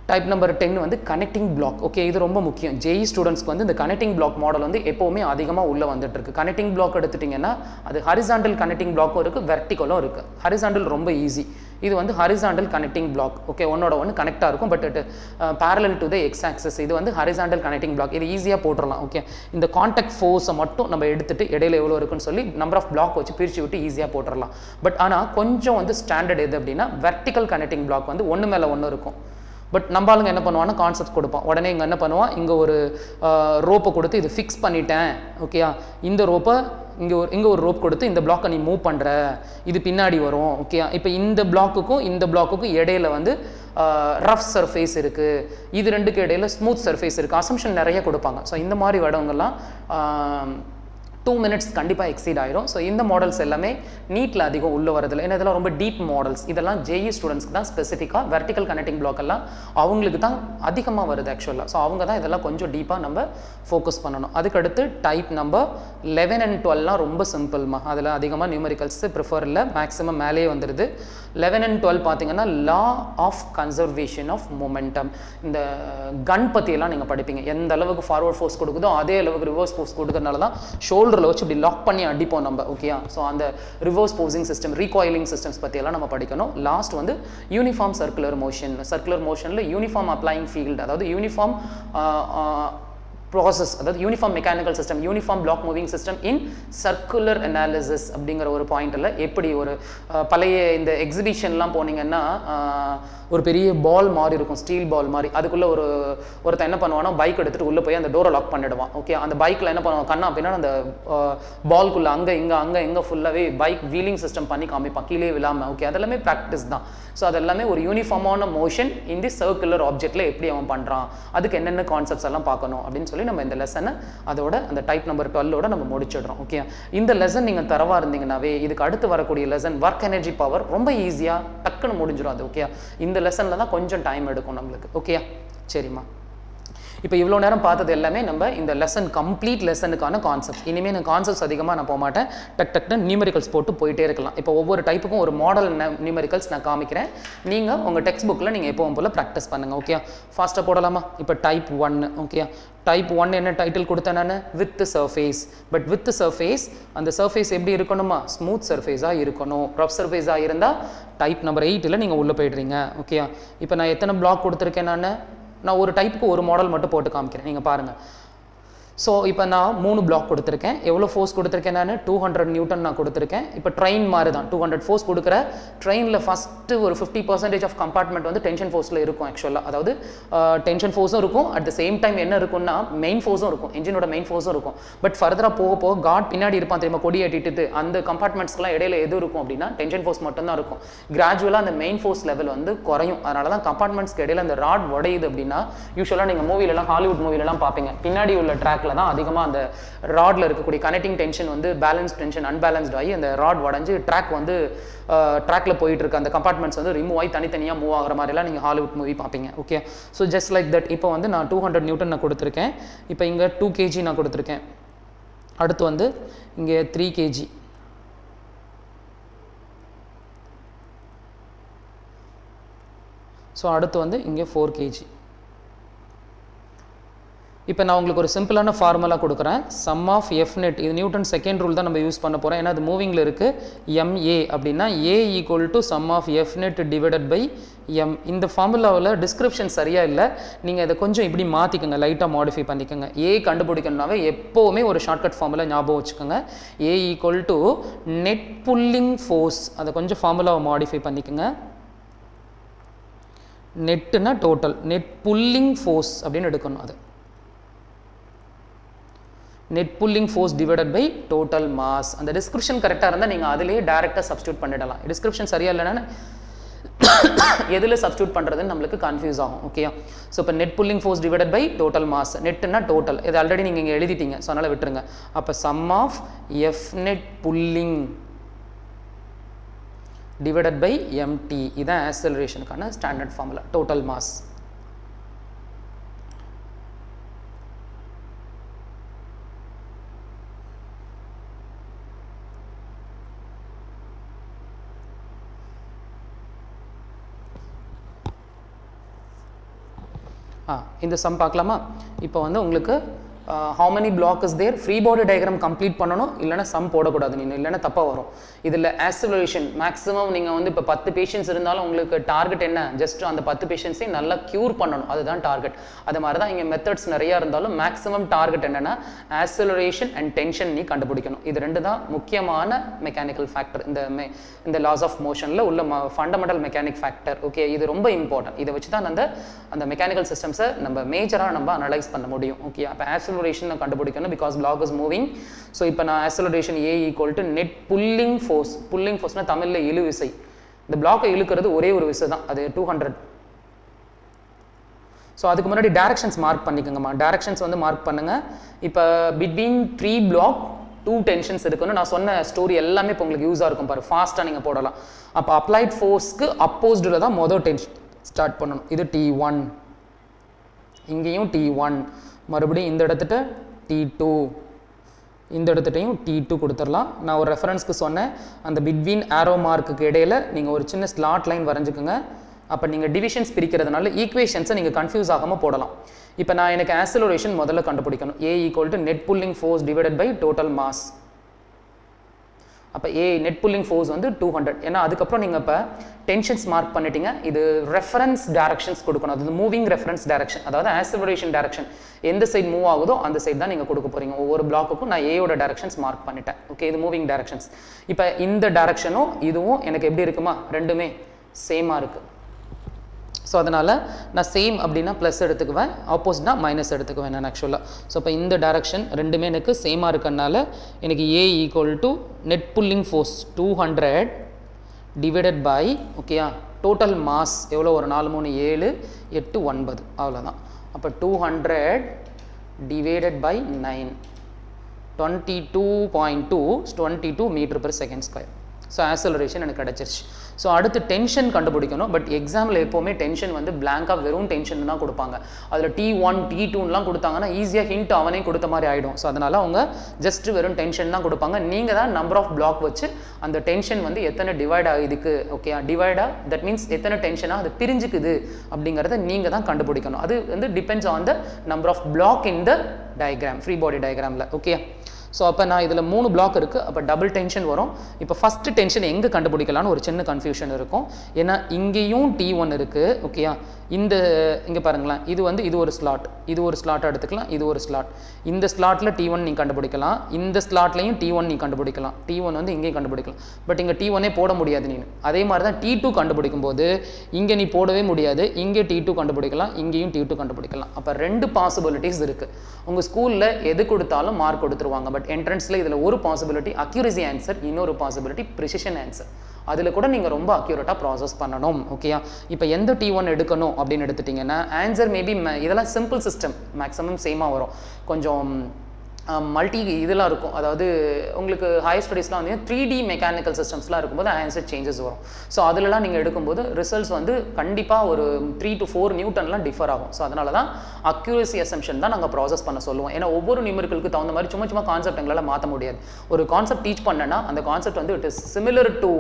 type number ten வந்து கனெக்டிங் பிளாக் ஓகே இது ரொம்ப முக்கியம். ஜெய் ஸ்டூடெண்ட்ஸ்க்கு வந்து இந்த கனெக்டிங் பிளாக் மாடல் வந்து எப்போவுமே அதிகமாக உள்ளே வந்துட்டு இருக்கு கனெக்டிங் பிளாக் எடுத்துட்டிங்கன்னா அது ஹரிசாண்டல் கனெக்டிங் பிளாக்கும் இருக்குது வெர்டிக்கலும் இருக்குது ஹரிசாண்டல் ரொம்ப ஈஸி இது வந்து ஹரிசாண்டல் கனெக்டிங் பிளாக் ஓகே ஒன்னோட ஒன்று கனெக்டாக இருக்கும் but it parallel to the x axis இது வந்து ஹரிசாண்டல் கனெக்டிங் பிளாக் இது ஈஸியாக போட்டுடலாம் ஓகே இந்த காண்டாக்ட் ஃபோர்ஸை மட்டும் நம்ம எடுத்துட்டு இடையில எவ்வளோ இருக்குன்னு சொல்லி நம்பர் ஆஃப் பிளாக் வச்சு பிரித்து விட்டு ஈஸியாக போட்டுடலாம் பட் ஆனால் கொஞ்சம் வந்து ஸ்டாண்டர்ட் எது அப்படின்னா வெர்டிக்கல் கனெக்டிங் பிளாக் வந்து ஒன்று மேலே ஒன்று இருக்கும். பட் நம்ம ஆளுங்க என்ன பண்ணுவான்னா கான்செப்ட் கொடுப்பான். உடனே இங்கே என்ன பண்ணுவான்? இங்கே ஒரு ரோப்பை கொடுத்து இது ஃபிக்ஸ் பண்ணிட்டேன். ஓகேயா இந்த ரோப்பை இங்கே ஒரு இங்கே ஒரு ரோப் கொடுத்து இந்த பிளாக்கை நீ மூவ் பண்ணுற இது பின்னாடி வரும். ஓகேயா இப்போ இந்த பிளாக்குக்கும் இந்த பிளாக்குக்கும் இடையில வந்து ரஃப் சர்ஃபேஸ் இருக்குது இது ரெண்டுக்கு இடையில ஸ்மூத் சர்ஃபேஸ் இருக்குது அசம்ஷன் நிறைய கொடுப்பாங்க. ஸோ இந்த மாதிரி இடங்கள்லாம் டூ மினிட்ஸ் கண்டிப்பாக எக்ஸீட் ஆயிரும். ஸோ இந்த மாடல்ஸ் எல்லாமே நீட்டில் அதிகம் உள்ளே வரதில்லை. ஏன்னா இதெல்லாம் ரொம்ப டீப் மாடல்ஸ் இதெல்லாம் ஜேஇ ஸ்டூடெண்ட்ஸ்க்கு தான் ஸ்பெசிஃபிக்காக வெர்டிக்கல் கனெக்டிங் பிளாக் எல்லாம் அவங்களுக்கு தான் அதிகமாக வருது ஆக்சுவலாக ஸோ அவங்க தான் இதெல்லாம் கொஞ்சம் டீப்பாக நம்ம ஃபோக்கஸ் பண்ணணும். அதுக்கடுத்து டைப் நம்பர் லெவன் அண்ட் டுவெல்லாம் ரொம்ப சிம்பிள்மா அதில் அதிகமாக நியூமரிக்கல்ஸ் ப்ரிஃபர் இல்லை. மேக்ஸிமம் மேலேயே வந்துடுது லெவன் அண்ட் டுவெல் பார்த்தீங்கன்னா law of conservation of momentum இந்த கன் பற்றியெல்லாம் நீங்கள் படிப்பீங்க. எந்த அளவுக்கு ஃபார்வர்ட் ஃபோர்ஸ் கொடுக்குதோ அதே அளவுக்கு ரிவர்ஸ் ஃபோர்ஸ் கொடுக்கறனால தான் ஷோல்டரில் வச்சு இப்படி லாக் பண்ணி அடிப்போம் நம்ம ஓகேயா ஸோ அந்த reverse posing system recoiling systems பற்றியெல்லாம் நம்ம படிக்கணும். லாஸ்ட் வந்து யூனிஃபார்ம் சர்க்குலர் மோஷன் சர்க்குலர் மோஷனில் யூனிஃபார்ம் அப்ளைங் ஃபீல்டு அதாவது யூனிஃபார்ம் ப்ராசஸ் அதாவது uniform mechanical system uniform block moving system in circular analysis அப்படிங்கிற ஒரு பாயிண்டில் எப்படி ஒரு பழைய இந்த எக்ஸிபிஷன்லாம் போனீங்கன்னா ஒரு பெரிய பால் மாதிரி இருக்கும் ஸ்டீல் பால் மாதிரி அதுக்குள்ளே ஒரு ஒருத்தன் என்ன பண்ணுவானா பைக் எடுத்துகிட்டு உள்ளே போய் அந்த டோரை லாக் பண்ணிடுவான். ஓகே அந்த பைக்கில் என்ன பண்ணுவான் கண்ணா அப்படின்னா அந்த பால்குள்ளே அங்கே இங்கே அங்கே எங்கே ஃபுல்லாகவே பைக் வீலிங் சிஸ்டம் பண்ணி காமிப்பான். கீழே விழாமல் ஓகே அதெல்லாமே ப்ராக்டிஸ் தான். ஸோ அதெல்லாமே ஒரு யூனிஃபார்மான மோஷன் இன் தி சர்க்குலர் ஆப்ஜெக்டில் எப்படி அவன் பண்ணுறான் அதுக்கு என்னென்ன கான்செப்ட்ஸ் எல்லாம் பார்க்கணும் அப்படின்னு சொல்லி சொல்லி நம்ம இந்த லெசனை அதோட அந்த டைப் நம்பர் டுவெல்லோட நம்ம முடிச்சிடுறோம் ஓகே இந்த லெசன் நீங்கள் தரவா இருந்தீங்கன்னாவே இதுக்கு அடுத்து வரக்கூடிய லெசன் ஒர்க் எனர்ஜி பவர் ரொம்ப ஈஸியாக டக்குன்னு முடிஞ்சிடும் அது ஓகே இந்த லெசனில் தான் கொஞ்சம் டைம் எடுக்கும் நம்மளுக்கு ஓகே சரிம்மா. இப்போ இவ்வளோ நேரம் பார்த்தது எல்லாமே நம்ம இந்த லெசன் கம்ப்ளீட் லெசனுக்கான கான்செப்ட் இனிமேல் நான் கான்செப்ட்ஸ் அதிகமாக நான் போக மாட்டேன் டக் டக்னு நியூமெரிக்கல்ஸ் போட்டு போயிட்டே இருக்கலாம். இப்போ ஒவ்வொரு டைப்புக்கும் ஒரு மாடல் நியூமெரிக்கல்ஸ் நான் காமிக்கிறேன். நீங்கள் உங்கள் டெக்ஸ்ட் புக்கில் நீங்கள் எப்போவும் போல் ப்ராக்டிஸ் பண்ணுங்கள் ஓகே ஃபாஸ்ட்டாக போடலாமா? இப்போ டைப் ஒன்று ஓகே டைப் ஒன் என்ன டைட்டில் கொடுத்தேன் நான்? With surface but with surface அந்த சர்ஃபேஸ் எப்படி இருக்கணுமா? ஸ்மூத் சர்ஃபேஸாக இருக்கணும். ரஃப் சர்ஃபேஸாக இருந்தால் டைப் நம்பர் எயிட்டில் நீங்கள் உள்ளே போய்ட்றீங்க ஓகே இப்போ நான் எத்தனை பிளாக் கொடுத்துருக்கேன் நான்? நான் ஒரு டைப்புக்கு ஒரு மாடல் மட்டும் போட்டு காமிக்கிறேன். நீங்கள் பாருங்கள் ஸோ இப்போ நான் மூணு பிளாக் கொடுத்துருக்கேன். எவ்வளோ ஃபோர்ஸ் கொடுத்துருக்கேன் நான்? டூ ஹண்ட்ரட் நியூட்டன் நான் கொடுத்துருக்கேன். இப்போ ட்ரெயின் மாதிரி தான் டூ ஹண்ட்ரட் ஃபோர்ஸ் கொடுக்குற ட்ரெயினில் ஃபஸ்ட்டு ஒரு ஃபிஃப்டி பர்சன்டேஜ் ஆஃப் கம்பார்ட்மெண்ட் வந்து டென்ஷன் ஃபோர்ஸில் இருக்கும் ஆக்சுவலாக அதாவது டென்ஷன் ஃபோர்ஸும் இருக்கும். அட் த சேம் டைம் என்ன இருக்கும்னா மெயின் ஃபோர்ஸும் இருக்கும். இன்ஜினோட மெயின் ஃபோர்ஸும் இருக்கும். பட் ஃபர்தராக போக போக காட் பின்னாடி இருப்பான் தெரியுமா? கொடி ஏட்டிட்டு அந்த கம்பார்ட்மெண்ட்ஸ்க்குலாம் இடையில எது இருக்கும் அப்படின்னா டென்ஷன் ஃபோர்ஸ் மட்டும்தான் இருக்கும். கிராஜுவலாக அந்த மெயின் ஃபோர்ஸ் லெவல் வந்து குறையும். அதனால தான் கம்பார்ட்மெண்ட்ஸ்க்கு இடையில அந்த ராட் உடையுது அப்படின்னா யூஸ்வலாக நீங்கள் மூவிலலாம் ஹாலிவுட் மூவிலலாம் பார்ப்பீங்க. பின்னாடி உள்ள ட்ராக்ல தான் அதிகமாக அந்த ராட்ல இருக்கக்கூடிய கனெக்டிங் டென்ஷன் வந்து பேலன்ஸ் டென்ஷன் அன்பேலன்ஸ்ட் ஆகி அந்த ராட் உடஞ்சி ட்ராக் வந்து ட்ராக்ல போயிட்டு இருக்க. அந்த கம்பார்ட்மெண்ட்ஸ் வந்து ரிமூவ் ஆகி தனித்தனியாக மூவ் ஆகிற மாதிரிலாம் நீங்கள் ஹாலிவுட் மூவி பார்ப்பீங்க. Okay so just like that இப்போ வந்து நான் டூ ஹண்ட்ரட் நியூட்டன் நான் கொடுத்துருக்கேன். இப்போ இங்கே டூ கேஜி நான் கொடுத்துருக்கேன். அடுத்து வந்து இங்கே த்ரீ கேஜி ஸோ அடுத்து வந்து இங்கே ஃபோர் கேஜி இப்போ நான் உங்களுக்கு ஒரு சிம்பிளான ஃபார்முலா கொடுக்குறேன். சம் ஆஃப் எஃப் நெட் இது நியூட்டன் செகண்ட் ரூல் தான் நம்ம யூஸ் பண்ண போகிறோம் ஏன்னா அது மூவிங்கில் இருக்குது எம்ஏ அப்படின்னா A equal to sum of F net divided by M இந்த ஃபார்முலாவில் டிஸ்கிரிப்ஷன் சரியாக இல்லை. நீங்கள் இதை கொஞ்சம் இப்படி மாற்றிக்கோங்க லைட்டாக மாடிஃபை பண்ணிக்கோங்க. ஏ கண்டுபிடிக்கணும்னாவே எப்போவுமே ஒரு ஷார்ட்கட் ஃபார்முலா ஞாபகம் வச்சுக்கோங்க. A equal to net pulling force அதை கொஞ்சம் ஃபார்முலாவை மாடிஃபை பண்ணிக்கோங்க. நெட்டுனா டோட்டல் நெட் புல்லிங் ஃபோர்ஸ் அப்படின்னு எடுக்கணும் அது. Net pulling force divided by total mass அந்த டிஸ்கிரிப்ஷன் கரெக்டாக இருந்தால் நீங்கள் அதிலேயே டேரெக்டாக சப்ஸ்டியூட் பண்ணிடலாம். டிஸ்கிரிப்ஷன் சரியாக இல்லைன்னா எதில் சப்ஸ்டியூட் பண்ணுறதுன்னு நம்மளுக்கு கன்ஃபியூஸ் ஆகும் ஓகே ஸோ இப்போ net pulling force divided by total mass நெட்டுனா total இது ஆல்ரெடி நீங்கள் இங்கே எழுதிட்டீங்க ஸோ அதனால் விட்டுருங்க. அப்போ sum of F net pulling divided by MT இதான் ஆக்சலரேஷனுக்கான ஸ்டாண்டர்ட் ஃபார்முலா டோட்டல் மாஸ் ஆ இந்த சம் பார்க்கலாமா? இப்போ வந்து உங்களுக்கு how many block is there free body diagram complete பண்ணணும். இல்லைனா சம் போடக்கூடாது நீங்கள் இல்லைனா தப்பாக வரும். இதில் ஆக்சிலரேஷன் மேக்ஸிமம் நீங்கள் வந்து இப்போ பத்து பேஷண்ட்ஸ் இருந்தாலும் உங்களுக்கு டார்கெட் என்ன? ஜஸ்ட் அந்த பத்து பேஷண்ட்ஸையும் நல்லா க்யூர் பண்ணணும். அதுதான் டார்கெட் அது மாதிரி தான் இங்கே மெத்தட்ஸ் நிறையா இருந்தாலும் மேக்ஸிமம் டார்கெட் என்னென்னா ஆசிலரேஷன் அண்ட் டென்ஷன் நீ கண்டுபிடிக்கணும். இது ரெண்டு தான் முக்கியமான மெக்கானிக்கல் ஃபேக்டர் இந்த மே இந்த லாஸ் ஆஃப் மோஷனில் உள்ள ஃபண்டமெண்டல் மெக்கானிக் ஃபேக்டர் ஓகே இது ரொம்ப இம்பார்ட்டன்ட் இதை வச்சு தான் அந்த அந்த மெக்கானிக்கல் சிஸ்டம்ஸை நம்ம மேஜராக நம்ம அனலைஸ் பண்ண முடியும். ஓகே அப்போ ஆக்சிலரேஷன் கண்டுபிடிக்கணும் because block is moving so இப்போ நான் acceleration A equal to net pulling force pulling ஃபோர்ஸ்னால் தமிழில் இழு விசை இந்த பிளாக்கை இழுக்கிறது ஒரே ஒரு விசை தான். அது டூ ஹண்ட்ரட் ஸோ அதுக்கு முன்னாடி டேரக்ஷன்ஸ் மார்க் பண்ணிக்கோங்கம்மா. டேரக்ஷன்ஸ் வந்து மார்க் பண்ணுங்கள் இப்போ between three block two tensions இருக்குன்னு நான் சொன்ன ஸ்டோரி எல்லாமே இப்போ உங்களுக்கு யூஸாக இருக்கும் பாரு. ஃபாஸ்ட்டாக நீங்கள் போடலாம். அப்போ அப்ளைட் ஃபோர்ஸ்க்கு அப்போஸ்டில் தான் மொதல் டென்ஷன் ஸ்டார்ட் பண்ணணும். இது டி ஒன் இங்கேயும் டி ஒன் மறுபடியும் இந்த இடத்துட்ட டி டூ இந்த இடத்துட்டையும் டி டூ கொடுத்துடலாம். நான் ஒரு ரெஃபரன்ஸ்க்கு சொன்னேன். அந்த பிட்வீன் ஆரோ மார்க்குக்கு இடையில் நீங்கள் ஒரு சின்ன ஸ்லாட் லைன் வரைஞ்சிக்கோங்க. அப்போ நீங்கள் டிவிஷன்ஸ் பிரிக்கிறதுனால ஈக்குவேஷன்ஸை நீங்கள் கன்ஃபியூஸ் ஆகாமல் போடலாம். இப்போ நான் எனக்கு ஆக்சிலரேஷன் முதல்ல கண்டுபிடிக்கணும். A equal to net pulling force divided by total mass அப்போ ஏ நெட் புல்லிங் ஃபோர்ஸ் வந்து டூ ஹண்ட்ரட் ஏன்னா அதுக்கப்புறம் நீங்கள் இப்போ டென்ஷன்ஸ் மார்க் பண்ணிட்டீங்க. இது ரெஃபரன்ஸ் டேரக்ஷன்ஸ் கொடுக்கணும். அது மூவிங் ரெஃபரன்ஸ் டேரக்ஷன் அதாவது ஆக்சிலரேஷன் டேரக்ஷன் எந்த சைடு மூவ் ஆகுதோ அந்த சைடு தான் நீங்கள் கொடுக்க போகிறீங்க ஒவ்வொரு பிளாக்குக்கும் நான் ஏயோட டேரக்ஷன்ஸ் மார்க் பண்ணிட்டேன். ஓகே இது மூவிங் டேரக்ஷன்ஸ் இப்போ இந்த டேரக்ஷனும் இதுவும் எனக்கு எப்படி இருக்குமா? ரெண்டுமே சேமாக இருக்குது ஸோ அதனால் நான் சேம் அப்படின்னா ப்ளஸ் எடுத்துக்குவேன் ஆப்போசிட்னா மைனஸ் எடுத்துக்குவேன் நான் ஆக்சுவலாக ஸோ இப்போ இந்த டேரக்ஷன் ரெண்டுமே எனக்கு சேமாக இருக்கறனால எனக்கு A equal to net pulling force two hundred divided by ஓகேயா டோட்டல் மாஸ் எவ்வளோ ஒரு நாலு மூணு ஏழு எட்டு ஒன்பது. அவ்வளோதான் அப்போ two hundred divided by nine twenty two point two twenty two metre per second square so acceleration எனக்கு கிடச்சிருச்சு. ஸோ அடுத்து டென்ஷன் கண்டுபிடிக்கணும். பட் எக்ஸாமில் எப்போவுமே டென்ஷன் வந்து பிளாங்காக வெறும் டென்ஷன் தான் கொடுப்பாங்க. அதில் டி ஒன் டி டூன்லாம் கொடுத்தாங்கன்னா ஈஸியாக ஹிண்ட் அவனே கொடுத்த மாதிரி ஆகிடும் ஸோ அதனால் அவங்க ஜஸ்ட் வெறும் டென்ஷன் தான் கொடுப்பாங்க. நீங்கள் தான் நம்பர் ஆஃப் பிளாக் வச்சு அந்த டென்ஷன் வந்து எத்தனை டிவைட் ஆகுதுக்கு ஓகே டிவைடா தட் மீன்ஸ் எத்தனை டென்ஷனாக அது பிரிஞ்சுக்குது அப்படிங்கிறத நீங்கள் தான் கண்டுபிடிக்கணும். அது வந்து depends on the number of block in the diagram free body டயக்ராமில் okay so அப்போ நான் இதில் மூணு பிளாக் இருக்குது அப்போ டபுள் டென்ஷன் வரும். இப்போ ஃபஸ்ட்டு டென்ஷன் எங்கே கண்டுபிடிக்கலான்னு ஒரு சின்ன கன்ஃபியூஷன் இருக்கும். ஏன்னா இங்கேயும் டி ஒன் இருக்குது ஓகேயா இந்த இங்கே பாருங்களேன். இது வந்து இது ஒரு ஸ்லாட் இது ஒரு ஸ்லாட் எடுத்துக்கலாம். இது ஒரு ஸ்லாட் இந்த ஸ்லாட்டில் டி ஒன் நீ கண்டுபிடிக்கலாம். இந்த ஸ்லாட்லையும் டி ஒன் நீ கண்டுபிடிக்கலாம். டி ஒன் வந்து இங்கேயும் கண்டுபிடிக்கலாம். பட் இங்கே டி ஒன்னே போட முடியாது நீ அதே மாதிரி தான் டி டூ கண்டுபிடிக்கும் போது இங்கே நீ போடவே முடியாது. இங்கே டி டூ கண்டுபிடிக்கலாம். இங்கேயும் டி டூ கண்டுபிடிக்கலாம். அப்போ ரெண்டு பாசிபிலிட்டிஸ் இருக்குது உங்கள் ஸ்கூலில் எது கொடுத்தாலும் மார்க் கொடுத்துருவாங்க. பட் என்ட்ரன்ஸில் இதில் ஒரு பாசிபிலிட்டி அக்யூரசி ஆன்சர் இன்னொரு பாசிபிலிட்டி ப்ரிசிஷன் ஆன்சர் அதில் கூட நீங்கள் ரொம்ப அக்யூரேட்டாக ப்ராசஸ் பண்ணணும் ஓகேயா இப்போ எந்த டி ஒன் எடுக்கணும் அப்படின்னு எடுத்துட்டிங்கன்னா ஆன்சர் மேபி இதெல்லாம் சிம்பிள் சிஸ்டம் மேக்ஸிமம் சேமாக வரும். கொஞ்சம் மல்டி இதெல்லாம் இருக்கும். அதாவது உங்களுக்கு ஹையர் ஸ்டடீஸ்லாம் வந்து த்ரீ டி மெக்கானிக்கல் சிஸ்டம்ஸ்லாம் இருக்கும்போது ஆன்சர் சேஞ்சஸ் வரும். ஸோ அதிலலாம் நீங்கள் எடுக்கும்போது ரிசல்ட்ஸ் வந்து கண்டிப்பாக ஒரு த்ரீ டு ஃபோர் நியூட்டன்லாம் டிஃபர் ஆகும். ஸோ அதனால தான் அக்யூரசி அசம்ஷன் தான் நாங்கள் ப்ராசஸ் பண்ண சொல்லுவோம். ஏன்னா ஒவ்வொரு நியூமரிக்கலுக்கு தகுந்த மாதிரி சும்மா சும்மா கான்செப்ட் எங்களால் மாற்ற முடியாது. ஒரு கான்செப்ட் டீச் பண்ணேன்னா அந்த கான்செப்ட் வந்து it is similar to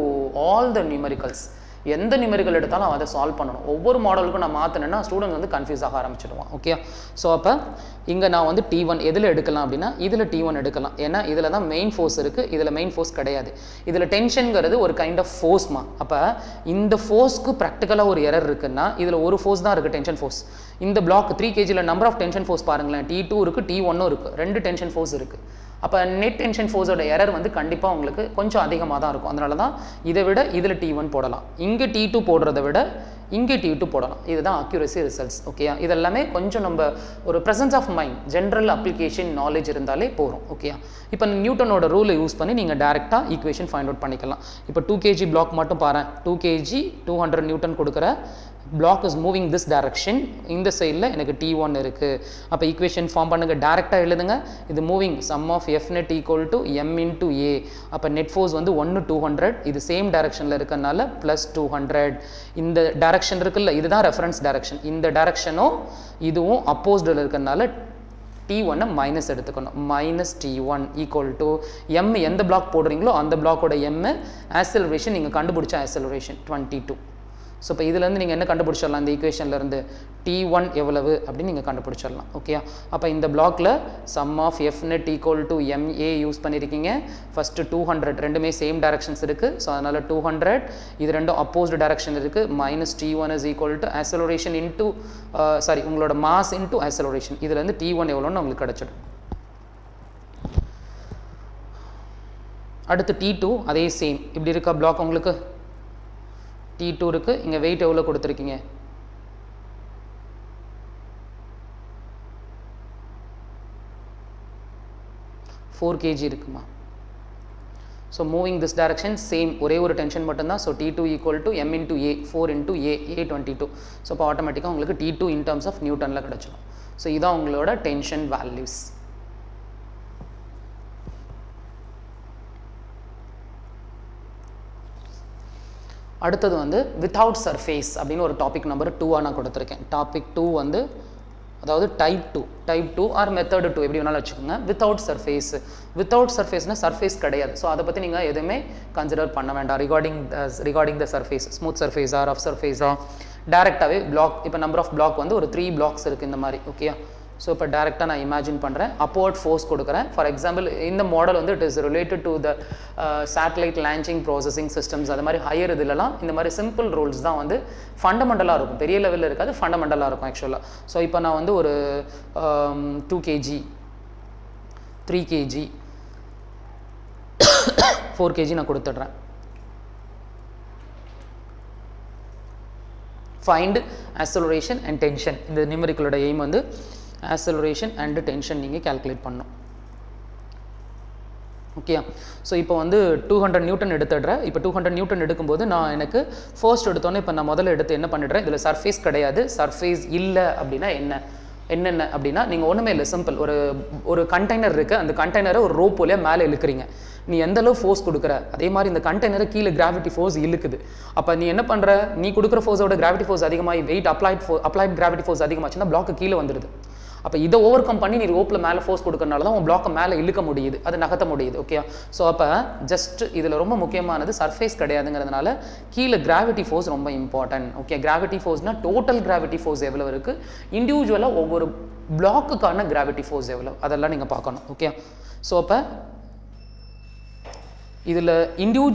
all the numericals எந்த நியூமரிக்கல் எடுத்தாலும் அதை சால்வ் பண்ணணும். ஒவ்வொரு மாடலுக்கும் நான் மாற்றினேன்னா ஸ்டூடெண்ட் வந்து கன்ஃபியூஸ் ஆக ஆரம்பிச்சிடுவான். ஓகே ஸோ அப்போ இங்கே நான் வந்து டி ஒன் எதில் எடுக்கலாம் அப்படின்னா இதில் டி ஒன் எடுக்கலாம். ஏன்னா இதில் தான் மெயின் ஃபோர்ஸ் இருக்குது இதில் மெயின் ஃபோர்ஸ் கிடையாது. இதில் டென்ஷனுங்கிறது ஒரு கைண்ட் ஆஃப் ஃபோர்ஸ்மா அப்போ இந்த ஃபோர்ஸ்க்கு ப்ராக்டிக்கலாக ஒரு எரர் இருக்குன்னா இதில் ஒரு ஃபோர்ஸ் தான் இருக்குது டென்ஷன் ஃபோர்ஸ் இந்த பிளாக் த்ரீ கேஜியில் நம்பர் ஆஃப் டென்ஷன் ஃபோர்ஸ் பாருங்களேன். டி டூ இருக்குது டி ஒன்னும் இருக்குது ரெண்டு டென்ஷன் ஃபோர்ஸ் இருக்குது அப்போ நெட் டென்ஷன் ஃபோர்ஸோட எரர் வந்து கண்டிப்பாக உங்களுக்கு கொஞ்சம் அதிகமாக தான் இருக்கும். அதனால தான் இதை விட இதில் டி ஒன் போடலாம். இங்கே டி டூ போடுறத விட இங்கே டி டூ போடலாம். இதுதான் அக்யூரசி ரிசல்ட்ஸ் ஓகேயா இதெல்லாமே கொஞ்சம் நம்ம ஒரு presence of mind general application knowledge இருந்தாலே போகிறோம் ஓகேயா இப்போ நியூட்டனோட ரூலை யூஸ் பண்ணி நீங்கள் டேரெக்டாக ஈக்குவேஷன் ஃபைண்ட் அவுட் பண்ணிக்கலாம். இப்போ டூ கேஜி பிளாக் மட்டும் பாரு two KG two hundred Newton கொடுக்குற block is moving this direction இந்த சைடில் எனக்கு டி ஒன் இருக்குது அப்போ ஈக்குவேஷன் ஃபார்ம் பண்ணுங்கள் டேரெக்டாக எழுதுங்க. இது moving sum of F net equal to M into A அப்போ நெட் ஃபோர்ஸ் வந்து ஒன்று டூ ஹண்ட்ரட் இது சேம் டேரக்ஷனில் இருக்கறனால ப்ளஸ் டூ ஹண்ட்ரட் இந்த டைரக்ஷன் இருக்குல்ல இதுதான் ரெஃபரன்ஸ் டேரக்ஷன் இந்த டேரக்ஷனும் இதுவும் அப்போஸ்டில் இருக்கறனால டி ஒன்னை மைனஸ் எடுத்துக்கணும். Minus T one equal to M எந்த பிளாக் போடுறீங்களோ அந்த பிளாக்கோட எம் ஆசலரேஷன் நீங்கள் கண்டுபிடிச்ச ஆசலரேஷன் டுவெண்ட்டி டூ ஸோ இப்போ இதுலேருந்து நீங்கள் என்ன கண்டுபிடிச்சிடலாம்? இந்த ஈக்குவேஷன்லேருந்து டி ஒன் எவ்வளவு அப்படின்னு நீங்கள் கண்டுபிடிச்சிடலாம். ஓகே அப்போ இந்த பிளாக்ல sum of F net equal to MA use பண்ணியிருக்கீங்க ஃபஸ்ட்டு டூ ஹண்ட்ரட் ரெண்டுமே சேம் டேரக்ஷன்ஸ் இருக்குது ஸோ அதனால் டூ ஹண்ட்ரட் இது ரெண்டும் அப்போஸ்டு டேரக்ஷன் இருக்குது minus T one is equal to acceleration into sorry உங்களோட மாஸ் இன்ட்டு ஆசலரேஷன் இதுலேருந்து டி ஒன் எவ்வளோன்னு உங்களுக்கு கிடச்சிடும். அடுத்து டி டூ அதே சேம் இப்படி இருக்கா பிளாக் உங்களுக்கு? டி டூ இருக்குது இங்கே வெயிட் எவ்வளோ கொடுத்துருக்கீங்க? ஃபோர் கேஜி இருக்குமா? So moving this direction same ஒரே ஒரு டென்ஷன் மட்டும்தான். So T two equal to M into A four into A A twenty two so இப்போ ஆட்டோமேட்டிக்காக உங்களுக்கு T two in terms of நியூட்டனில் கிடச்சிடும். ஸோ இதான் உங்களோட டென்ஷன் வேல்யூஸ் அடுத்தது வந்து வித்தவுட் சர்ஃபேஸ் அப்படின்னு ஒரு டாபிக் நம்பர் டூவாக நான் கொடுத்துருக்கேன். டாபிக் டூ வந்து அதாவது type two type two or method two எப்படி வேணாலும் வச்சுக்கோங்க. வித்தவுட் சர்ஃபேஸ் வித்தவுட் சர்ஃபேஸ்னால் சர்ஃபேஸ் கிடையாது. ஸோ அதை பற்றி நீங்கள் எதுவுமே கன்சிடர் பண்ண வேண்டாம். Regarding regarding the surface smooth சர்ஃபேஸா rough சர்ஃபேஸா டேரெக்டாகவே பிளாக் இப்போ நம்பர் ஆஃப் பிளாக் வந்து ஒரு த்ரீ பிளாக்ஸ் இருக்குது இந்த மாதிரி ஓகேயா ஸோ இப்போ டேரெக்டாக நான் இமேஜின் பண்ணுறேன் அப்போர்ட் ஃபோர்ஸ் கொடுக்குறேன். ஃபார் எக்ஸாம்பிள் இந்த மாடல் வந்து it is related to the satellite launching processing systems அது மாதிரி ஹையர் இதுலலாம் இந்த மாதிரி சிம்பிள் ரூல்ஸ் தான் வந்து ஃபண்டமெண்டலாக இருக்கும். பெரிய லெவலில் இருக்காது ஃபண்டமெண்டலாக இருக்கும் ஆக்சுவலாக ஸோ இப்போ நான் வந்து ஒரு two KG three KG four KG நான் கொடுத்துட்றேன். ஃபைண்ட் அசலரேஷன் அண்ட் டென்ஷன் இந்த நியூமரிக்கலோட எய்ம் வந்து ஆசலரேஷன் அண்டு டென்ஷன் நீங்கள் கால்குலேட் பண்ணும். ஓகே ஸோ இப்போ வந்து டூ ஹண்ட்ரட் நியூட்டன் எடுத்துடுறேன். இப்போ டூ ஹண்ட்ரட் நியூட்டன் எடுக்கும்போது நான் எனக்கு ஃபர்ஸ்ட் எடுத்தோன்னே இப்போ நான் முதல்ல எடுத்து என்ன பண்ணிடுறேன்? இதில் சர்ஃபேஸ் கிடையாது. சர்ஃபேஸ் இல்லை அப்படின்னா என்ன? என்னென்ன அப்படின்னா நீங்கள் ஒன்றுமே இல்லை சிம்பிள் ஒரு ஒரு கண்டெய்னர் இருக்குது அந்த கண்டெய்னரை ஒரு ரோப் வழியாக மேலே இழுக்கிறீங்க. நீ எந்த அளவு ஃபோர்ஸ் கொடுக்குற? அதே மாதிரி இந்த கண்டெய்னரை கீழே கிராவிட்டி ஃபோர்ஸ் இழுக்குது. அப்போ நீ என்ன பண்ணுற நீ கொடுக்குற ஃபோர்ஸோட கிராவிட்டி ஃபோர்ஸ் அதிகமாகி வெயிட் அப்ளைட் ஃபோ அப்ளைட் கிராவிட்டி ஃபோர்ஸ் அதிகமாச்சுன்னா பிளாக்கு கீழே வந்துடுது. அப்போ இதை ஓவர் கம் பண்ணி நீ ரோப்பில் மேலே ஃபோர்ஸ் கொடுக்கறனால தான் உன் பிளாக்கை மேலே இழுக்க முடியுது. அது நகர்த்த முடியுது ஓகே ஸோ அப்போ ஜஸ்ட் இதில் ரொம்ப முக்கியமானது சர்ஃபேஸ் கிடையாதுங்கிறதுனால கீழே கிராவிட்டி ஃபோர்ஸ் ரொம்ப இம்பார்ட்டன்ட் ஓகே கிராவிட்டி ஃபோர்ஸ்னால் டோட்டல் கிராவிட்டி ஃபோர்ஸ் எவ்வளோ இருக்குது இண்டிவிஜுவலாக ஒவ்வொரு பிளாக்குக்கான கிராவிட்டி ஃபோர்ஸ் எவ்வளோ அதெல்லாம் நீங்கள் பார்க்கணும் ஓகே ஸோ அப்போ இதில் இண்டிவிஜுவல்